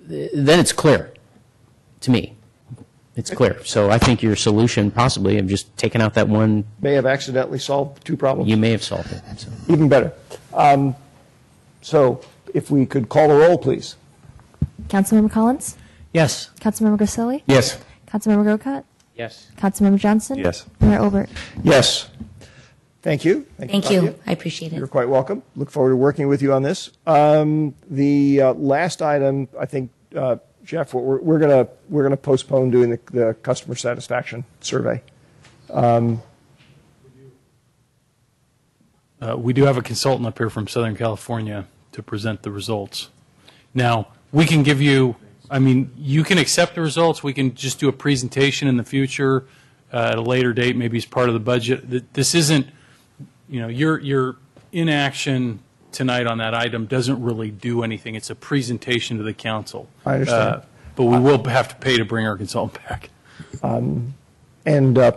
then it's clear to me. It's clear. So I think your solution possibly of just taking out that one, May have accidentally solved two problems. you may have solved it. So. Even better. Um, So if we could call the roll, please. Councilmember Collins? Yes. Councilmember Grassilli? Yes. Councilmember Grocott? Yes. Councilmember Johnson? Yes. Mayor Olbert? Yes. Thank you. Thank Claudia. you. I appreciate it. You're quite welcome. Look forward to working with you on this. Um, The uh, last item, I think, uh, Jeff, we're, we're going to, we're to postpone doing the, the customer satisfaction survey. Um, Uh, We do have a consultant up here from Southern California to present the results. Now, we can give you, I mean, you can accept the results, we can just do a presentation in the future uh, at a later date, maybe as part of the budget. This isn't, you know, your, your inaction tonight on that item doesn't really do anything. It's a presentation to the council. I understand. Uh, But we will have to pay to bring our consultant back. Um, And uh,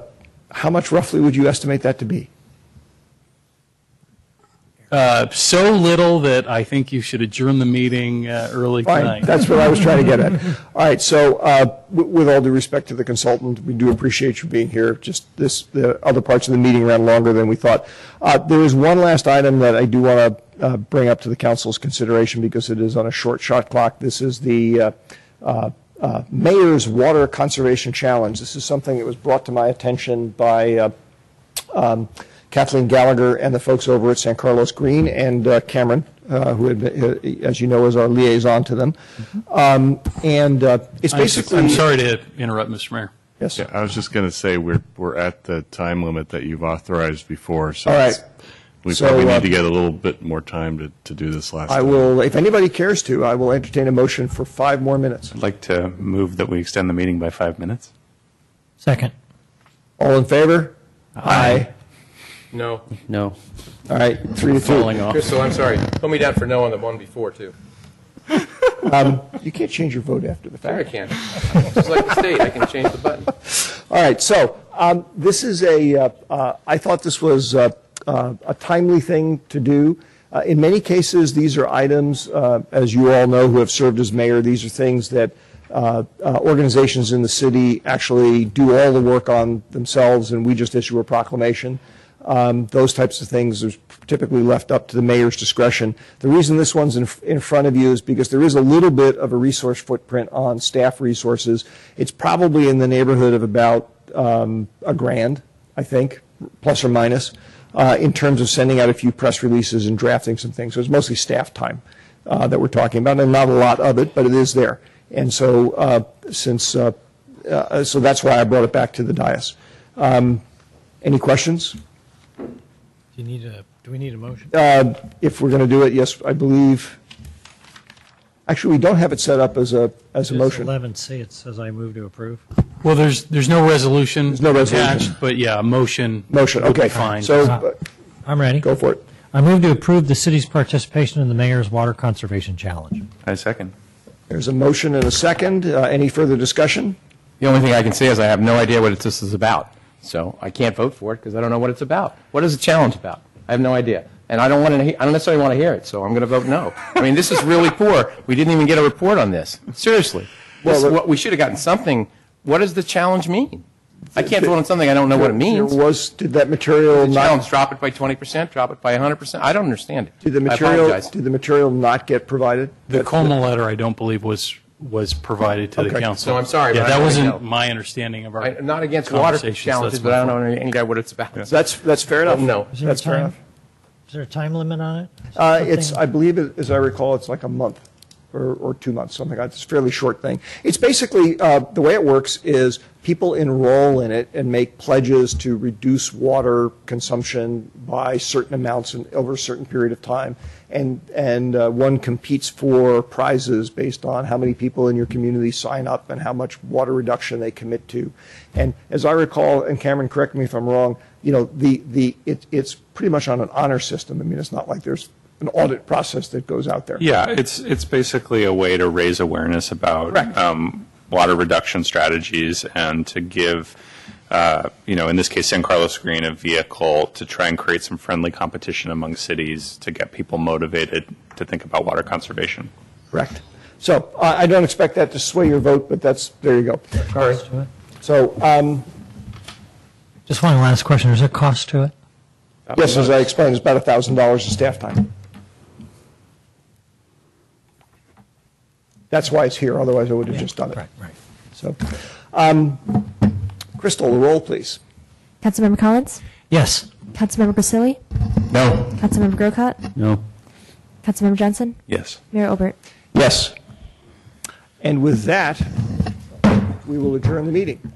how much roughly would you estimate that to be? Uh, So little that I think you should adjourn the meeting uh, early Fine, tonight. that's what I was trying to get at. All right, so uh, w- with all due respect to the consultant, we do appreciate you being here. Just this, the other parts of the meeting ran longer than we thought. Uh, There is one last item that I do want to bring up to the council's consideration because it is on a short shot clock. This is the uh, uh, uh, Mayor's Water Conservation Challenge. This is something that was brought to my attention by uh, um, Kathleen Gallagher and the folks over at San Carlos Green and uh, Cameron, uh, who, had been- uh, as you know, is our liaison to them. Um, And uh, it's I'm- basically. I'm sorry to interrupt, Mr. Mayor. Yes. Yeah, I was just going to say, we're, we're at the time limit that you've authorized before, so. All right. It's- We So, probably uh, need to get a little bit more time to, to do this last I time. will, if anybody cares to, I will entertain a motion for five more minutes. I'd like to move that we extend the meeting by five minutes. Second. All in favor? Aye. No. No. All right, three to two. Falling off. Crystal, I'm sorry. Put me down for no on the one before, too. Um, You can't change your vote after the Sure I fact. can. Just like the state, I can change the button. All right, so um, this is a, uh, uh, I thought this was uh, uh, a timely thing to do. Uh, In many cases, these are items, uh, as you all know who have served as mayor, these are things that uh, uh, organizations in the city actually do all the work on themselves, and we just issue a proclamation. Um, Those types of things are typically left up to the mayor's discretion. The reason this one's in, in front of you is because there is a little bit of a resource footprint on staff resources. It's probably in the neighborhood of about um, a grand, I think, plus or minus, uh, in terms of sending out a few press releases and drafting some things. So it's mostly staff time uh, that we're talking about, and not a lot of it, but it is there. And so, uh, since, uh, uh, so that's why I brought it back to the dais. Um, Any questions? Do you need a, do we need a motion? Uh, If we're going to do it, yes, I believe, actually, we don't have it set up as a, as a motion. 11C, it says I move to approve. Well, there's, there's no resolution. There's no resolution. attached, But yeah, a motion. Motion, would be okay. Fine. So, uh, I'm ready. go for it. I move to approve the city's participation in the Mayor's Water Conservation Challenge. I second. There's a motion and a second. Uh, Any further discussion? The only thing I can say is I have no idea what this is about. So I can't vote for it because I don't know what it's about. What is the challenge about? I have no idea. And I don't want to, I don't necessarily want to hear it, so I'm going to vote no. I mean, this is really poor. We didn't even get a report on this. Seriously. This, what, we should have gotten something. What does the challenge mean? I can't vote on something I don't know what it means. There was, did that material The not, challenge, drop it by 20%, drop it by 100%. I don't understand it. did the material, apologize. did the material not get provided? The Colma letter, I don't believe, was, was provided to the Okay. council. So I'm sorry, Yeah, but that wasn't know. my understanding of our I'm not against water challenges, but I don't know any idea what it's about. That's, that's fair enough. No. Is there a That's fair enough. Is there a time limit on it? Uh, It's, I believe, it- as I recall, it's like a month. or, or two months, something like that. It's a fairly short thing. It's basically, uh, the way it works is people enroll in it and make pledges to reduce water consumption by certain amounts in, over a certain period of time. And, and uh, one competes for prizes based on how many people in your community sign up and how much water reduction they commit to. And as I recall, and Cameron, correct me if I'm wrong, you know, the, the, it, it's pretty much on an honor system. I mean, it's not like there's an audit process that goes out there. Yeah, it's it's basically a way to raise awareness about um, water reduction strategies and to give, uh, you know, in this case, San Carlos Green a vehicle to try and create some friendly competition among cities to get people motivated to think about water conservation. Correct. So uh, I don't expect that to sway your vote, but that's, there you go. All right. So, um, Just one last question. Is there a cost to it? Yes, as I explained, it's about $1,000 of staff time. That's why it's here, otherwise I would have just done it. Right, right. So, um, Crystal, the roll, please. Councilmember Collins? Yes. Councilmember Grassilli? No. Councilmember Grocott? No. Councilmember Johnson? Yes. Mayor Olbert? Yes. And with that, we will adjourn the meeting.